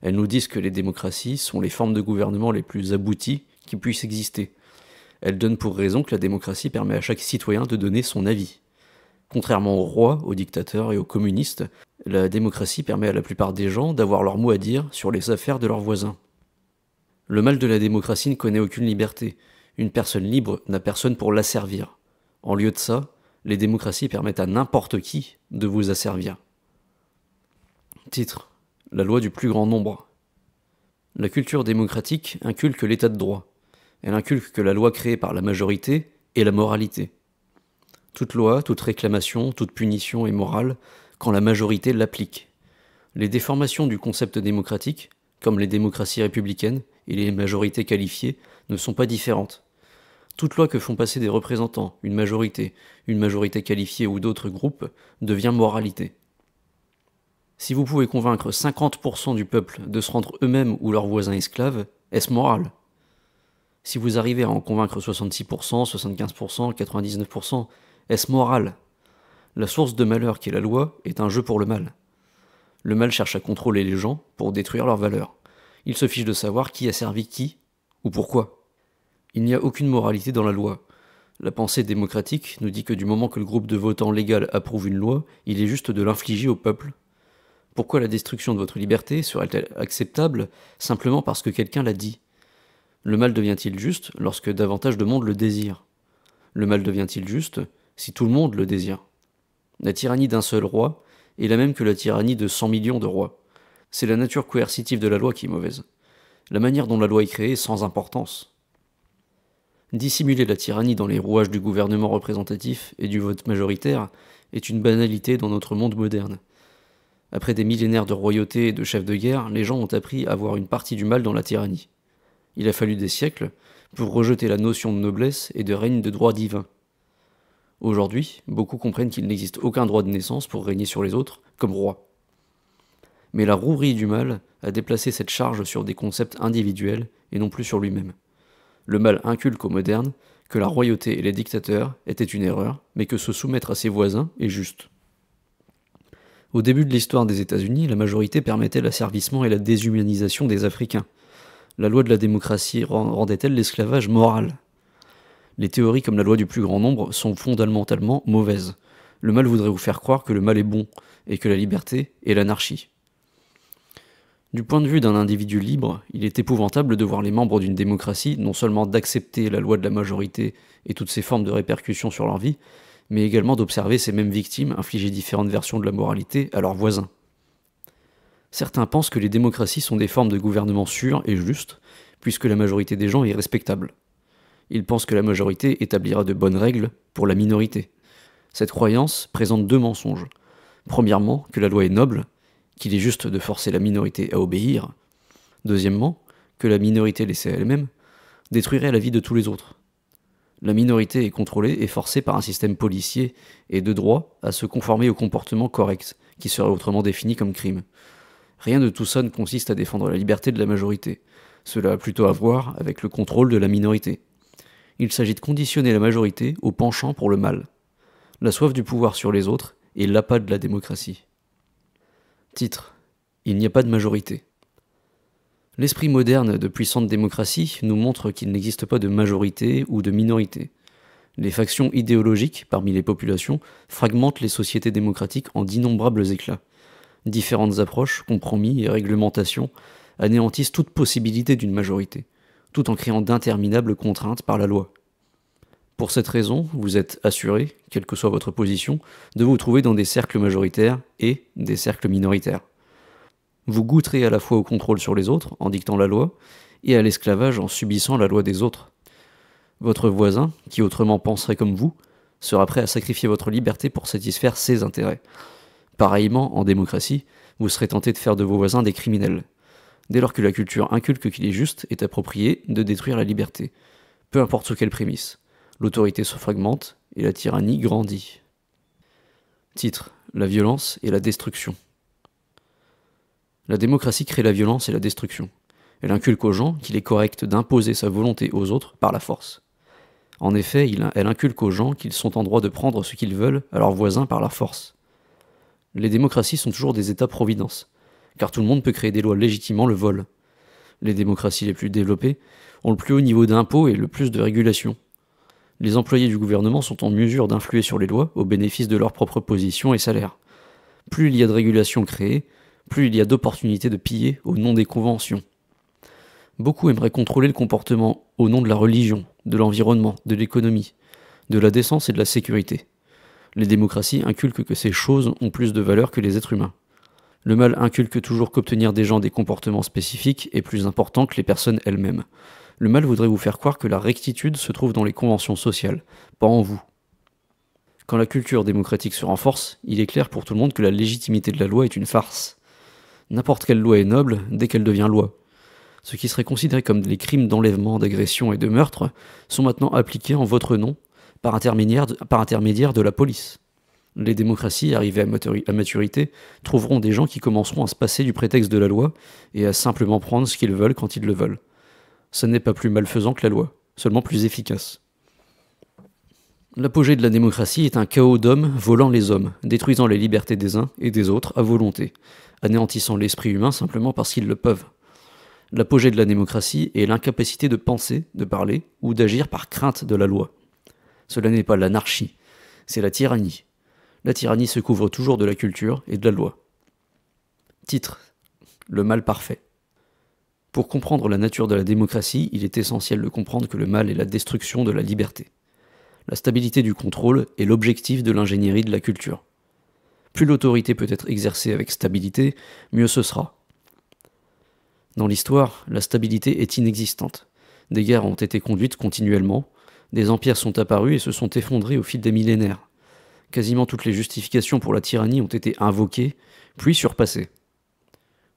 Elles nous disent que les démocraties sont les formes de gouvernement les plus abouties qui puissent exister. Elles donnent pour raison que la démocratie permet à chaque citoyen de donner son avis. Contrairement aux rois, aux dictateurs et aux communistes, la démocratie permet à la plupart des gens d'avoir leur mot à dire sur les affaires de leurs voisins. Le mal de la démocratie ne connaît aucune liberté. Une personne libre n'a personne pour l'asservir. En lieu de ça, les démocraties permettent à n'importe qui de vous asservir. Titre La loi du plus grand nombre. La culture démocratique inculque l'état de droit. Elle inculque que la loi créée par la majorité est la moralité. Toute loi, toute réclamation, toute punition est morale quand la majorité l'applique. Les déformations du concept démocratique, comme les démocraties républicaines et les majorités qualifiées, ne sont pas différentes. Toute loi que font passer des représentants, une majorité, une majorité qualifiée ou d'autres groupes, devient moralité. Si vous pouvez convaincre 50% du peuple de se rendre eux-mêmes ou leurs voisins esclaves, est-ce moral? Si vous arrivez à en convaincre 66%, 75%, 99%, est-ce moral? La source de malheur qui est la loi est un jeu pour le mal. Le mal cherche à contrôler les gens pour détruire leurs valeurs. Il se fiche de savoir qui a servi qui ou pourquoi. Il n'y a aucune moralité dans la loi. La pensée démocratique nous dit que du moment que le groupe de votants légal approuve une loi, il est juste de l'infliger au peuple. Pourquoi la destruction de votre liberté serait-elle acceptable simplement parce que quelqu'un l'a dit? Le mal devient-il juste lorsque davantage de monde le désire? Le mal devient-il juste si tout le monde le désire? La tyrannie d'un seul roi est la même que la tyrannie de cent millions de rois. C'est la nature coercitive de la loi qui est mauvaise. La manière dont la loi est créée est sans importance. Dissimuler la tyrannie dans les rouages du gouvernement représentatif et du vote majoritaire est une banalité dans notre monde moderne. Après des millénaires de royauté et de chefs de guerre, les gens ont appris à voir une partie du mal dans la tyrannie. Il a fallu des siècles pour rejeter la notion de noblesse et de règne de droit divin. Aujourd'hui, beaucoup comprennent qu'il n'existe aucun droit de naissance pour régner sur les autres, comme roi. Mais la rouerie du mal a déplacé cette charge sur des concepts individuels et non plus sur lui-même le mal inculque aux modernes que la royauté et les dictateurs étaient une erreur, mais que se soumettre à ses voisins est juste. Au début de l'histoire des États-Unis, la majorité permettait l'asservissement et la déshumanisation des Africains. La loi de la démocratie rendait-elle l'esclavage moral? Les théories comme la loi du plus grand nombre sont fondamentalement mauvaises. Le mal voudrait vous faire croire que le mal est bon, et que la liberté est l'anarchie. Du point de vue d'un individu libre, il est épouvantable de voir les membres d'une démocratie non seulement d'accepter la loi de la majorité et toutes ses formes de répercussions sur leur vie, mais également d'observer ces mêmes victimes infliger différentes versions de la moralité à leurs voisins. Certains pensent que les démocraties sont des formes de gouvernement sûres et justes, puisque la majorité des gens est respectable. Ils pensent que la majorité établira de bonnes règles pour la minorité. Cette croyance présente deux mensonges. Premièrement, que la loi est noble, qu'il est juste de forcer la minorité à obéir. Deuxièmement, que la minorité laissée à elle-même détruirait la vie de tous les autres. La minorité est contrôlée et forcée par un système policier et de droit à se conformer au comportement correct, qui serait autrement défini comme crime. Rien de tout ça ne consiste à défendre la liberté de la majorité. Cela a plutôt à voir avec le contrôle de la minorité. Il s'agit de conditionner la majorité au penchant pour le mal. La soif du pouvoir sur les autres est l'appât de la démocratie. Titre Il n'y a pas de majorité. L'esprit moderne de puissante démocratie nous montre qu'il n'existe pas de majorité ou de minorité. Les factions idéologiques parmi les populations fragmentent les sociétés démocratiques en d'innombrables éclats. Différentes approches, compromis et réglementations anéantissent toute possibilité d'une majorité. tout en créant d'interminables contraintes par la loi. Pour cette raison, vous êtes assuré, quelle que soit votre position, de vous trouver dans des cercles majoritaires et des cercles minoritaires. Vous goûterez à la fois au contrôle sur les autres en dictant la loi et à l'esclavage en subissant la loi des autres. Votre voisin, qui autrement penserait comme vous, sera prêt à sacrifier votre liberté pour satisfaire ses intérêts. Pareillement, en démocratie, vous serez tenté de faire de vos voisins des criminels, dès lors que la culture inculque qu'il est juste et approprié de détruire la liberté, peu importe sous quelle prémisse. L'autorité se fragmente et la tyrannie grandit. Titre La violence et la destruction. La démocratie crée la violence et la destruction. Elle inculque aux gens qu'il est correct d'imposer sa volonté aux autres par la force. En effet, elle inculque aux gens qu'ils sont en droit de prendre ce qu'ils veulent à leurs voisins par la force. Les démocraties sont toujours des États-providence, car tout le monde peut créer des lois légitimement le vol. Les démocraties les plus développées ont le plus haut niveau d'impôts et le plus de régulation. Les employés du gouvernement sont en mesure d'influer sur les lois au bénéfice de leur propre position et salaire. Plus il y a de régulation créée, plus il y a d'opportunités de piller au nom des conventions. Beaucoup aimeraient contrôler le comportement au nom de la religion, de l'environnement, de l'économie, de la décence et de la sécurité. Les démocraties inculquent que ces choses ont plus de valeur que les êtres humains. Le mal inculque toujours qu'obtenir des gens des comportements spécifiques est plus important que les personnes elles-mêmes. Le mal voudrait vous faire croire que la rectitude se trouve dans les conventions sociales, pas en vous. Quand la culture démocratique se renforce, il est clair pour tout le monde que la légitimité de la loi est une farce. N'importe quelle loi est noble dès qu'elle devient loi. Ce qui serait considéré comme des crimes d'enlèvement, d'agression et de meurtre sont maintenant appliqués en votre nom par intermédiaire de, la police. Les démocraties arrivées à maturité trouveront des gens qui commenceront à se passer du prétexte de la loi et à simplement prendre ce qu'ils veulent quand ils le veulent. Ce n'est pas plus malfaisant que la loi, seulement plus efficace. L'apogée de la démocratie est un chaos d'hommes volant les hommes, détruisant les libertés des uns et des autres à volonté, anéantissant l'esprit humain simplement parce qu'ils le peuvent. L'apogée de la démocratie est l'incapacité de penser, de parler ou d'agir par crainte de la loi. Cela n'est pas l'anarchie, c'est la tyrannie. La tyrannie se couvre toujours de la culture et de la loi. Titre Le mal parfait. Pour comprendre la nature de la démocratie, il est essentiel de comprendre que le mal est la destruction de la liberté. La stabilité du contrôle est l'objectif de l'ingénierie de la culture. Plus l'autorité peut être exercée avec stabilité, mieux ce sera. Dans l'histoire, la stabilité est inexistante. Des guerres ont été conduites continuellement, des empires sont apparus et se sont effondrés au fil des millénaires. Quasiment toutes les justifications pour la tyrannie ont été invoquées, puis surpassées.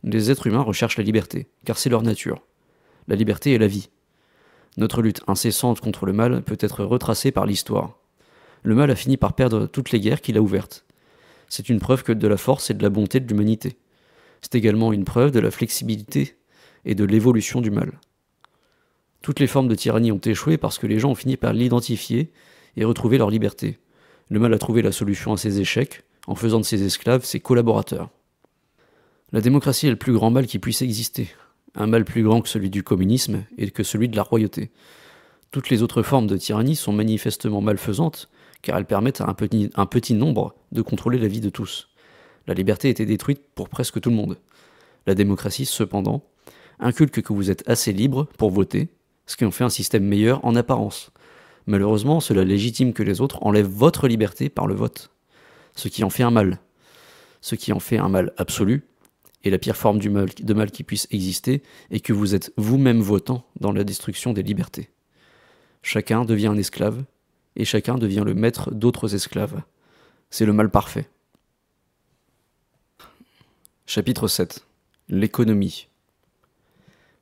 Les êtres humains recherchent la liberté, car c'est leur nature. La liberté est la vie. Notre lutte incessante contre le mal peut être retracée par l'histoire. Le mal a fini par perdre toutes les guerres qu'il a ouvertes. C'est une preuve que de la force et de la bonté de l'humanité. C'est également une preuve de la flexibilité et de l'évolution du mal. Toutes les formes de tyrannie ont échoué parce que les gens ont fini par l'identifier et retrouver leur liberté. Le mal a trouvé la solution à ces échecs en faisant de ses esclaves ses collaborateurs. La démocratie est le plus grand mal qui puisse exister, un mal plus grand que celui du communisme et que celui de la royauté. Toutes les autres formes de tyrannie sont manifestement malfaisantes, car elles permettent à un petit, nombre de contrôler la vie de tous. La liberté était détruite pour presque tout le monde. La démocratie, cependant, inculque que vous êtes assez libre pour voter, ce qui en fait un système meilleur en apparence. Malheureusement, cela légitime que les autres enlèvent votre liberté par le vote, ce qui en fait un mal. Ce qui en fait un mal absolu, et la pire forme de mal qui puisse exister, est que vous êtes vous-même votant dans la destruction des libertés. Chacun devient un esclave, et chacun devient le maître d'autres esclaves. C'est le mal parfait. Chapitre 7 L'économie.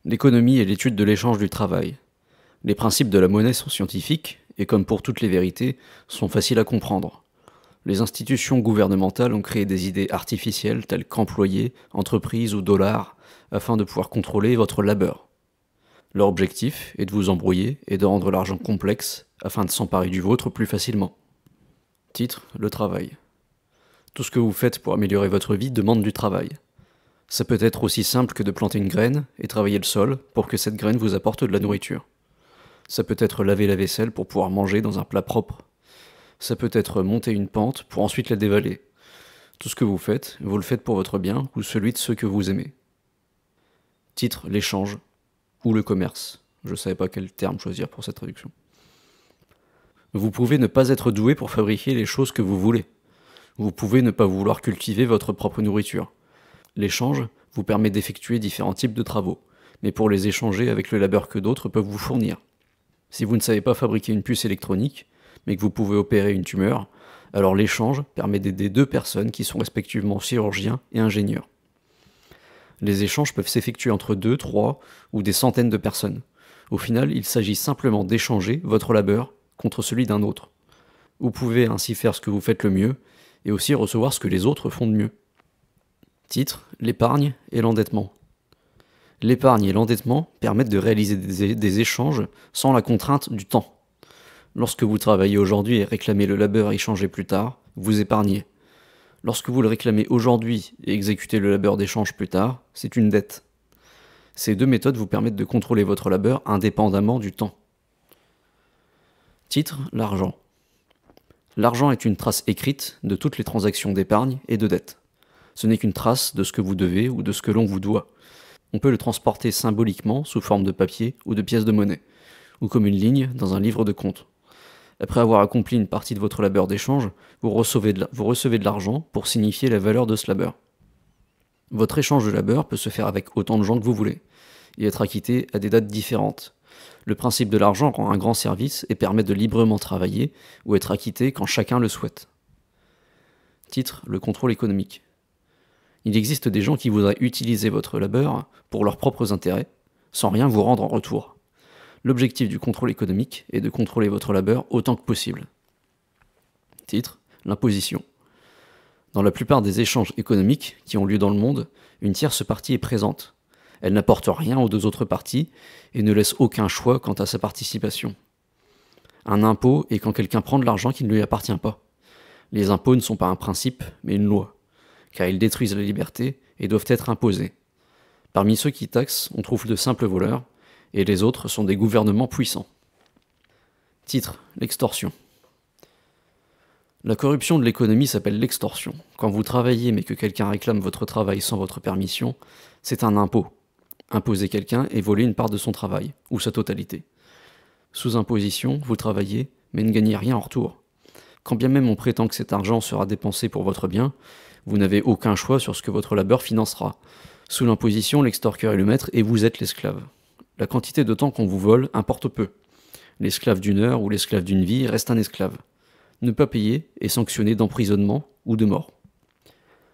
L'économie est l'étude de l'échange du travail. Les principes de la monnaie sont scientifiques et, comme pour toutes les vérités, sont faciles à comprendre. Les institutions gouvernementales ont créé des idées artificielles telles qu'employés, entreprises ou dollars afin de pouvoir contrôler votre labeur. Leur objectif est de vous embrouiller et de rendre l'argent complexe afin de s'emparer du vôtre plus facilement. Titre Le travail. Tout ce que vous faites pour améliorer votre vie demande du travail. Ça peut être aussi simple que de planter une graine et travailler le sol pour que cette graine vous apporte de la nourriture. Ça peut être laver la vaisselle pour pouvoir manger dans un plat propre. Ça peut être monter une pente pour ensuite la dévaler. Tout ce que vous faites, vous le faites pour votre bien ou celui de ceux que vous aimez. Titre L'échange ou le commerce. Je ne savais pas quel terme choisir pour cette traduction. Vous pouvez ne pas être doué pour fabriquer les choses que vous voulez. Vous pouvez ne pas vouloir cultiver votre propre nourriture. L'échange vous permet d'effectuer différents types de travaux, mais pour les échanger avec le labeur que d'autres peuvent vous fournir. Si vous ne savez pas fabriquer une puce électronique, mais que vous pouvez opérer une tumeur, alors l'échange permet d'aider deux personnes qui sont respectivement chirurgiens et ingénieurs. Les échanges peuvent s'effectuer entre deux, trois ou des centaines de personnes. Au final, il s'agit simplement d'échanger votre labeur contre celui d'un autre. Vous pouvez ainsi faire ce que vous faites le mieux et aussi recevoir ce que les autres font de mieux. Titre L'épargne et l'endettement. L'épargne et l'endettement permettent de réaliser des, échanges sans la contrainte du temps. Lorsque vous travaillez aujourd'hui et réclamez le labeur échangé plus tard, vous épargnez. Lorsque vous le réclamez aujourd'hui et exécutez le labeur d'échange plus tard, c'est une dette. Ces deux méthodes vous permettent de contrôler votre labeur indépendamment du temps. Titre L'argent. L'argent est une trace écrite de toutes les transactions d'épargne et de dette. Ce n'est qu'une trace de ce que vous devez ou de ce que l'on vous doit. On peut le transporter symboliquement sous forme de papier ou de pièces de monnaie, ou comme une ligne dans un livre de compte. Après avoir accompli une partie de votre labeur d'échange, vous recevez de l'argent pour signifier la valeur de ce labeur. Votre échange de labeur peut se faire avec autant de gens que vous voulez, et être acquitté à des dates différentes. Le principe de l'argent rend un grand service et permet de librement travailler ou être acquitté quand chacun le souhaite. Titre Le contrôle économique. Il existe des gens qui voudraient utiliser votre labeur pour leurs propres intérêts, sans rien vous rendre en retour. L'objectif du contrôle économique est de contrôler votre labeur autant que possible. Titre L'imposition. Dans la plupart des échanges économiques qui ont lieu dans le monde, une tierce partie est présente. Elle n'apporte rien aux deux autres parties et ne laisse aucun choix quant à sa participation. Un impôt est quand quelqu'un prend de l'argent qui ne lui appartient pas. Les impôts ne sont pas un principe, mais une loi, car ils détruisent la liberté et doivent être imposés. Parmi ceux qui taxent, on trouve de simples voleurs, et les autres sont des gouvernements puissants. Titre L'extorsion. La corruption de l'économie s'appelle l'extorsion. Quand vous travaillez mais que quelqu'un réclame votre travail sans votre permission, c'est un impôt. Imposer quelqu'un et voler une part de son travail, ou sa totalité. Sous imposition, vous travaillez, mais ne gagnez rien en retour. Quand bien même on prétend que cet argent sera dépensé pour votre bien, vous n'avez aucun choix sur ce que votre labeur financera. Sous l'imposition, l'extorqueur est le maître et vous êtes l'esclave la quantité de temps qu'on vous vole importe peu. L'esclave d'une heure ou l'esclave d'une vie reste un esclave. Ne pas payer est sanctionné d'emprisonnement ou de mort.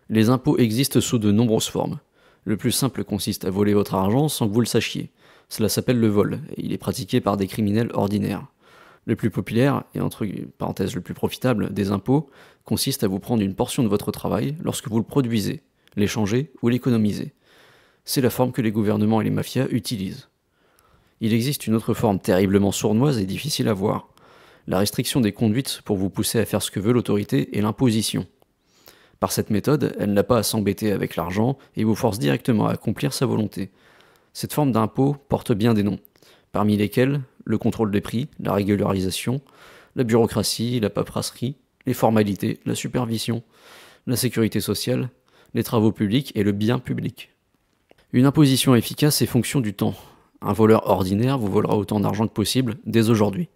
Les impôts existent sous de nombreuses formes. Le plus simple consiste à voler votre argent sans que vous le sachiez. Cela s'appelle le vol, et il est pratiqué par des criminels ordinaires. Le plus populaire, et entre parenthèses le plus profitable, des impôts, consiste à vous prendre une portion de votre travail lorsque vous le produisez, l'échangez ou l'économisez. C'est la forme que les gouvernements et les mafias utilisent. Il existe une autre forme terriblement sournoise et difficile à voir. La restriction des conduites pour vous pousser à faire ce que veut l'autorité et l'imposition. Par cette méthode, elle n'a pas à s'embêter avec l'argent et vous force directement à accomplir sa volonté. Cette forme d'impôt porte bien des noms, parmi lesquels le contrôle des prix, la régularisation, la bureaucratie, la paperasserie, les formalités, la supervision, la sécurité sociale, les travaux publics et le bien public. Une imposition efficace est fonction du temps, un voleur ordinaire vous volera autant d'argent que possible dès aujourd'hui.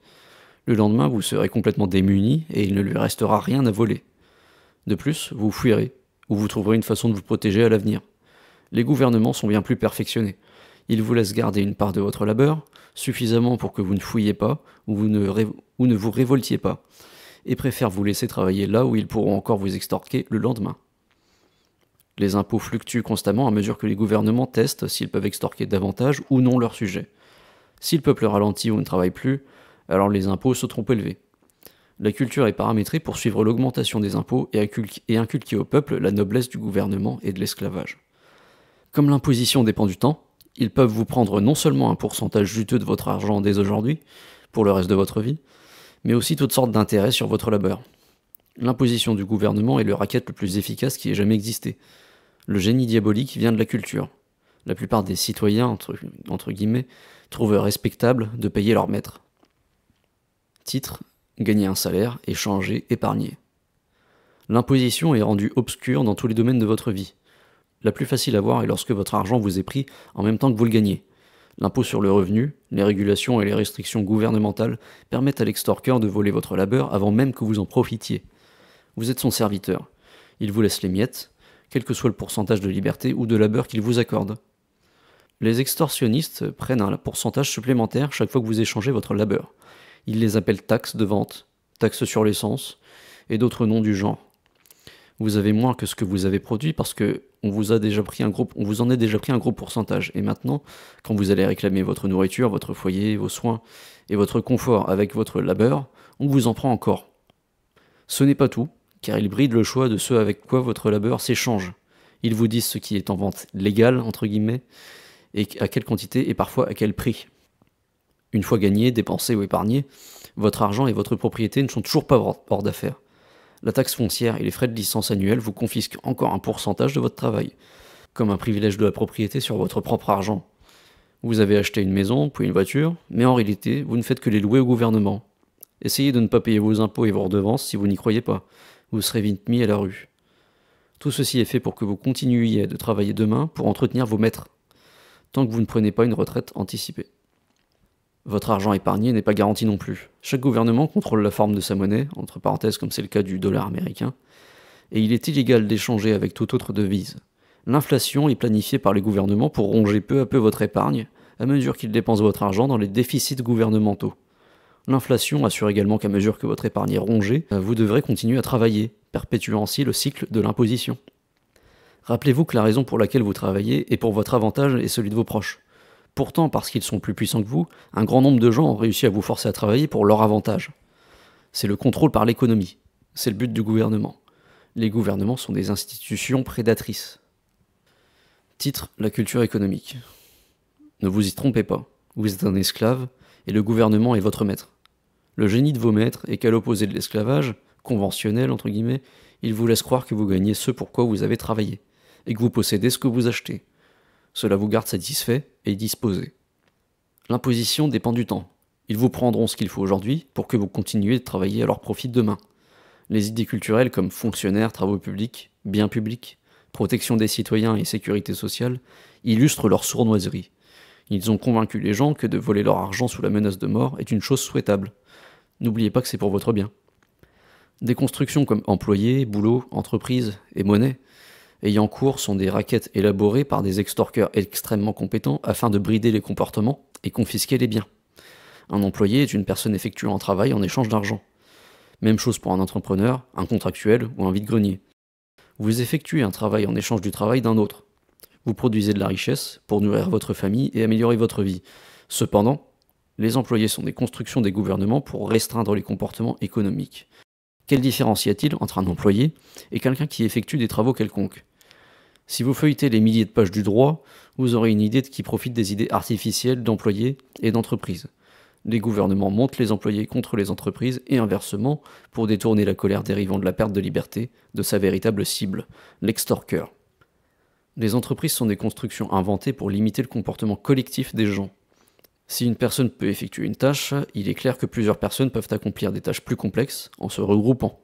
Le lendemain, vous serez complètement démuni et il ne lui restera rien à voler. De plus, vous fuirez, ou vous trouverez une façon de vous protéger à l'avenir. Les gouvernements sont bien plus perfectionnés. Ils vous laissent garder une part de votre labeur, suffisamment pour que vous ne fouilliez pas ou, ou ne vous révoltiez pas, et préfèrent vous laisser travailler là où ils pourront encore vous extorquer le lendemain. Les impôts fluctuent constamment à mesure que les gouvernements testent s'ils peuvent extorquer davantage ou non leur sujet. Si le peuple ralentit ou ne travaille plus, alors les impôts se trompent élevés. La culture est paramétrée pour suivre l'augmentation des impôts et inculquer au peuple la noblesse du gouvernement et de l'esclavage. Comme l'imposition dépend du temps, ils peuvent vous prendre non seulement un pourcentage juteux de votre argent dès aujourd'hui, pour le reste de votre vie, mais aussi toutes sortes d'intérêts sur votre labeur. L'imposition du gouvernement est le racket le plus efficace qui ait jamais existé, le génie diabolique vient de la culture. La plupart des citoyens, entre, guillemets, trouvent respectable de payer leur maître. Titre Gagner un salaire, échanger, épargner. L'imposition est rendue obscure dans tous les domaines de votre vie. La plus facile à voir est lorsque votre argent vous est pris en même temps que vous le gagnez. L'impôt sur le revenu, les régulations et les restrictions gouvernementales permettent à l'extorqueur de voler votre labeur avant même que vous en profitiez. Vous êtes son serviteur. Il vous laisse les miettes, quel que soit le pourcentage de liberté ou de labeur qu'il vous accorde. Les extorsionnistes prennent un pourcentage supplémentaire chaque fois que vous échangez votre labeur. Ils les appellent taxes de vente, taxes sur l'essence et d'autres noms du genre. Vous avez moins que ce que vous avez produit parce que on vous a déjà pris un gros, on vous en a déjà pris un gros pourcentage. Et maintenant, quand vous allez réclamer votre nourriture, votre foyer, vos soins et votre confort avec votre labeur, on vous en prend encore. Ce n'est pas tout, car ils brident le choix de ce avec quoi votre labeur s'échange. Ils vous disent ce qui est en vente légale, entre guillemets, et à quelle quantité et parfois à quel prix. Une fois gagné, dépensé ou épargné, votre argent et votre propriété ne sont toujours pas hors d'affaires. La taxe foncière et les frais de licence annuels vous confisquent encore un pourcentage de votre travail, comme un privilège de la propriété sur votre propre argent. Vous avez acheté une maison, puis une voiture, mais en réalité, vous ne faites que les louer au gouvernement. Essayez de ne pas payer vos impôts et vos redevances si vous n'y croyez pas. Vous serez vite mis à la rue. Tout ceci est fait pour que vous continuiez de travailler demain pour entretenir vos maîtres, tant que vous ne prenez pas une retraite anticipée. Votre argent épargné n'est pas garanti non plus. Chaque gouvernement contrôle la forme de sa monnaie, entre parenthèses comme c'est le cas du dollar américain, et il est illégal d'échanger avec toute autre devise. L'inflation est planifiée par les gouvernements pour ronger peu à peu votre épargne, à mesure qu'ils dépensent votre argent dans les déficits gouvernementaux. L'inflation assure également qu'à mesure que votre épargne est rongée, vous devrez continuer à travailler, perpétuant ainsi le cycle de l'imposition. Rappelez-vous que la raison pour laquelle vous travaillez est pour votre avantage et celui de vos proches. Pourtant, parce qu'ils sont plus puissants que vous, un grand nombre de gens ont réussi à vous forcer à travailler pour leur avantage. C'est le contrôle par l'économie. C'est le but du gouvernement. Les gouvernements sont des institutions prédatrices. Titre La culture économique. Ne vous y trompez pas. Vous êtes un esclave et le gouvernement est votre maître. Le génie de vos maîtres est qu'à l'opposé de l'esclavage, conventionnel entre guillemets, il vous laisse croire que vous gagnez ce pour quoi vous avez travaillé et que vous possédez ce que vous achetez. Cela vous garde satisfait et disposé. L'imposition dépend du temps. Ils vous prendront ce qu'il faut aujourd'hui pour que vous continuiez de travailler à leur profit demain. Les idées culturelles comme fonctionnaires, travaux publics, biens publics, protection des citoyens et sécurité sociale illustrent leur sournoiserie. Ils ont convaincu les gens que de voler leur argent sous la menace de mort est une chose souhaitable. N'oubliez pas que c'est pour votre bien. Des constructions comme employés, boulot, entreprise et monnaie ayant cours sont des raquettes élaborées par des extorqueurs extrêmement compétents afin de brider les comportements et confisquer les biens. Un employé est une personne effectuant un travail en échange d'argent. Même chose pour un entrepreneur, un contractuel ou un vide-grenier. Vous effectuez un travail en échange du travail d'un autre. Vous produisez de la richesse pour nourrir votre famille et améliorer votre vie. Cependant, les employés sont des constructions des gouvernements pour restreindre les comportements économiques. Quelle différence y a-t-il entre un employé et quelqu'un qui effectue des travaux quelconques? Si vous feuilletez les milliers de pages du droit, vous aurez une idée de qui profite des idées artificielles d'employés et d'entreprises. Les gouvernements montent les employés contre les entreprises et inversement pour détourner la colère dérivant de la perte de liberté de sa véritable cible, l'extorqueur. Les entreprises sont des constructions inventées pour limiter le comportement collectif des gens. Si une personne peut effectuer une tâche, il est clair que plusieurs personnes peuvent accomplir des tâches plus complexes en se regroupant.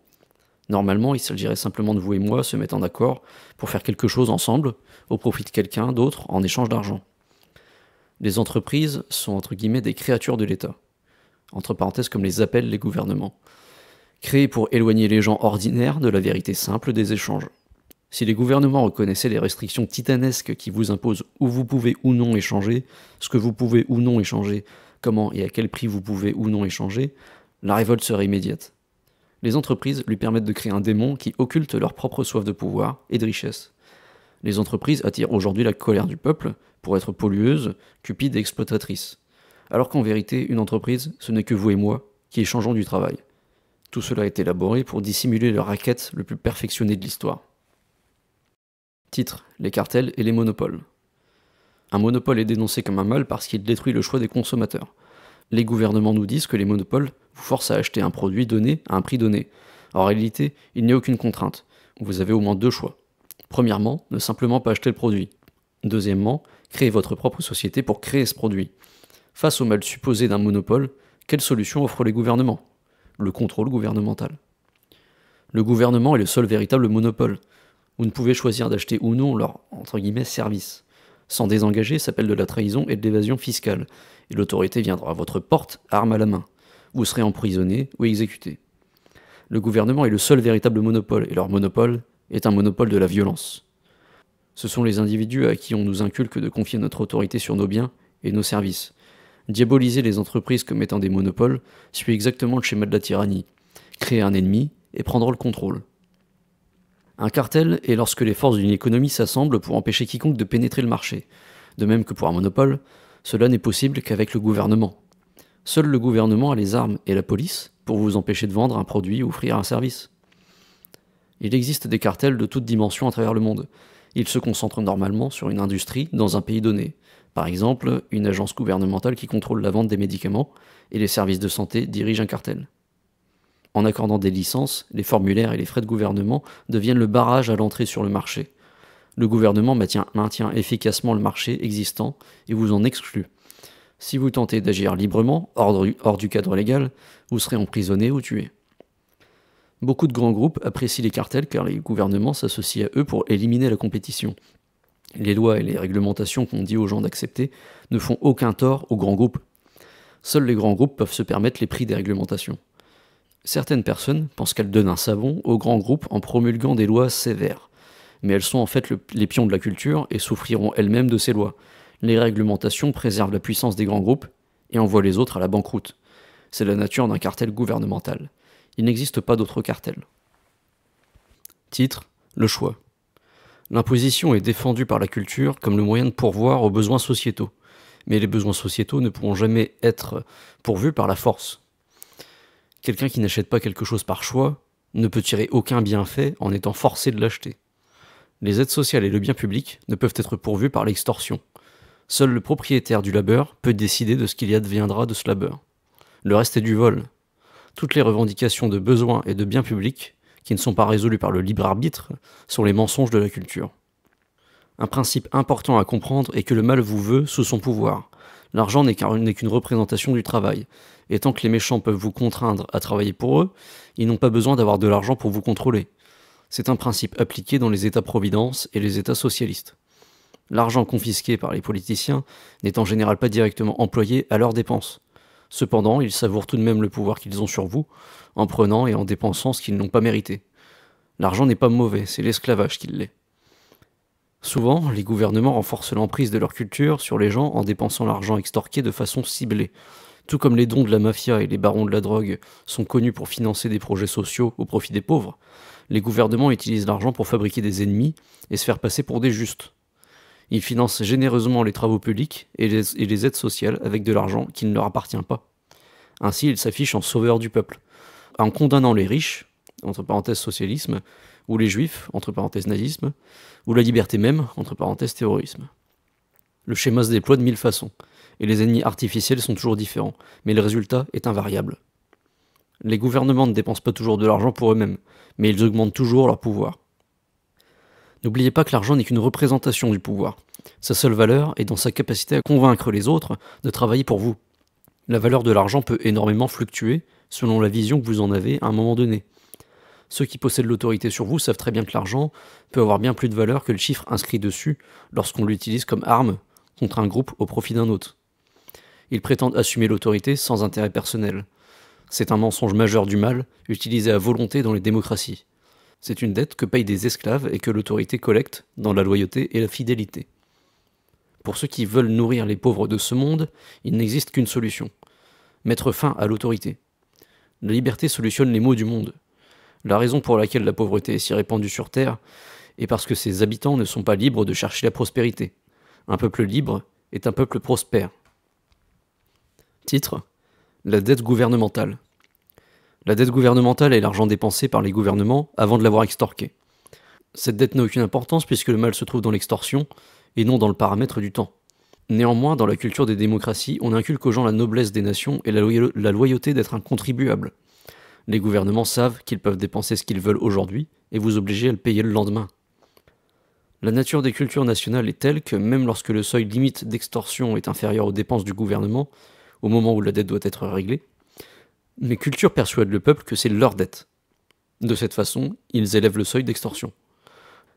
Normalement, il s'agirait simplement de vous et moi se mettre en accord pour faire quelque chose ensemble, au profit de quelqu'un d'autre, en échange d'argent. Les entreprises sont entre guillemets des créatures de l'État, entre parenthèses comme les appellent les gouvernements, créées pour éloigner les gens ordinaires de la vérité simple des échanges. Si les gouvernements reconnaissaient les restrictions titanesques qui vous imposent où vous pouvez ou non échanger, ce que vous pouvez ou non échanger, comment et à quel prix vous pouvez ou non échanger, la révolte serait immédiate les entreprises lui permettent de créer un démon qui occulte leur propre soif de pouvoir et de richesse. Les entreprises attirent aujourd'hui la colère du peuple pour être pollueuses, cupides et exploitatrices. Alors qu'en vérité, une entreprise, ce n'est que vous et moi qui échangeons du travail. Tout cela est élaboré pour dissimuler le racket le plus perfectionné de l'histoire. Les cartels et les monopoles. Un monopole est dénoncé comme un mal parce qu'il détruit le choix des consommateurs. Les gouvernements nous disent que les monopoles vous force à acheter un produit donné à un prix donné. En réalité, il n'y a aucune contrainte. Vous avez au moins deux choix. Premièrement, ne simplement pas acheter le produit. Deuxièmement, créer votre propre société pour créer ce produit. Face au mal supposé d'un monopole, quelle solution offrent les gouvernements? Le contrôle gouvernemental. Le gouvernement est le seul véritable monopole. Vous ne pouvez choisir d'acheter ou non leur entre guillemets service. S'en désengager s'appelle de la trahison et de l'évasion fiscale, et l'autorité viendra à votre porte, arme à la main. Vous serez emprisonné ou exécuté. Le gouvernement est le seul véritable monopole, et leur monopole est un monopole de la violence. Ce sont les individus à qui on nous inculque de confier notre autorité sur nos biens et nos services. Diaboliser les entreprises comme étant des monopoles suit exactement le schéma de la tyrannie. Créer un ennemi et prendre le contrôle. Un cartel est lorsque les forces d'une économie s'assemblent pour empêcher quiconque de pénétrer le marché. De même que pour un monopole, cela n'est possible qu'avec le gouvernement. Seul le gouvernement a les armes et la police pour vous empêcher de vendre un produit ou offrir un service. Il existe des cartels de toutes dimensions à travers le monde. Ils se concentrent normalement sur une industrie dans un pays donné. Par exemple, une agence gouvernementale qui contrôle la vente des médicaments et les services de santé dirige un cartel. En accordant des licences, les formulaires et les frais de gouvernement deviennent le barrage à l'entrée sur le marché. Le gouvernement maintient, efficacement le marché existant et vous en exclut. Si vous tentez d'agir librement, hors du cadre légal, vous serez emprisonné ou tué. Beaucoup de grands groupes apprécient les cartels car les gouvernements s'associent à eux pour éliminer la compétition. Les lois et les réglementations qu'on dit aux gens d'accepter ne font aucun tort aux grands groupes. Seuls les grands groupes peuvent se permettre les prix des réglementations. Certaines personnes pensent qu'elles donnent un savon aux grands groupes en promulguant des lois sévères. Mais elles sont en fait les pions de la culture et souffriront elles-mêmes de ces lois. Les réglementations préservent la puissance des grands groupes et envoient les autres à la banqueroute. C'est la nature d'un cartel gouvernemental. Il n'existe pas d'autre cartel. Titre Le choix. L'imposition est défendue par la culture comme le moyen de pourvoir aux besoins sociétaux. Mais les besoins sociétaux ne pourront jamais être pourvus par la force. Quelqu'un qui n'achète pas quelque chose par choix ne peut tirer aucun bienfait en étant forcé de l'acheter. Les aides sociales et le bien public ne peuvent être pourvus par l'extorsion. Seul le propriétaire du labeur peut décider de ce qu'il y adviendra de ce labeur. Le reste est du vol. Toutes les revendications de besoins et de biens publics, qui ne sont pas résolues par le libre arbitre, sont les mensonges de la culture. Un principe important à comprendre est que le mal vous veut sous son pouvoir. L'argent n'est qu'une représentation du travail, et tant que les méchants peuvent vous contraindre à travailler pour eux, ils n'ont pas besoin d'avoir de l'argent pour vous contrôler. C'est un principe appliqué dans les États-providence et les États socialistes. L'argent confisqué par les politiciens n'est en général pas directement employé à leurs dépenses. Cependant, ils savourent tout de même le pouvoir qu'ils ont sur vous, en prenant et en dépensant ce qu'ils n'ont pas mérité. L'argent n'est pas mauvais, c'est l'esclavage qui l'est. Souvent, les gouvernements renforcent l'emprise de leur culture sur les gens en dépensant l'argent extorqué de façon ciblée, tout comme les dons de la mafia et les barons de la drogue sont connus pour financer des projets sociaux au profit des pauvres, les gouvernements utilisent l'argent pour fabriquer des ennemis et se faire passer pour des justes. Ils financent généreusement les travaux publics et les, aides sociales avec de l'argent qui ne leur appartient pas. Ainsi, ils s'affichent en sauveurs du peuple, en condamnant les riches, entre parenthèses socialisme, ou les juifs, entre parenthèses nazisme, ou la liberté même, entre parenthèses terrorisme. Le schéma se déploie de mille façons et les ennemis artificiels sont toujours différents, mais le résultat est invariable. Les gouvernements ne dépensent pas toujours de l'argent pour eux-mêmes, mais ils augmentent toujours leur pouvoir. N'oubliez pas que l'argent n'est qu'une représentation du pouvoir. Sa seule valeur est dans sa capacité à convaincre les autres de travailler pour vous. La valeur de l'argent peut énormément fluctuer selon la vision que vous en avez à un moment donné. Ceux qui possèdent l'autorité sur vous savent très bien que l'argent peut avoir bien plus de valeur que le chiffre inscrit dessus lorsqu'on l'utilise comme arme contre un groupe au profit d'un autre. Ils prétendent assumer l'autorité sans intérêt personnel. C'est un mensonge majeur du mal, utilisé à volonté dans les démocraties. C'est une dette que payent des esclaves et que l'autorité collecte dans la loyauté et la fidélité. Pour ceux qui veulent nourrir les pauvres de ce monde, il n'existe qu'une solution mettre fin à l'autorité. La liberté solutionne les maux du monde. La raison pour laquelle la pauvreté est si répandue sur Terre est parce que ses habitants ne sont pas libres de chercher la prospérité. Un peuple libre est un peuple prospère. Titre La dette gouvernementale. La dette gouvernementale est l'argent dépensé par les gouvernements avant de l'avoir extorqué. Cette dette n'a aucune importance puisque le mal se trouve dans l'extorsion et non dans le paramètre du temps. Néanmoins, dans la culture des démocraties, on inculque aux gens la noblesse des nations et la, loyauté d'être un contribuable. Les gouvernements savent qu'ils peuvent dépenser ce qu'ils veulent aujourd'hui et vous obliger à le payer le lendemain. La nature des cultures nationales est telle que même lorsque le seuil limite d'extorsion est inférieur aux dépenses du gouvernement, au moment où la dette doit être réglée, mes cultures persuadent le peuple que c'est leur dette. De cette façon, ils élèvent le seuil d'extorsion.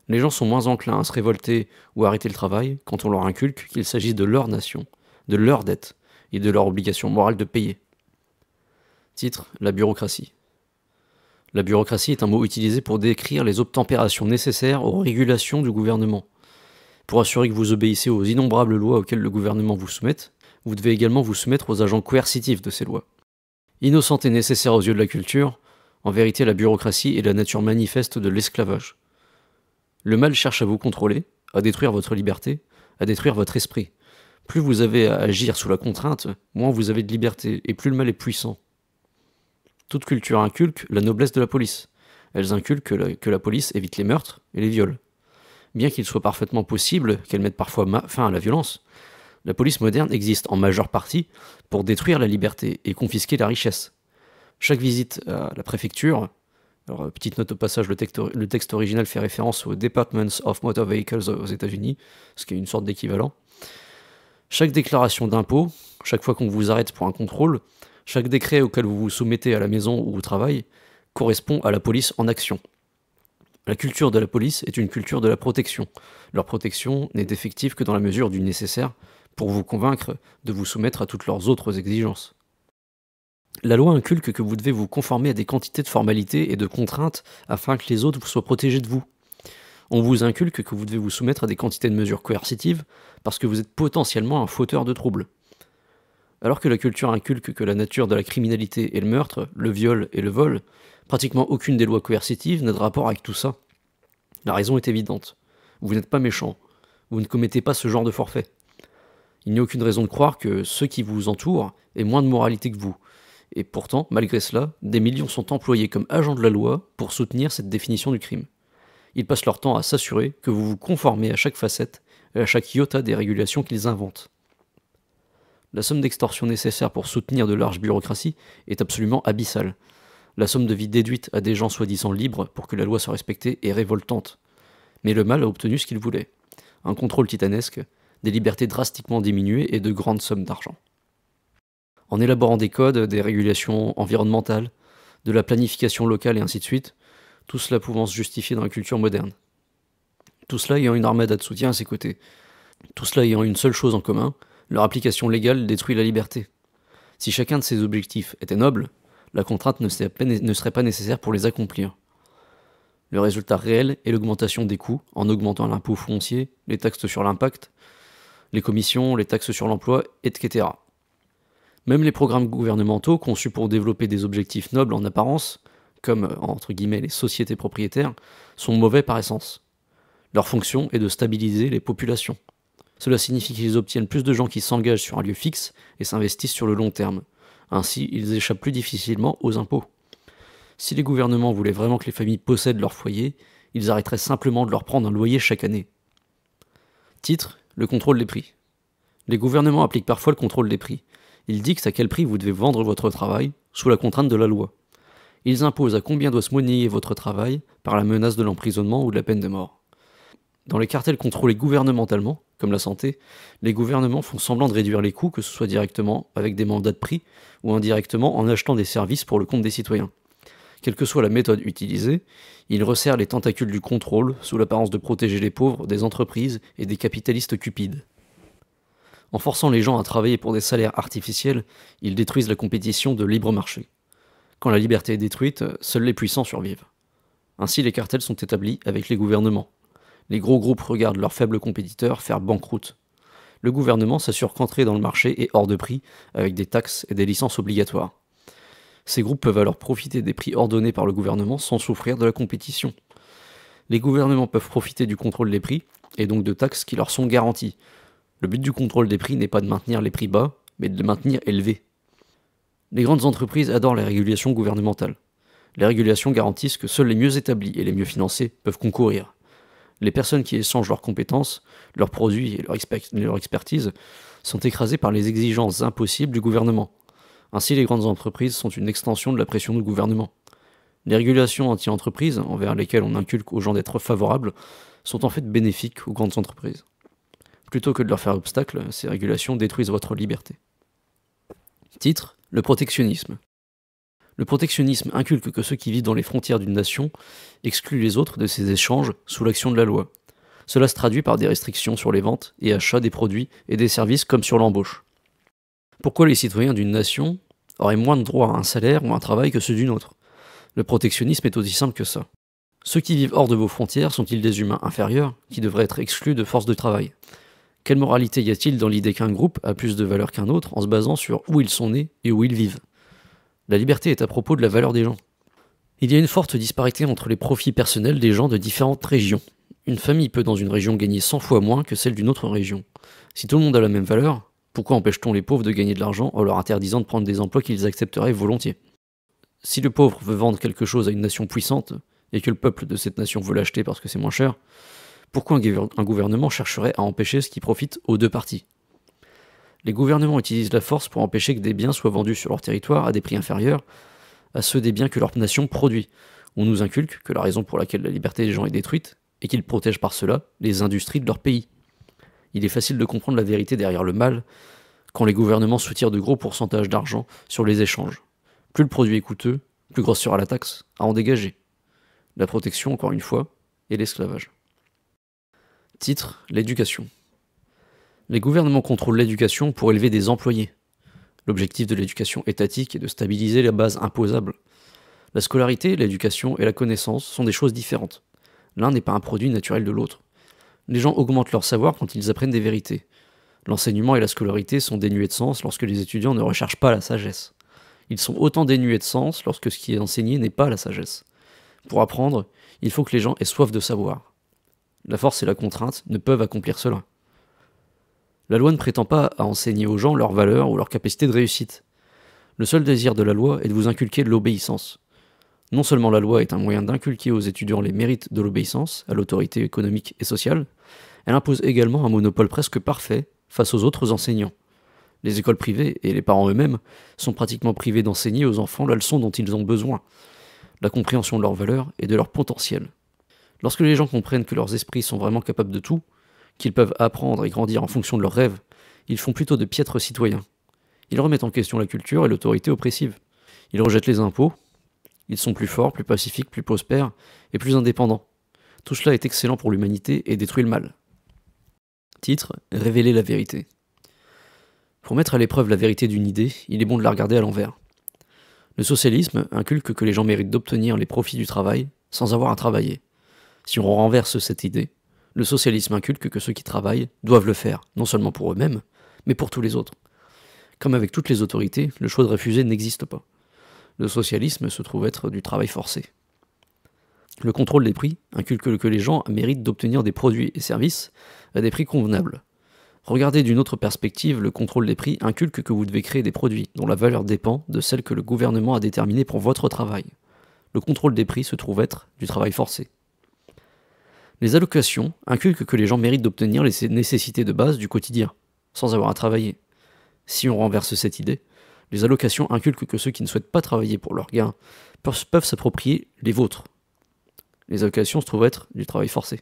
Les gens sont moins enclins à se révolter ou à arrêter le travail quand on leur inculque qu'il s'agit de leur nation, de leur dette et de leur obligation morale de payer. Titre La bureaucratie. La bureaucratie est un mot utilisé pour décrire les obtempérations nécessaires aux régulations du gouvernement. Pour assurer que vous obéissez aux innombrables lois auxquelles le gouvernement vous soumette, vous devez également vous soumettre aux agents coercitifs de ces lois. Innocente et nécessaire aux yeux de la culture, en vérité la bureaucratie est la nature manifeste de l'esclavage. Le mal cherche à vous contrôler, à détruire votre liberté, à détruire votre esprit. Plus vous avez à agir sous la contrainte, moins vous avez de liberté, et plus le mal est puissant. Toute culture inculque la noblesse de la police. Elles inculquent que la, que la police évite les meurtres et les viols. Bien qu'il soit parfaitement possible qu'elle mette parfois fin à la violence, la police moderne existe en majeure partie pour détruire la liberté et confisquer la richesse. Chaque visite à la préfecture, alors petite note au passage, le texte, le texte original fait référence aux Departments of Motor Vehicles aux États-Unis, ce qui est une sorte d'équivalent. Chaque déclaration d'impôt, chaque fois qu'on vous arrête pour un contrôle, chaque décret auquel vous vous soumettez à la maison ou au travail correspond à la police en action. La culture de la police est une culture de la protection. Leur protection n'est effective que dans la mesure du nécessaire pour vous convaincre de vous soumettre à toutes leurs autres exigences. La loi inculque que vous devez vous conformer à des quantités de formalités et de contraintes afin que les autres soient protégés de vous. On vous inculque que vous devez vous soumettre à des quantités de mesures coercitives parce que vous êtes potentiellement un fauteur de troubles. Alors que la culture inculque que la nature de la criminalité est le meurtre, le viol et le vol, pratiquement aucune des lois coercitives n'a de rapport avec tout ça. La raison est évidente. Vous n'êtes pas méchant. Vous ne commettez pas ce genre de forfait. Il n'y a aucune raison de croire que ceux qui vous entourent aient moins de moralité que vous. Et pourtant, malgré cela, des millions sont employés comme agents de la loi pour soutenir cette définition du crime. Ils passent leur temps à s'assurer que vous vous conformez à chaque facette et à chaque iota des régulations qu'ils inventent. La somme d'extorsion nécessaire pour soutenir de larges bureaucraties est absolument abyssale. La somme de vie déduite à des gens soi-disant libres pour que la loi soit respectée est révoltante. Mais le mal a obtenu ce qu'il voulait. Un contrôle titanesque, des libertés drastiquement diminuées et de grandes sommes d'argent. En élaborant des codes, des régulations environnementales, de la planification locale et ainsi de suite, tout cela pouvant se justifier dans la culture moderne. Tout cela ayant une armada de soutien à ses côtés. Tout cela ayant une seule chose en commun, leur application légale détruit la liberté. Si chacun de ces objectifs était noble, la contrainte ne serait pas nécessaire pour les accomplir. Le résultat réel est l'augmentation des coûts en augmentant l'impôt foncier, les taxes sur l'impact, les commissions, les taxes sur l'emploi, etc. Même les programmes gouvernementaux conçus pour développer des objectifs nobles en apparence, comme entre guillemets les sociétés propriétaires, sont mauvais par essence. Leur fonction est de stabiliser les populations. Cela signifie qu'ils obtiennent plus de gens qui s'engagent sur un lieu fixe et s'investissent sur le long terme. Ainsi, ils échappent plus difficilement aux impôts. Si les gouvernements voulaient vraiment que les familles possèdent leur foyer, ils arrêteraient simplement de leur prendre un loyer chaque année. Titre Le contrôle des prix. Les gouvernements appliquent parfois le contrôle des prix. Ils dictent à quel prix vous devez vendre votre travail, sous la contrainte de la loi. Ils imposent à combien doit se monnayer votre travail par la menace de l'emprisonnement ou de la peine de mort. Dans les cartels contrôlés gouvernementalement, comme la santé, les gouvernements font semblant de réduire les coûts, que ce soit directement avec des mandats de prix ou indirectement en achetant des services pour le compte des citoyens. Quelle que soit la méthode utilisée, ils resserrent les tentacules du contrôle sous l'apparence de protéger les pauvres des entreprises et des capitalistes cupides. En forçant les gens à travailler pour des salaires artificiels, ils détruisent la compétition de libre marché. Quand la liberté est détruite, seuls les puissants survivent. Ainsi les cartels sont établis avec les gouvernements les gros groupes regardent leurs faibles compétiteurs faire banqueroute. Le gouvernement s'assure qu'entrer dans le marché est hors de prix, avec des taxes et des licences obligatoires. Ces groupes peuvent alors profiter des prix ordonnés par le gouvernement sans souffrir de la compétition. Les gouvernements peuvent profiter du contrôle des prix, et donc de taxes qui leur sont garanties. Le but du contrôle des prix n'est pas de maintenir les prix bas, mais de les maintenir élevés. Les grandes entreprises adorent les régulations gouvernementales. Les régulations garantissent que seuls les mieux établis et les mieux financés peuvent concourir les personnes qui échangent leurs compétences, leurs produits et leur, expertise sont écrasées par les exigences impossibles du gouvernement. Ainsi, les grandes entreprises sont une extension de la pression du gouvernement. Les régulations anti-entreprises, envers lesquelles on inculque aux gens d'être favorables, sont en fait bénéfiques aux grandes entreprises. Plutôt que de leur faire obstacle, ces régulations détruisent votre liberté. Titre Le protectionnisme. Le protectionnisme inculque que ceux qui vivent dans les frontières d'une nation excluent les autres de ces échanges sous l'action de la loi. Cela se traduit par des restrictions sur les ventes et achats des produits et des services comme sur l'embauche. Pourquoi les citoyens d'une nation auraient moins de droits à un salaire ou à un travail que ceux d'une autre? Le protectionnisme est aussi simple que ça. Ceux qui vivent hors de vos frontières sont-ils des humains inférieurs qui devraient être exclus de force de travail? Quelle moralité y a-t-il dans l'idée qu'un groupe a plus de valeur qu'un autre en se basant sur où ils sont nés et où ils vivent? La liberté est à propos de la valeur des gens. Il y a une forte disparité entre les profits personnels des gens de différentes régions. Une famille peut dans une région gagner 100 fois moins que celle d'une autre région. Si tout le monde a la même valeur, pourquoi empêche-t-on les pauvres de gagner de l'argent en leur interdisant de prendre des emplois qu'ils accepteraient volontiers? Si le pauvre veut vendre quelque chose à une nation puissante, et que le peuple de cette nation veut l'acheter parce que c'est moins cher, pourquoi un gouvernement chercherait à empêcher ce qui profite aux deux parties? Les gouvernements utilisent la force pour empêcher que des biens soient vendus sur leur territoire à des prix inférieurs à ceux des biens que leur nation produit. On nous inculque que la raison pour laquelle la liberté des gens est détruite est qu'ils protègent par cela les industries de leur pays. Il est facile de comprendre la vérité derrière le mal quand les gouvernements soutirent de gros pourcentages d'argent sur les échanges. Plus le produit est coûteux, plus grosse sera la taxe à en dégager. La protection, encore une fois, et l'esclavage. Titre L'éducation. Les gouvernements contrôlent l'éducation pour élever des employés. L'objectif de l'éducation étatique est de stabiliser la base imposable. La scolarité, l'éducation et la connaissance sont des choses différentes. L'un n'est pas un produit naturel de l'autre. Les gens augmentent leur savoir quand ils apprennent des vérités. L'enseignement et la scolarité sont dénués de sens lorsque les étudiants ne recherchent pas la sagesse. Ils sont autant dénués de sens lorsque ce qui est enseigné n'est pas la sagesse. Pour apprendre, il faut que les gens aient soif de savoir. La force et la contrainte ne peuvent accomplir cela. La loi ne prétend pas à enseigner aux gens leurs valeurs ou leur capacité de réussite. Le seul désir de la loi est de vous inculquer de l'obéissance. Non seulement la loi est un moyen d'inculquer aux étudiants les mérites de l'obéissance à l'autorité économique et sociale, elle impose également un monopole presque parfait face aux autres enseignants. Les écoles privées et les parents eux-mêmes sont pratiquement privés d'enseigner aux enfants la leçon dont ils ont besoin, la compréhension de leurs valeurs et de leur potentiel. Lorsque les gens comprennent que leurs esprits sont vraiment capables de tout, qu'ils peuvent apprendre et grandir en fonction de leurs rêves, ils font plutôt de piètres citoyens. Ils remettent en question la culture et l'autorité oppressive. Ils rejettent les impôts. Ils sont plus forts, plus pacifiques, plus prospères et plus indépendants. Tout cela est excellent pour l'humanité et détruit le mal. Titre Révéler la vérité. Pour mettre à l'épreuve la vérité d'une idée, il est bon de la regarder à l'envers. Le socialisme inculque que les gens méritent d'obtenir les profits du travail sans avoir à travailler. Si on renverse cette idée, le socialisme inculque que ceux qui travaillent doivent le faire, non seulement pour eux-mêmes, mais pour tous les autres. Comme avec toutes les autorités, le choix de refuser n'existe pas. Le socialisme se trouve être du travail forcé. Le contrôle des prix inculque que les gens méritent d'obtenir des produits et services à des prix convenables. Regardez d'une autre perspective, le contrôle des prix inculque que vous devez créer des produits dont la valeur dépend de celle que le gouvernement a déterminée pour votre travail. Le contrôle des prix se trouve être du travail forcé. Les allocations inculquent que les gens méritent d'obtenir les nécessités de base du quotidien, sans avoir à travailler. Si on renverse cette idée, les allocations inculquent que ceux qui ne souhaitent pas travailler pour leurs gains peuvent s'approprier les vôtres. Les allocations se trouvent être du travail forcé.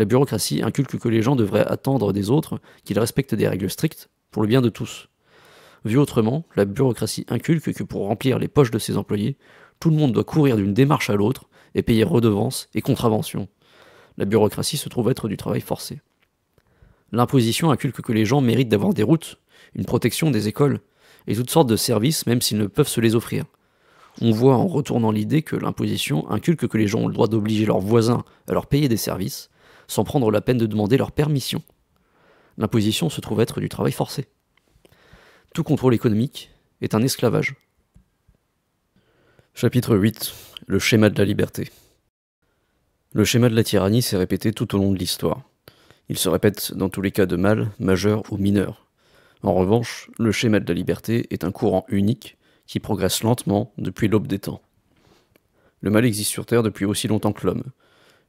La bureaucratie inculque que les gens devraient attendre des autres qu'ils respectent des règles strictes pour le bien de tous. Vu autrement, la bureaucratie inculque que pour remplir les poches de ses employés, tout le monde doit courir d'une démarche à l'autre et payer redevances et contraventions. La bureaucratie se trouve être du travail forcé. L'imposition inculque que les gens méritent d'avoir des routes, une protection des écoles, et toutes sortes de services même s'ils ne peuvent se les offrir. On voit en retournant l'idée que l'imposition inculque que les gens ont le droit d'obliger leurs voisins à leur payer des services, sans prendre la peine de demander leur permission. L'imposition se trouve être du travail forcé. Tout contrôle économique est un esclavage. Chapitre 8 Le schéma de la liberté. Le schéma de la tyrannie s'est répété tout au long de l'histoire. Il se répète dans tous les cas de mal, majeur ou mineur. En revanche, le schéma de la liberté est un courant unique qui progresse lentement depuis l'aube des temps. Le mal existe sur Terre depuis aussi longtemps que l'homme.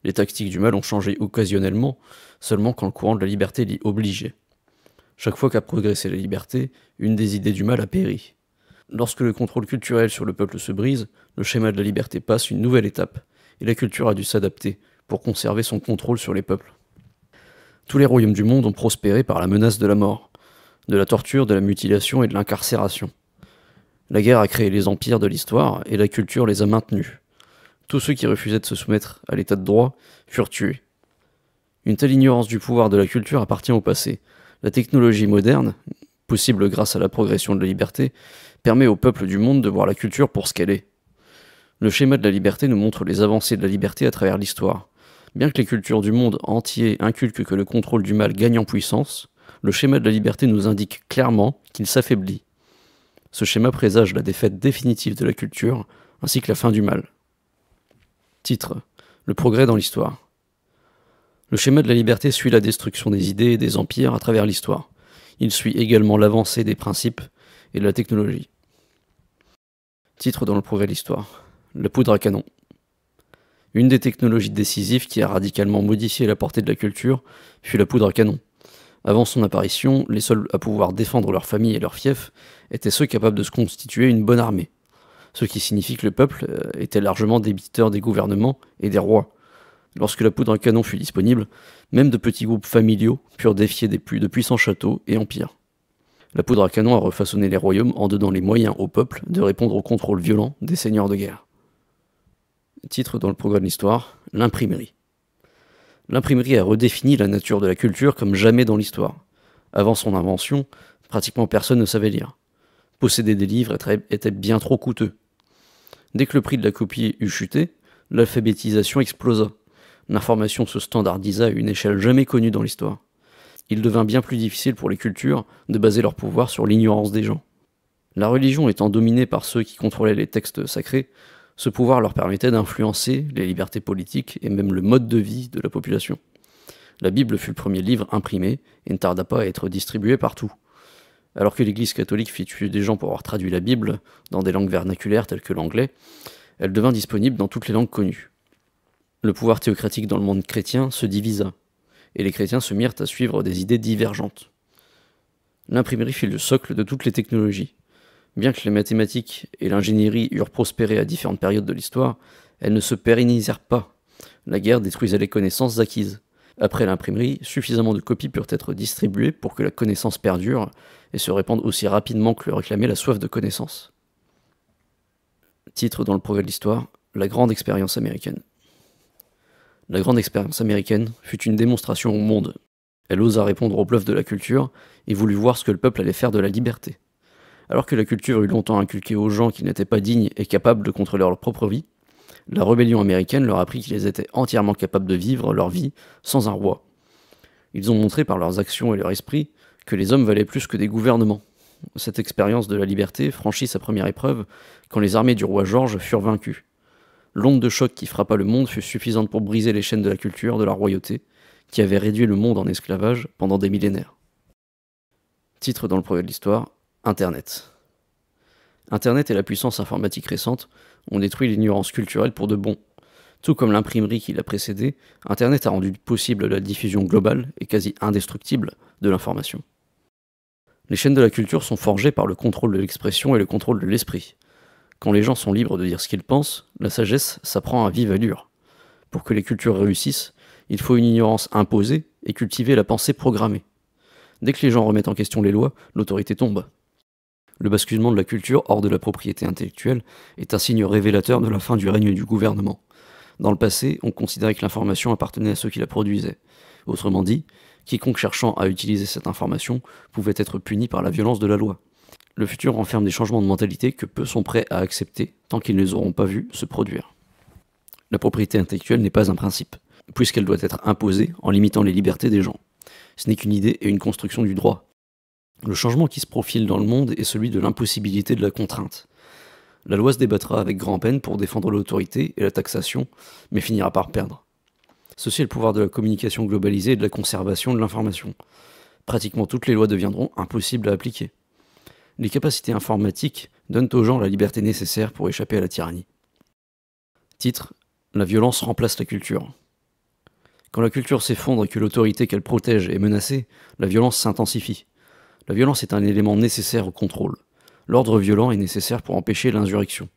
Les tactiques du mal ont changé occasionnellement, seulement quand le courant de la liberté l'y obligeait. Chaque fois qu'a progressé la liberté, une des idées du mal a péri. Lorsque le contrôle culturel sur le peuple se brise, le schéma de la liberté passe une nouvelle étape, et la culture a dû s'adapter pour conserver son contrôle sur les peuples. Tous les royaumes du monde ont prospéré par la menace de la mort, de la torture, de la mutilation et de l'incarcération. La guerre a créé les empires de l'histoire et la culture les a maintenus. Tous ceux qui refusaient de se soumettre à l'état de droit furent tués. Une telle ignorance du pouvoir de la culture appartient au passé. La technologie moderne, possible grâce à la progression de la liberté, permet au peuple du monde de voir la culture pour ce qu'elle est. Le schéma de la liberté nous montre les avancées de la liberté à travers l'histoire. Bien que les cultures du monde entier inculquent que le contrôle du mal gagne en puissance, le schéma de la liberté nous indique clairement qu'il s'affaiblit. Ce schéma présage la défaite définitive de la culture, ainsi que la fin du mal. Titre Le progrès dans l'histoire. Le schéma de la liberté suit la destruction des idées et des empires à travers l'histoire. Il suit également l'avancée des principes et de la technologie. Titre dans le progrès de l'histoire. La poudre à canon. Une des technologies décisives qui a radicalement modifié la portée de la culture fut la poudre à canon. Avant son apparition, les seuls à pouvoir défendre leur famille et leur fief étaient ceux capables de se constituer une bonne armée, ce qui signifie que le peuple euh, était largement débiteur des gouvernements et des rois. Lorsque la poudre à canon fut disponible, même de petits groupes familiaux purent défier des de puissants châteaux et empires. La poudre à canon a refaçonné les royaumes en donnant les moyens au peuple de répondre au contrôle violent des seigneurs de guerre. Titre dans le programme de l'histoire, l'imprimerie. L'imprimerie a redéfini la nature de la culture comme jamais dans l'histoire. Avant son invention, pratiquement personne ne savait lire. Posséder des livres était bien trop coûteux. Dès que le prix de la copie eut chuté, l'alphabétisation explosa. L'information se standardisa à une échelle jamais connue dans l'histoire. Il devint bien plus difficile pour les cultures de baser leur pouvoir sur l'ignorance des gens. La religion étant dominée par ceux qui contrôlaient les textes sacrés, ce pouvoir leur permettait d'influencer les libertés politiques et même le mode de vie de la population. La Bible fut le premier livre imprimé et ne tarda pas à être distribué partout. Alors que l'Église catholique fit tuer des gens pour avoir traduit la Bible dans des langues vernaculaires telles que l'anglais, elle devint disponible dans toutes les langues connues. Le pouvoir théocratique dans le monde chrétien se divisa, et les chrétiens se mirent à suivre des idées divergentes. L'imprimerie fut le socle de toutes les technologies. Bien que les mathématiques et l'ingénierie eurent prospéré à différentes périodes de l'histoire, elles ne se pérennisèrent pas. La guerre détruisait les connaissances acquises. Après l'imprimerie, suffisamment de copies purent être distribuées pour que la connaissance perdure et se répande aussi rapidement que le réclamait la soif de connaissance. Titre dans le progrès de l'histoire La grande expérience américaine. La grande expérience américaine fut une démonstration au monde. Elle osa répondre au bluff de la culture et voulut voir ce que le peuple allait faire de la liberté. Alors que la culture eut longtemps inculqué aux gens qu'ils n'étaient pas dignes et capables de contrôler leur propre vie, la rébellion américaine leur apprit qu'ils étaient entièrement capables de vivre leur vie sans un roi. Ils ont montré par leurs actions et leur esprit que les hommes valaient plus que des gouvernements. Cette expérience de la liberté franchit sa première épreuve quand les armées du roi George furent vaincues. L'onde de choc qui frappa le monde fut suffisante pour briser les chaînes de la culture, de la royauté, qui avait réduit le monde en esclavage pendant des millénaires. Titre dans le progrès de l'histoire Internet. Internet et la puissance informatique récente ont détruit l'ignorance culturelle pour de bon. Tout comme l'imprimerie qui l'a précédé, Internet a rendu possible la diffusion globale et quasi indestructible de l'information. Les chaînes de la culture sont forgées par le contrôle de l'expression et le contrôle de l'esprit. Quand les gens sont libres de dire ce qu'ils pensent, la sagesse s'apprend à vive allure. Pour que les cultures réussissent, il faut une ignorance imposée et cultiver la pensée programmée. Dès que les gens remettent en question les lois, l'autorité tombe. Le basculement de la culture hors de la propriété intellectuelle est un signe révélateur de la fin du règne du gouvernement. Dans le passé, on considérait que l'information appartenait à ceux qui la produisaient. Autrement dit, quiconque cherchant à utiliser cette information pouvait être puni par la violence de la loi. Le futur renferme des changements de mentalité que peu sont prêts à accepter tant qu'ils ne les auront pas vus se produire. La propriété intellectuelle n'est pas un principe, puisqu'elle doit être imposée en limitant les libertés des gens. Ce n'est qu'une idée et une construction du droit, le changement qui se profile dans le monde est celui de l'impossibilité de la contrainte. La loi se débattra avec grand-peine pour défendre l'autorité et la taxation, mais finira par perdre. Ceci est le pouvoir de la communication globalisée et de la conservation de l'information. Pratiquement toutes les lois deviendront impossibles à appliquer. Les capacités informatiques donnent aux gens la liberté nécessaire pour échapper à la tyrannie. Titre La violence remplace la culture. Quand la culture s'effondre et que l'autorité qu'elle protège est menacée, la violence s'intensifie. La violence est un élément nécessaire au contrôle. L'ordre violent est nécessaire pour empêcher l'insurrection.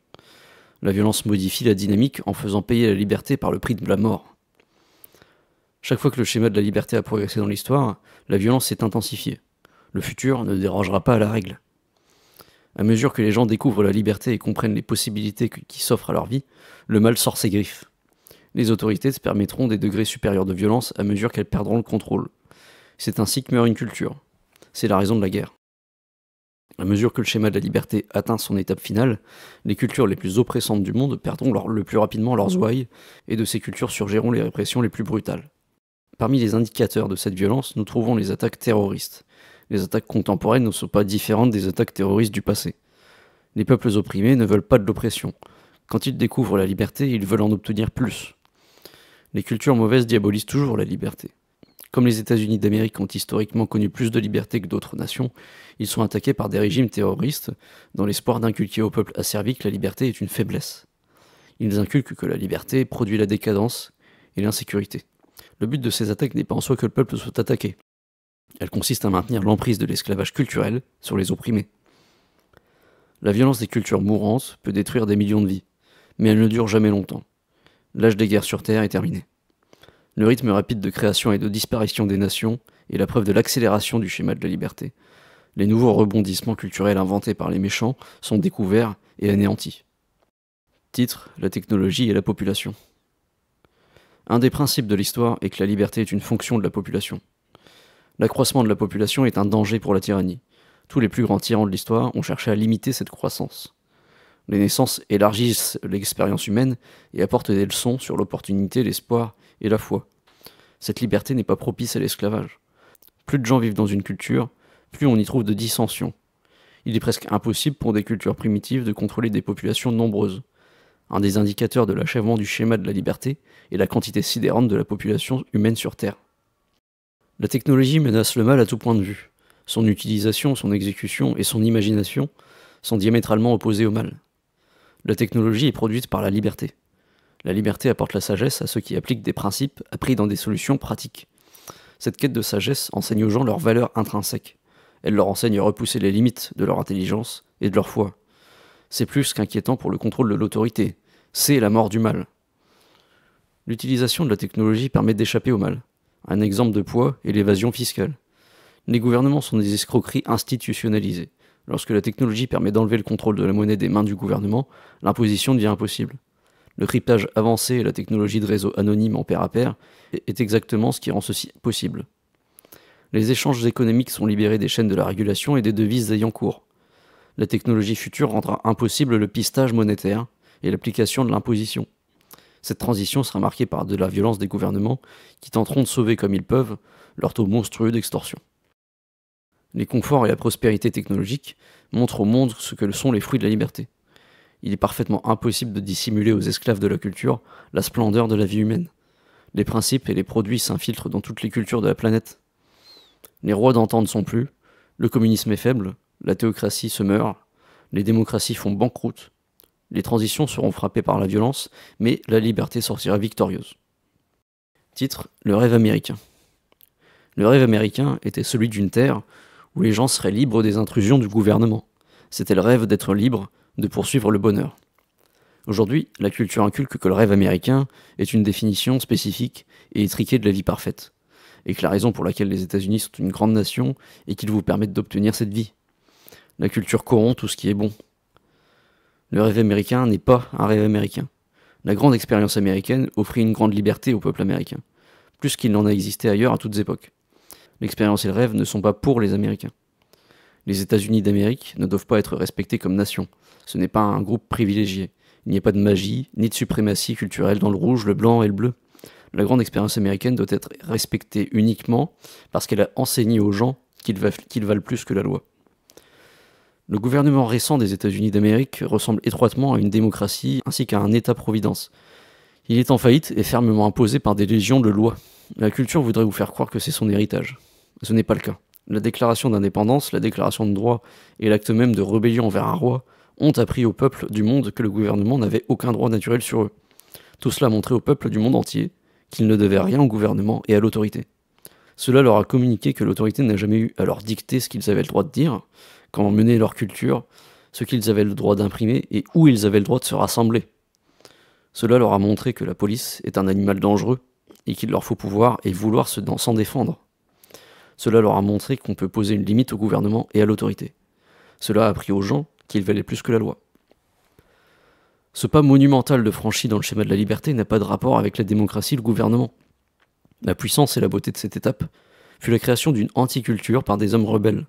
La violence modifie la dynamique en faisant payer la liberté par le prix de la mort. Chaque fois que le schéma de la liberté a progressé dans l'histoire, la violence s'est intensifiée. Le futur ne dérangera pas à la règle. À mesure que les gens découvrent la liberté et comprennent les possibilités qui s'offrent à leur vie, le mal sort ses griffes. Les autorités se permettront des degrés supérieurs de violence à mesure qu'elles perdront le contrôle. C'est ainsi que meurt une culture. C'est la raison de la guerre. À mesure que le schéma de la liberté atteint son étape finale, les cultures les plus oppressantes du monde perdront le plus rapidement leurs ouailles, et de ces cultures surgiront les répressions les plus brutales. Parmi les indicateurs de cette violence, nous trouvons les attaques terroristes. Les attaques contemporaines ne sont pas différentes des attaques terroristes du passé. Les peuples opprimés ne veulent pas de l'oppression. Quand ils découvrent la liberté, ils veulent en obtenir plus. Les cultures mauvaises diabolisent toujours la liberté. Comme les États-Unis d'Amérique ont historiquement connu plus de liberté que d'autres nations, ils sont attaqués par des régimes terroristes dans l'espoir d'inculquer au peuple asservi que la liberté est une faiblesse. Ils inculquent que la liberté produit la décadence et l'insécurité. Le but de ces attaques n'est pas en soi que le peuple soit attaqué. Elle consiste à maintenir l'emprise de l'esclavage culturel sur les opprimés. La violence des cultures mourantes peut détruire des millions de vies, mais elle ne dure jamais longtemps. L'âge des guerres sur Terre est terminé. Le rythme rapide de création et de disparition des nations est la preuve de l'accélération du schéma de la liberté. Les nouveaux rebondissements culturels inventés par les méchants sont découverts et anéantis. Titre La technologie et la population. Un des principes de l'histoire est que la liberté est une fonction de la population. L'accroissement de la population est un danger pour la tyrannie. Tous les plus grands tyrans de l'histoire ont cherché à limiter cette croissance. Les naissances élargissent l'expérience humaine et apportent des leçons sur l'opportunité, l'espoir et la foi. Cette liberté n'est pas propice à l'esclavage. Plus de gens vivent dans une culture, plus on y trouve de dissensions. Il est presque impossible pour des cultures primitives de contrôler des populations nombreuses. Un des indicateurs de l'achèvement du schéma de la liberté est la quantité sidérante de la population humaine sur Terre. La technologie menace le mal à tout point de vue. Son utilisation, son exécution et son imagination sont diamétralement opposées au mal. La technologie est produite par la liberté. La liberté apporte la sagesse à ceux qui appliquent des principes appris dans des solutions pratiques. Cette quête de sagesse enseigne aux gens leur valeur intrinsèque. Elle leur enseigne à repousser les limites de leur intelligence et de leur foi. C'est plus qu'inquiétant pour le contrôle de l'autorité. C'est la mort du mal. L'utilisation de la technologie permet d'échapper au mal. Un exemple de poids est l'évasion fiscale. Les gouvernements sont des escroqueries institutionnalisées. Lorsque la technologie permet d'enlever le contrôle de la monnaie des mains du gouvernement, l'imposition devient impossible. Le cryptage avancé et la technologie de réseau anonyme en pair à pair est exactement ce qui rend ceci possible. Les échanges économiques sont libérés des chaînes de la régulation et des devises ayant cours. La technologie future rendra impossible le pistage monétaire et l'application de l'imposition. Cette transition sera marquée par de la violence des gouvernements qui tenteront de sauver comme ils peuvent leur taux monstrueux d'extorsion. Les conforts et la prospérité technologique montrent au monde ce que sont les fruits de la liberté il est parfaitement impossible de dissimuler aux esclaves de la culture la splendeur de la vie humaine. Les principes et les produits s'infiltrent dans toutes les cultures de la planète. Les rois d'antan ne sont plus, le communisme est faible, la théocratie se meurt, les démocraties font banqueroute, les transitions seront frappées par la violence, mais la liberté sortira victorieuse. Titre Le rêve américain. Le rêve américain était celui d'une terre où les gens seraient libres des intrusions du gouvernement. C'était le rêve d'être libre, de poursuivre le bonheur. Aujourd'hui, la culture inculque que le rêve américain est une définition spécifique et étriquée de la vie parfaite, et que la raison pour laquelle les États-Unis sont une grande nation est qu'ils vous permettent d'obtenir cette vie. La culture corrompt tout ce qui est bon. Le rêve américain n'est pas un rêve américain. La grande expérience américaine offrit une grande liberté au peuple américain, plus qu'il n'en a existé ailleurs à toutes époques. L'expérience et le rêve ne sont pas pour les Américains. Les États-Unis d'Amérique ne doivent pas être respectés comme nation, ce n'est pas un groupe privilégié. Il n'y a pas de magie, ni de suprématie culturelle dans le rouge, le blanc et le bleu. La grande expérience américaine doit être respectée uniquement parce qu'elle a enseigné aux gens qu'ils valent plus que la loi. Le gouvernement récent des États-Unis d'Amérique ressemble étroitement à une démocratie ainsi qu'à un État-providence. Il est en faillite et fermement imposé par des légions de lois. La culture voudrait vous faire croire que c'est son héritage. Ce n'est pas le cas. La déclaration d'indépendance, la déclaration de droit et l'acte même de rébellion envers un roi ont appris au peuple du monde que le gouvernement n'avait aucun droit naturel sur eux. Tout cela a montré au peuple du monde entier qu'ils ne devaient rien au gouvernement et à l'autorité. Cela leur a communiqué que l'autorité n'a jamais eu à leur dicter ce qu'ils avaient le droit de dire, comment mener leur culture, ce qu'ils avaient le droit d'imprimer et où ils avaient le droit de se rassembler. Cela leur a montré que la police est un animal dangereux et qu'il leur faut pouvoir et vouloir s'en défendre. Cela leur a montré qu'on peut poser une limite au gouvernement et à l'autorité. Cela a appris aux gens qu'il valait plus que la loi. Ce pas monumental de franchi dans le schéma de la liberté n'a pas de rapport avec la démocratie et le gouvernement. La puissance et la beauté de cette étape fut la création d'une anticulture par des hommes rebelles.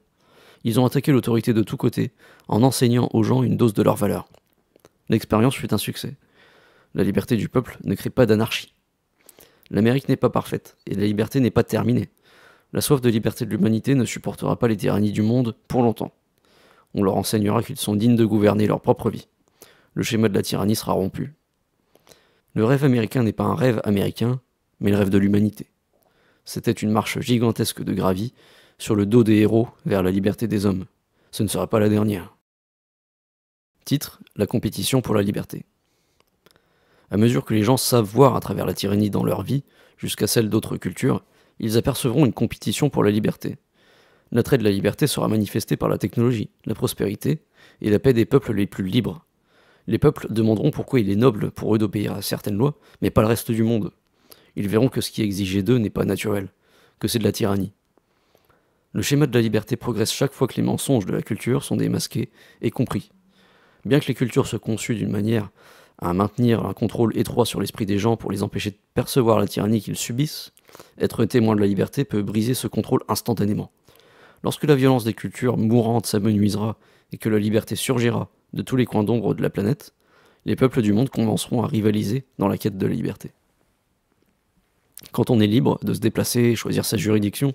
Ils ont attaqué l'autorité de tous côtés en enseignant aux gens une dose de leur valeur. L'expérience fut un succès. La liberté du peuple ne crée pas d'anarchie. L'Amérique n'est pas parfaite et la liberté n'est pas terminée. La soif de liberté de l'humanité ne supportera pas les tyrannies du monde pour longtemps. On leur enseignera qu'ils sont dignes de gouverner leur propre vie. Le schéma de la tyrannie sera rompu. Le rêve américain n'est pas un rêve américain, mais le rêve de l'humanité. C'était une marche gigantesque de gravi sur le dos des héros vers la liberté des hommes. Ce ne sera pas la dernière. Titre La compétition pour la liberté. À mesure que les gens savent voir à travers la tyrannie dans leur vie, jusqu'à celle d'autres cultures, ils apercevront une compétition pour la liberté. L'attrait de la liberté sera manifesté par la technologie, la prospérité et la paix des peuples les plus libres. Les peuples demanderont pourquoi il est noble pour eux d'obéir à certaines lois, mais pas le reste du monde. Ils verront que ce qui est exigé d'eux n'est pas naturel, que c'est de la tyrannie. Le schéma de la liberté progresse chaque fois que les mensonges de la culture sont démasqués et compris. Bien que les cultures soient conçues d'une manière à maintenir un contrôle étroit sur l'esprit des gens pour les empêcher de percevoir la tyrannie qu'ils subissent, être témoin de la liberté peut briser ce contrôle instantanément. Lorsque la violence des cultures mourantes s'amenuisera et que la liberté surgira de tous les coins d'ombre de la planète, les peuples du monde commenceront à rivaliser dans la quête de la liberté. Quand on est libre de se déplacer, choisir sa juridiction,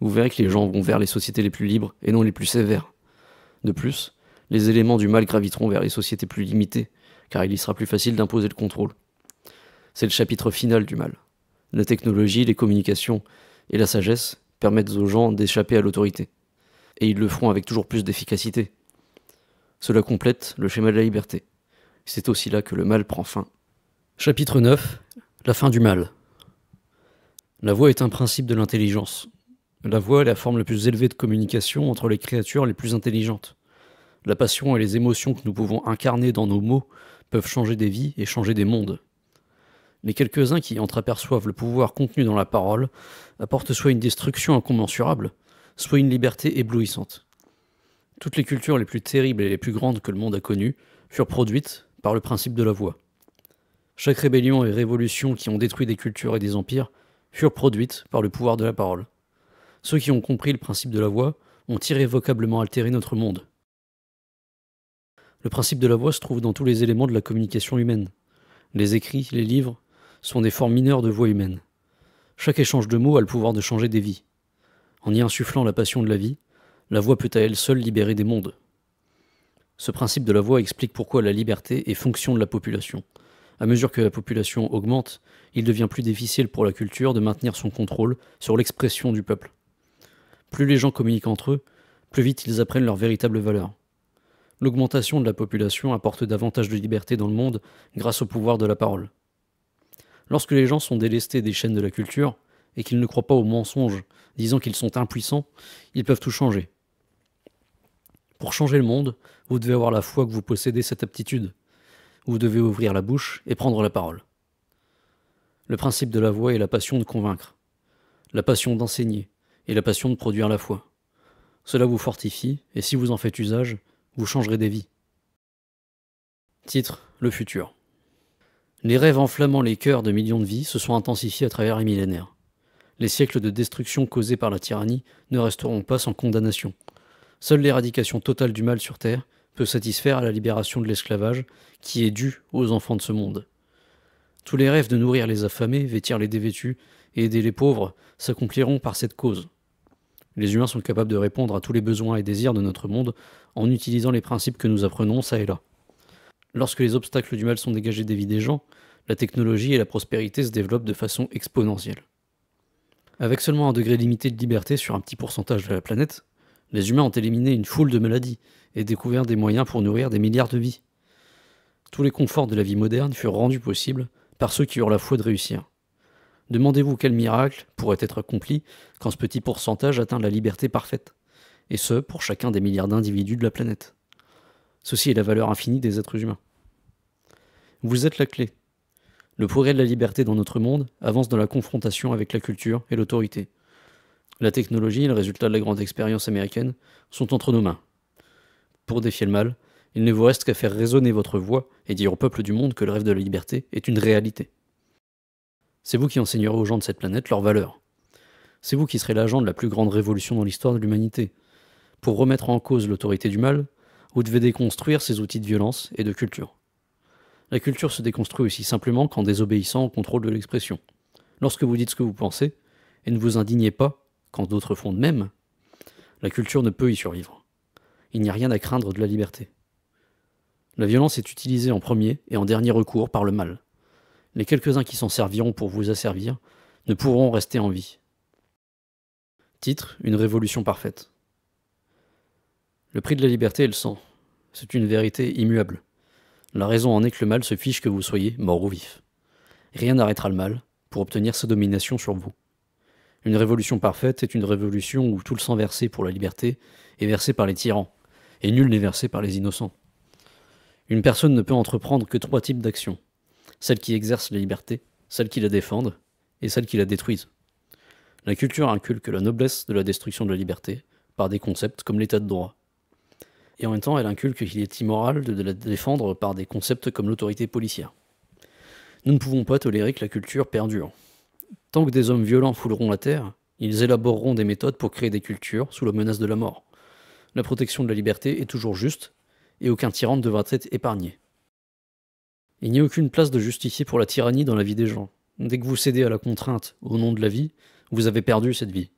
vous verrez que les gens vont vers les sociétés les plus libres et non les plus sévères. De plus, les éléments du mal graviteront vers les sociétés plus limitées, car il y sera plus facile d'imposer le contrôle. C'est le chapitre final du mal. La technologie, les communications et la sagesse permettent aux gens d'échapper à l'autorité. Et ils le feront avec toujours plus d'efficacité. Cela complète le schéma de la liberté. C'est aussi là que le mal prend fin. Chapitre 9 La fin du mal. La voix est un principe de l'intelligence. La voix est la forme la plus élevée de communication entre les créatures les plus intelligentes. La passion et les émotions que nous pouvons incarner dans nos mots peuvent changer des vies et changer des mondes. Les quelques-uns qui entreaperçoivent le pouvoir contenu dans la parole apportent soit une destruction incommensurable, soit une liberté éblouissante. Toutes les cultures les plus terribles et les plus grandes que le monde a connues furent produites par le principe de la voix. Chaque rébellion et révolution qui ont détruit des cultures et des empires furent produites par le pouvoir de la parole. Ceux qui ont compris le principe de la voix ont irrévocablement altéré notre monde. Le principe de la voix se trouve dans tous les éléments de la communication humaine. Les écrits, les livres sont des formes mineures de voix humaine. Chaque échange de mots a le pouvoir de changer des vies. En y insufflant la passion de la vie, la voix peut à elle seule libérer des mondes. Ce principe de la voix explique pourquoi la liberté est fonction de la population. À mesure que la population augmente, il devient plus difficile pour la culture de maintenir son contrôle sur l'expression du peuple. Plus les gens communiquent entre eux, plus vite ils apprennent leur véritable valeur. L'augmentation de la population apporte davantage de liberté dans le monde grâce au pouvoir de la parole. Lorsque les gens sont délestés des chaînes de la culture et qu'ils ne croient pas aux mensonges, disant qu'ils sont impuissants, ils peuvent tout changer. Pour changer le monde, vous devez avoir la foi que vous possédez cette aptitude. Vous devez ouvrir la bouche et prendre la parole. Le principe de la voix est la passion de convaincre, la passion d'enseigner et la passion de produire la foi. Cela vous fortifie, et si vous en faites usage, vous changerez des vies. Titre Le futur. Les rêves enflammant les cœurs de millions de vies se sont intensifiés à travers les millénaires. Les siècles de destruction causés par la tyrannie ne resteront pas sans condamnation. Seule l'éradication totale du mal sur Terre peut satisfaire à la libération de l'esclavage qui est due aux enfants de ce monde. Tous les rêves de nourrir les affamés, vêtir les dévêtus et aider les pauvres s'accompliront par cette cause. Les humains sont capables de répondre à tous les besoins et désirs de notre monde en utilisant les principes que nous apprenons ça et là. Lorsque les obstacles du mal sont dégagés des vies des gens, la technologie et la prospérité se développent de façon exponentielle. Avec seulement un degré limité de liberté sur un petit pourcentage de la planète, les humains ont éliminé une foule de maladies et découvert des moyens pour nourrir des milliards de vies. Tous les conforts de la vie moderne furent rendus possibles par ceux qui eurent la foi de réussir. Demandez-vous quel miracle pourrait être accompli quand ce petit pourcentage atteint la liberté parfaite, et ce, pour chacun des milliards d'individus de la planète. Ceci est la valeur infinie des êtres humains. Vous êtes la clé. Le progrès de la liberté dans notre monde avance dans la confrontation avec la culture et l'autorité. La technologie et le résultat de la grande expérience américaine sont entre nos mains. Pour défier le mal, Il ne vous reste qu'à faire résonner votre voix et dire au peuple du monde que le rêve de la liberté est une réalité. C'est vous qui enseignerez aux gens de cette planète leurs valeurs. C'est vous qui serez l'agent de la plus grande révolution dans l'histoire de l'humanité. Pour remettre en cause l'autorité du mal, vous devez déconstruire ces outils de violence et de culture. La culture se déconstruit aussi simplement qu'en désobéissant au contrôle de l'expression. Lorsque vous dites ce que vous pensez, et ne vous indignez pas quand d'autres font de même, la culture ne peut y survivre. Il n'y a rien à craindre de la liberté. La violence est utilisée en premier et en dernier recours par le mal. Les quelques-uns qui s'en serviront pour vous asservir ne pourront rester en vie. Titre Une révolution parfaite. Le prix de la liberté est le sang. C'est une vérité immuable. La raison en est que le mal se fiche que vous soyez mort ou vif. Rien n'arrêtera le mal pour obtenir sa domination sur vous. Une révolution parfaite est une révolution où tout le sang versé pour la liberté est versé par les tyrans, et nul n'est versé par les innocents. Une personne ne peut entreprendre que trois types d'actions. Celles qui exercent la liberté, celles qui la défendent, et celles qui la détruisent. La culture inculque la noblesse de la destruction de la liberté par des concepts comme l'état de droit. Et en même temps, elle inculque qu'il est immoral de la défendre par des concepts comme l'autorité policière. Nous ne pouvons pas tolérer que la culture perdure. Tant que des hommes violents fouleront la terre, ils élaboreront des méthodes pour créer des cultures sous la menace de la mort. La protection de la liberté est toujours juste, et aucun tyran ne devra être épargné. Il n'y a aucune place de justifier pour la tyrannie dans la vie des gens. Dès que vous cédez à la contrainte au nom de la vie, vous avez perdu cette vie,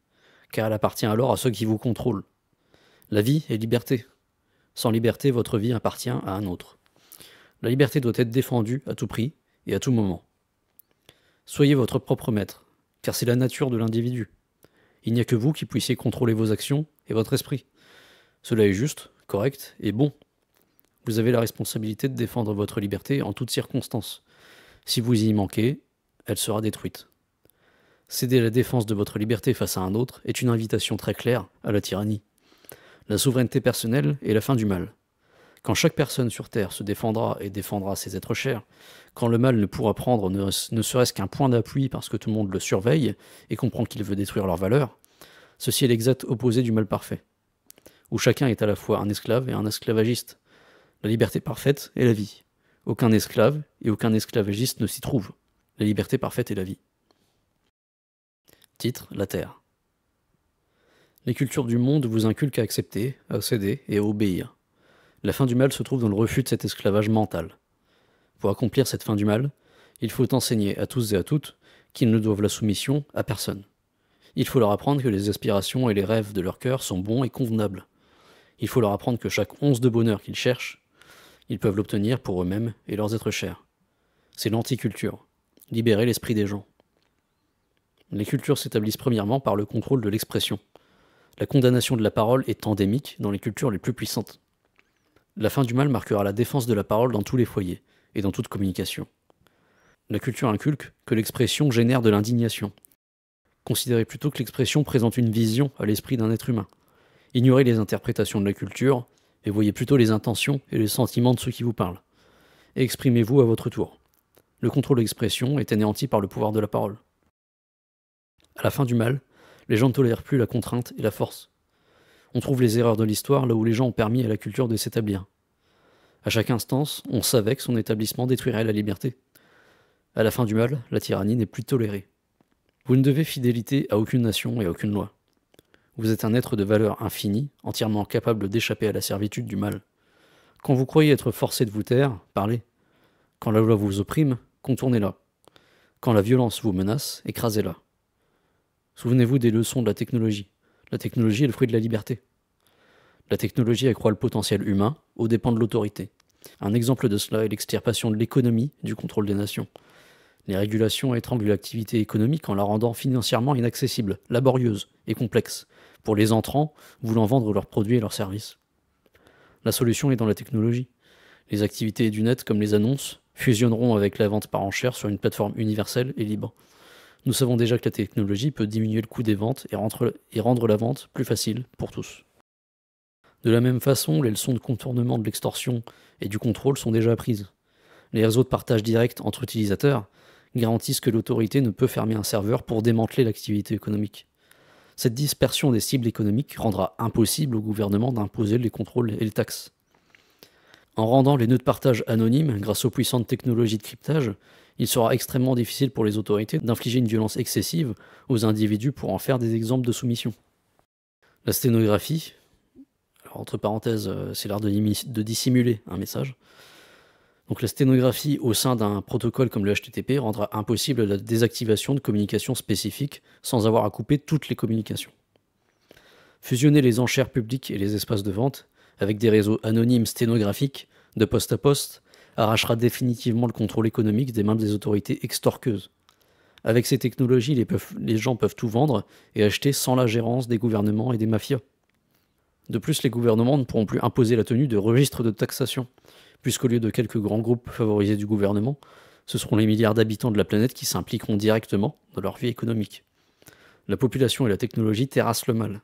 car elle appartient alors à ceux qui vous contrôlent. La vie est liberté. Sans liberté, votre vie appartient à un autre. La liberté doit être défendue à tout prix et à tout moment. Soyez votre propre maître, car c'est la nature de l'individu. Il n'y a que vous qui puissiez contrôler vos actions et votre esprit. Cela est juste, correct et bon. Vous avez la responsabilité de défendre votre liberté en toutes circonstances. Si vous y manquez, elle sera détruite. Céder la défense de votre liberté face à un autre est une invitation très claire à la tyrannie. La souveraineté personnelle est la fin du mal. Quand chaque personne sur Terre se défendra et défendra ses êtres chers, quand le mal ne pourra prendre ne, serait-ce qu'un point d'appui parce que tout le monde le surveille et comprend qu'il veut détruire leurs valeurs, ceci est l'exact opposé du mal parfait, où chacun est à la fois un esclave et un esclavagiste. La liberté parfaite est la vie. Aucun esclave et aucun esclavagiste ne s'y trouve. La liberté parfaite est la vie. Titre La Terre. Les cultures du monde vous inculquent à accepter, à céder et à obéir. La fin du mal se trouve dans le refus de cet esclavage mental. Pour accomplir cette fin du mal, il faut enseigner à tous et à toutes qu'ils ne doivent la soumission à personne. Il faut leur apprendre que les aspirations et les rêves de leur cœur sont bons et convenables. Il faut leur apprendre que chaque once de bonheur qu'ils cherchent, ils peuvent l'obtenir pour eux-mêmes et leurs êtres chers. C'est l'anticulture, libérer l'esprit des gens. Les cultures s'établissent premièrement par le contrôle de l'expression. La condamnation de la parole est endémique dans les cultures les plus puissantes. La fin du mal marquera la défense de la parole dans tous les foyers et dans toute communication. La culture inculque que l'expression génère de l'indignation. Considérez plutôt que l'expression présente une vision à l'esprit d'un être humain. Ignorez les interprétations de la culture et voyez plutôt les intentions et les sentiments de ceux qui vous parlent. Exprimez-vous à votre tour. Le contrôle d'expression est anéanti par le pouvoir de la parole. À la fin du mal, les gens ne tolèrent plus la contrainte et la force. On trouve les erreurs de l'histoire là où les gens ont permis à la culture de s'établir. À chaque instance, on savait que son établissement détruirait la liberté. À la fin du mal, la tyrannie n'est plus tolérée. Vous ne devez fidélité à aucune nation et à aucune loi. Vous êtes un être de valeur infinie, entièrement capable d'échapper à la servitude du mal. Quand vous croyez être forcé de vous taire, parlez. Quand la loi vous opprime, contournez-la. Quand la violence vous menace, écrasez-la. Souvenez-vous des leçons de la technologie. La technologie est le fruit de la liberté. La technologie accroît le potentiel humain aux dépens de l'autorité. Un exemple de cela est l'extirpation de l'économie du contrôle des nations. Les régulations étranglent l'activité économique en la rendant financièrement inaccessible, laborieuse et complexe, pour les entrants voulant vendre leurs produits et leurs services. La solution est dans la technologie. Les activités du net, comme les annonces, fusionneront avec la vente par enchère sur une plateforme universelle et libre. Nous savons déjà que la technologie peut diminuer le coût des ventes et rendre, la vente plus facile pour tous. De la même façon, les leçons de contournement de l'extorsion et du contrôle sont déjà apprises. Les réseaux de partage direct entre utilisateurs garantissent que l'autorité ne peut fermer un serveur pour démanteler l'activité économique. Cette dispersion des cibles économiques rendra impossible au gouvernement d'imposer les contrôles et les taxes. En rendant les nœuds de partage anonymes grâce aux puissantes technologies de cryptage, il sera extrêmement difficile pour les autorités d'infliger une violence excessive aux individus pour en faire des exemples de soumission. La sténographie, entre parenthèses, euh, c'est l'art de, de dissimuler un message. Donc la sténographie au sein d'un protocole comme le HTTP rendra impossible la désactivation de communications spécifiques sans avoir à couper toutes les communications. Fusionner les enchères publiques et les espaces de vente avec des réseaux anonymes sténographiques de poste à poste arrachera définitivement le contrôle économique des mains des autorités extorqueuses. Avec ces technologies, les, gens peuvent tout vendre et acheter sans la gérance des gouvernements et des mafias. De plus, les gouvernements ne pourront plus imposer la tenue de registres de taxation, puisqu'au lieu de quelques grands groupes favorisés du gouvernement, ce seront les milliards d'habitants de la planète qui s'impliqueront directement dans leur vie économique. La population et la technologie terrassent le mal.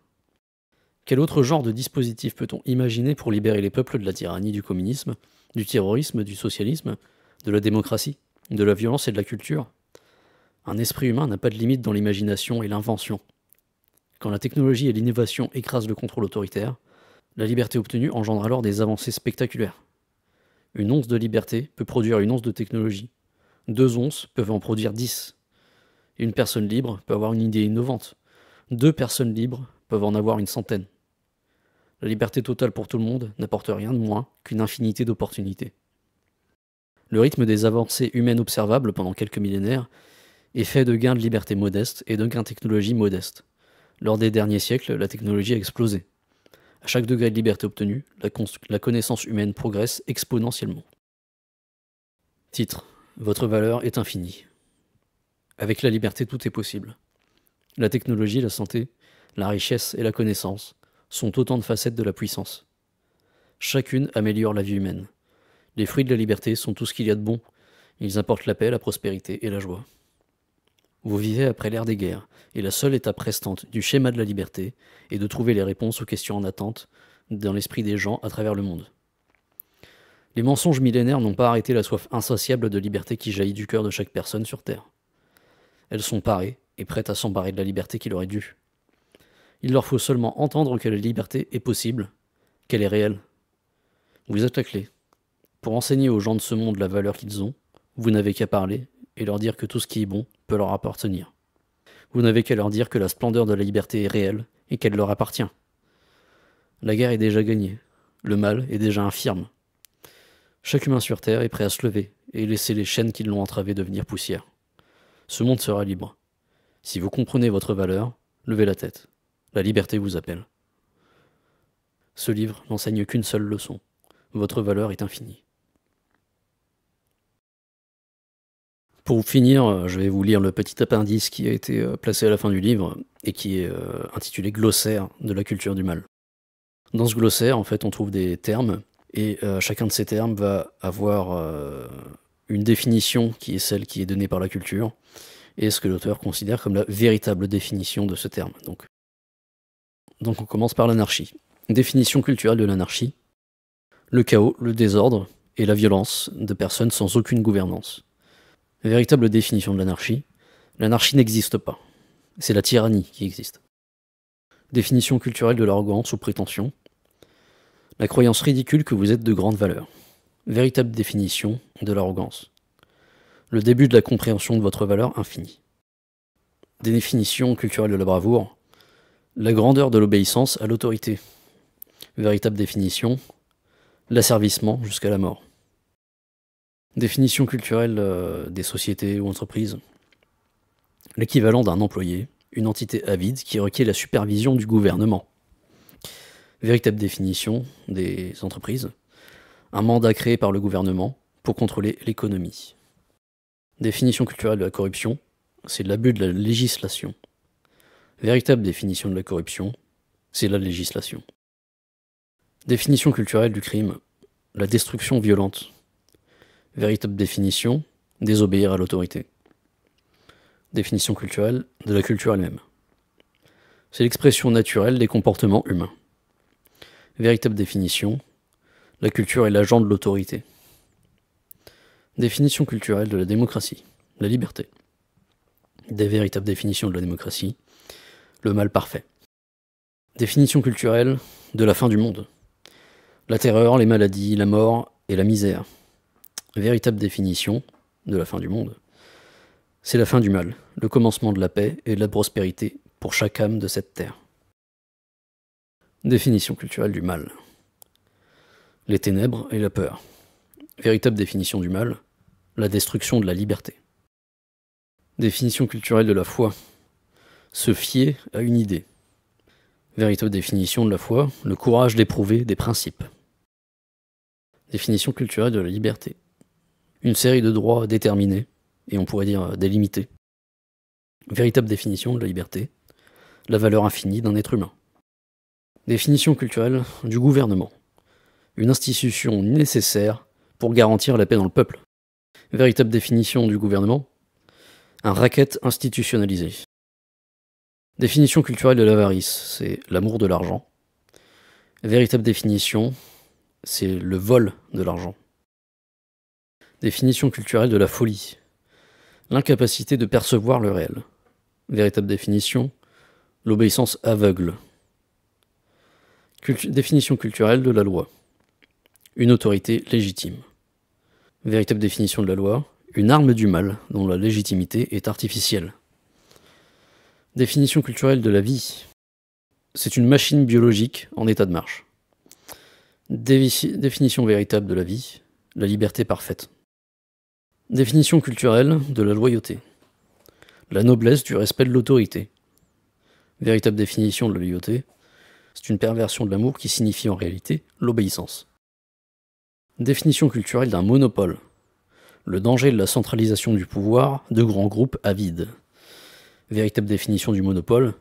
Quel autre genre de dispositif peut-on imaginer pour libérer les peuples de la tyrannie du communisme, du terrorisme, du socialisme, de la démocratie, de la violence et de la culture? Un esprit humain n'a pas de limite dans l'imagination et l'invention. Quand la technologie et l'innovation écrasent le contrôle autoritaire, la liberté obtenue engendre alors des avancées spectaculaires. Une once de liberté peut produire une once de technologie. Deux onces peuvent en produire dix. Une personne libre peut avoir une idée innovante. Deux personnes libres peuvent en avoir une centaine. La liberté totale pour tout le monde n'apporte rien de moins qu'une infinité d'opportunités. Le rythme des avancées humaines observables pendant quelques millénaires est fait de gains de liberté modestes et de gains de technologie modestes. Lors des derniers siècles, la technologie a explosé. À chaque degré de liberté obtenu, la, la connaissance humaine progresse exponentiellement. Titre Votre valeur est infinie. Avec la liberté, tout est possible. La technologie, la santé, la richesse et la connaissance sont autant de facettes de la puissance. Chacune améliore la vie humaine. Les fruits de la liberté sont tout ce qu'il y a de bon. Ils apportent la paix, la prospérité et la joie. Vous vivez après l'ère des guerres, et la seule étape restante du schéma de la liberté est de trouver les réponses aux questions en attente dans l'esprit des gens à travers le monde. Les mensonges millénaires n'ont pas arrêté la soif insatiable de liberté qui jaillit du cœur de chaque personne sur Terre. Elles sont parées et prêtes à s'emparer de la liberté qui leur est due. Il leur faut seulement entendre que la liberté est possible, qu'elle est réelle. Vous êtes la clé. Pour enseigner aux gens de ce monde la valeur qu'ils ont, vous n'avez qu'à parler et leur dire que tout ce qui est bon peut leur appartenir. Vous n'avez qu'à leur dire que la splendeur de la liberté est réelle et qu'elle leur appartient. La guerre est déjà gagnée, le mal est déjà infirme. Chaque humain sur Terre est prêt à se lever et laisser les chaînes qui l'ont entravé devenir poussière. Ce monde sera libre. Si vous comprenez votre valeur, levez la tête. La liberté vous appelle. Ce livre n'enseigne qu'une seule leçon. Votre valeur est infinie. Pour finir, euh, je vais vous lire le petit appendice qui a été euh, placé à la fin du livre et qui est euh, intitulé Glossaire de la culture du mal. Dans ce glossaire, en fait, on trouve des termes et chacun de ces termes va avoir une définition qui est celle qui est donnée par la culture et ce que l'auteur considère comme la véritable définition de ce terme. Donc donc on commence par l'anarchie. Définition culturelle de l'anarchie. Le chaos, le désordre et la violence de personnes sans aucune gouvernance. Véritable définition de l'anarchie. L'anarchie n'existe pas. C'est la tyrannie qui existe. Définition culturelle de l'arrogance ou prétention. La croyance ridicule que vous êtes de grande valeur. Véritable définition de l'arrogance. Le début de la compréhension de votre valeur infinie. Définition culturelle de la bravoure. La grandeur de l'obéissance à l'autorité. Véritable définition. L'asservissement jusqu'à la mort. Définition culturelle euh, des sociétés ou entreprises. L'équivalent d'un employé, une entité avide qui requiert la supervision du gouvernement. Véritable définition des entreprises. Un mandat créé par le gouvernement pour contrôler l'économie. Définition culturelle de la corruption, c'est l'abus de la législation. Véritable définition de la corruption, c'est la législation. Définition culturelle du crime, la destruction violente. Véritable définition, désobéir à l'autorité. Définition culturelle de la culture elle-même. C'est l'expression naturelle des comportements humains. Véritable définition, la culture est l'agent de l'autorité. Définition culturelle de la démocratie, la liberté. Des véritables définitions de la démocratie, le mal parfait. Définition culturelle de la fin du monde. La terreur, les maladies, la mort et la misère. Véritable définition de la fin du monde. C'est la fin du mal, le commencement de la paix et de la prospérité pour chaque âme de cette terre. Définition culturelle du mal. Les ténèbres et la peur. Véritable définition du mal, la destruction de la liberté. Définition culturelle de la foi. Se fier à une idée. Véritable définition de la foi, le courage d'éprouver des principes. Définition culturelle de la liberté. Une série de droits déterminés, et on pourrait dire délimités. Véritable définition de la liberté, la valeur infinie d'un être humain. Définition culturelle du gouvernement. Une institution nécessaire pour garantir la paix dans le peuple. Véritable définition du gouvernement. Un racket institutionnalisé. Définition culturelle de l'avarice, c'est l'amour de l'argent. Véritable définition, c'est le vol de l'argent. Définition culturelle de la folie. L'incapacité de percevoir le réel. Véritable définition, l'obéissance aveugle. définition culturelle de la loi. Une autorité légitime. Véritable définition de la loi, une arme du mal dont la légitimité est artificielle. Définition culturelle de la vie. C'est une machine biologique en état de marche. définition véritable de la vie, la liberté parfaite. Définition culturelle de la loyauté. La noblesse du respect de l'autorité. Véritable définition de la loyauté, c'est une perversion de l'amour qui signifie en réalité l'obéissance. Définition culturelle d'un monopole. Le danger de la centralisation du pouvoir de grands groupes avides. Véritable définition du monopole,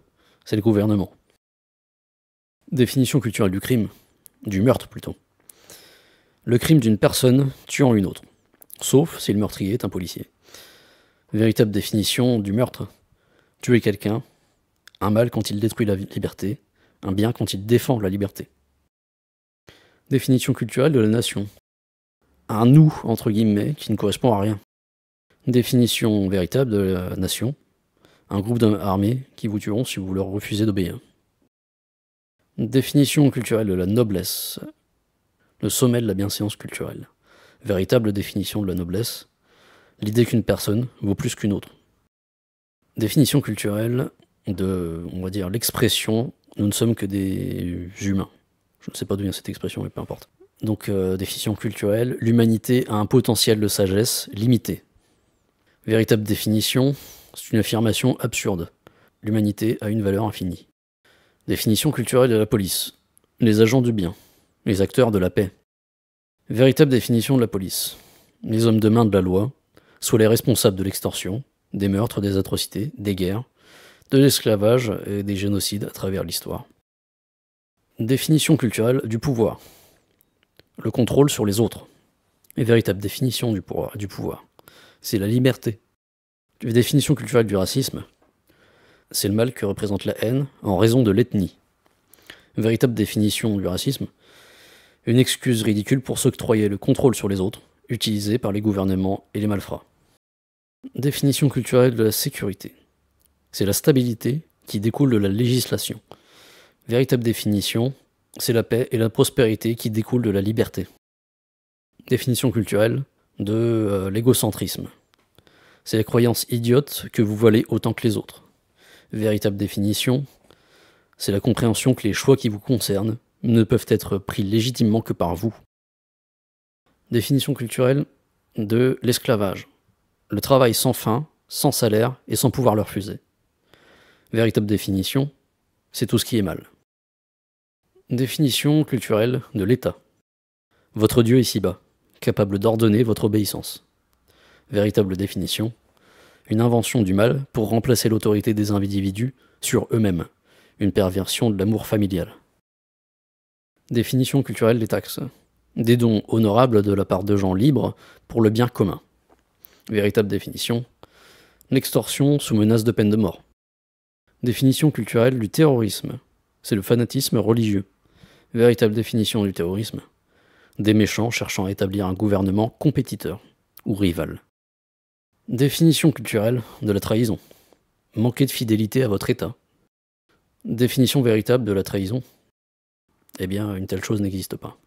c'est le gouvernement. Définition culturelle du crime, du meurtre plutôt. Le crime d'une personne tuant une autre, sauf si le meurtrier est un policier. Véritable définition du meurtre, tuer quelqu'un un mal quand il détruit la liberté, un bien quand il défend la liberté. Définition culturelle de la nation. Un nous, entre guillemets, qui ne correspond à rien. Définition véritable de la nation. Un groupe armés qui vous tueront si vous leur refusez d'obéir. Définition culturelle de la noblesse. Le sommet de la bienséance culturelle. Véritable définition de la noblesse. L'idée qu'une personne vaut plus qu'une autre. Définition culturelle de, on va dire, l'expression nous ne sommes que des humains. Je ne sais pas d'où vient cette expression, mais peu importe. Donc, euh, définition culturelle, l'humanité a un potentiel de sagesse limité. Véritable définition, c'est une affirmation absurde. L'humanité a une valeur infinie. Définition culturelle de la police. Les agents du bien. Les acteurs de la paix. Véritable définition de la police. Les hommes de main de la loi, soit les responsables de l'extorsion, des meurtres, des atrocités, des guerres, de l'esclavage et des génocides à travers l'histoire. Définition culturelle du pouvoir. Le contrôle sur les autres. Véritable définition. Du pouvoir. C'est la liberté. Définition culturelle du racisme. C'est le mal que représente la haine en raison de l'ethnie. Véritable définition du racisme. Une excuse ridicule pour s'octroyer le contrôle sur les autres, utilisé par les gouvernements et les malfrats. Définition culturelle de la sécurité. C'est la stabilité qui découle de la législation. Véritable définition, c'est la paix et la prospérité qui découlent de la liberté. Définition culturelle de euh, l'égocentrisme. C'est la croyance idiote que vous valez autant que les autres. Véritable définition, c'est la compréhension que les choix qui vous concernent ne peuvent être pris légitimement que par vous. Définition culturelle de l'esclavage. Le travail sans fin, sans salaire et sans pouvoir le refuser véritable définition, c'est tout ce qui est mal. Définition culturelle de l'État. Votre Dieu ici-bas, capable d'ordonner votre obéissance. Véritable définition, une invention du mal pour remplacer l'autorité des individus sur eux-mêmes, une perversion de l'amour familial. Définition culturelle des taxes. Des dons honorables de la part de gens libres pour le bien commun. Véritable définition. L'extorsion sous menace de peine de mort. Définition culturelle du terrorisme. C'est le fanatisme religieux. Véritable définition du terrorisme. Des méchants cherchant à établir un gouvernement compétiteur ou rival. Définition culturelle de la trahison. Manquer de fidélité à votre État. Définition véritable de la trahison. Eh bien, une telle chose n'existe pas.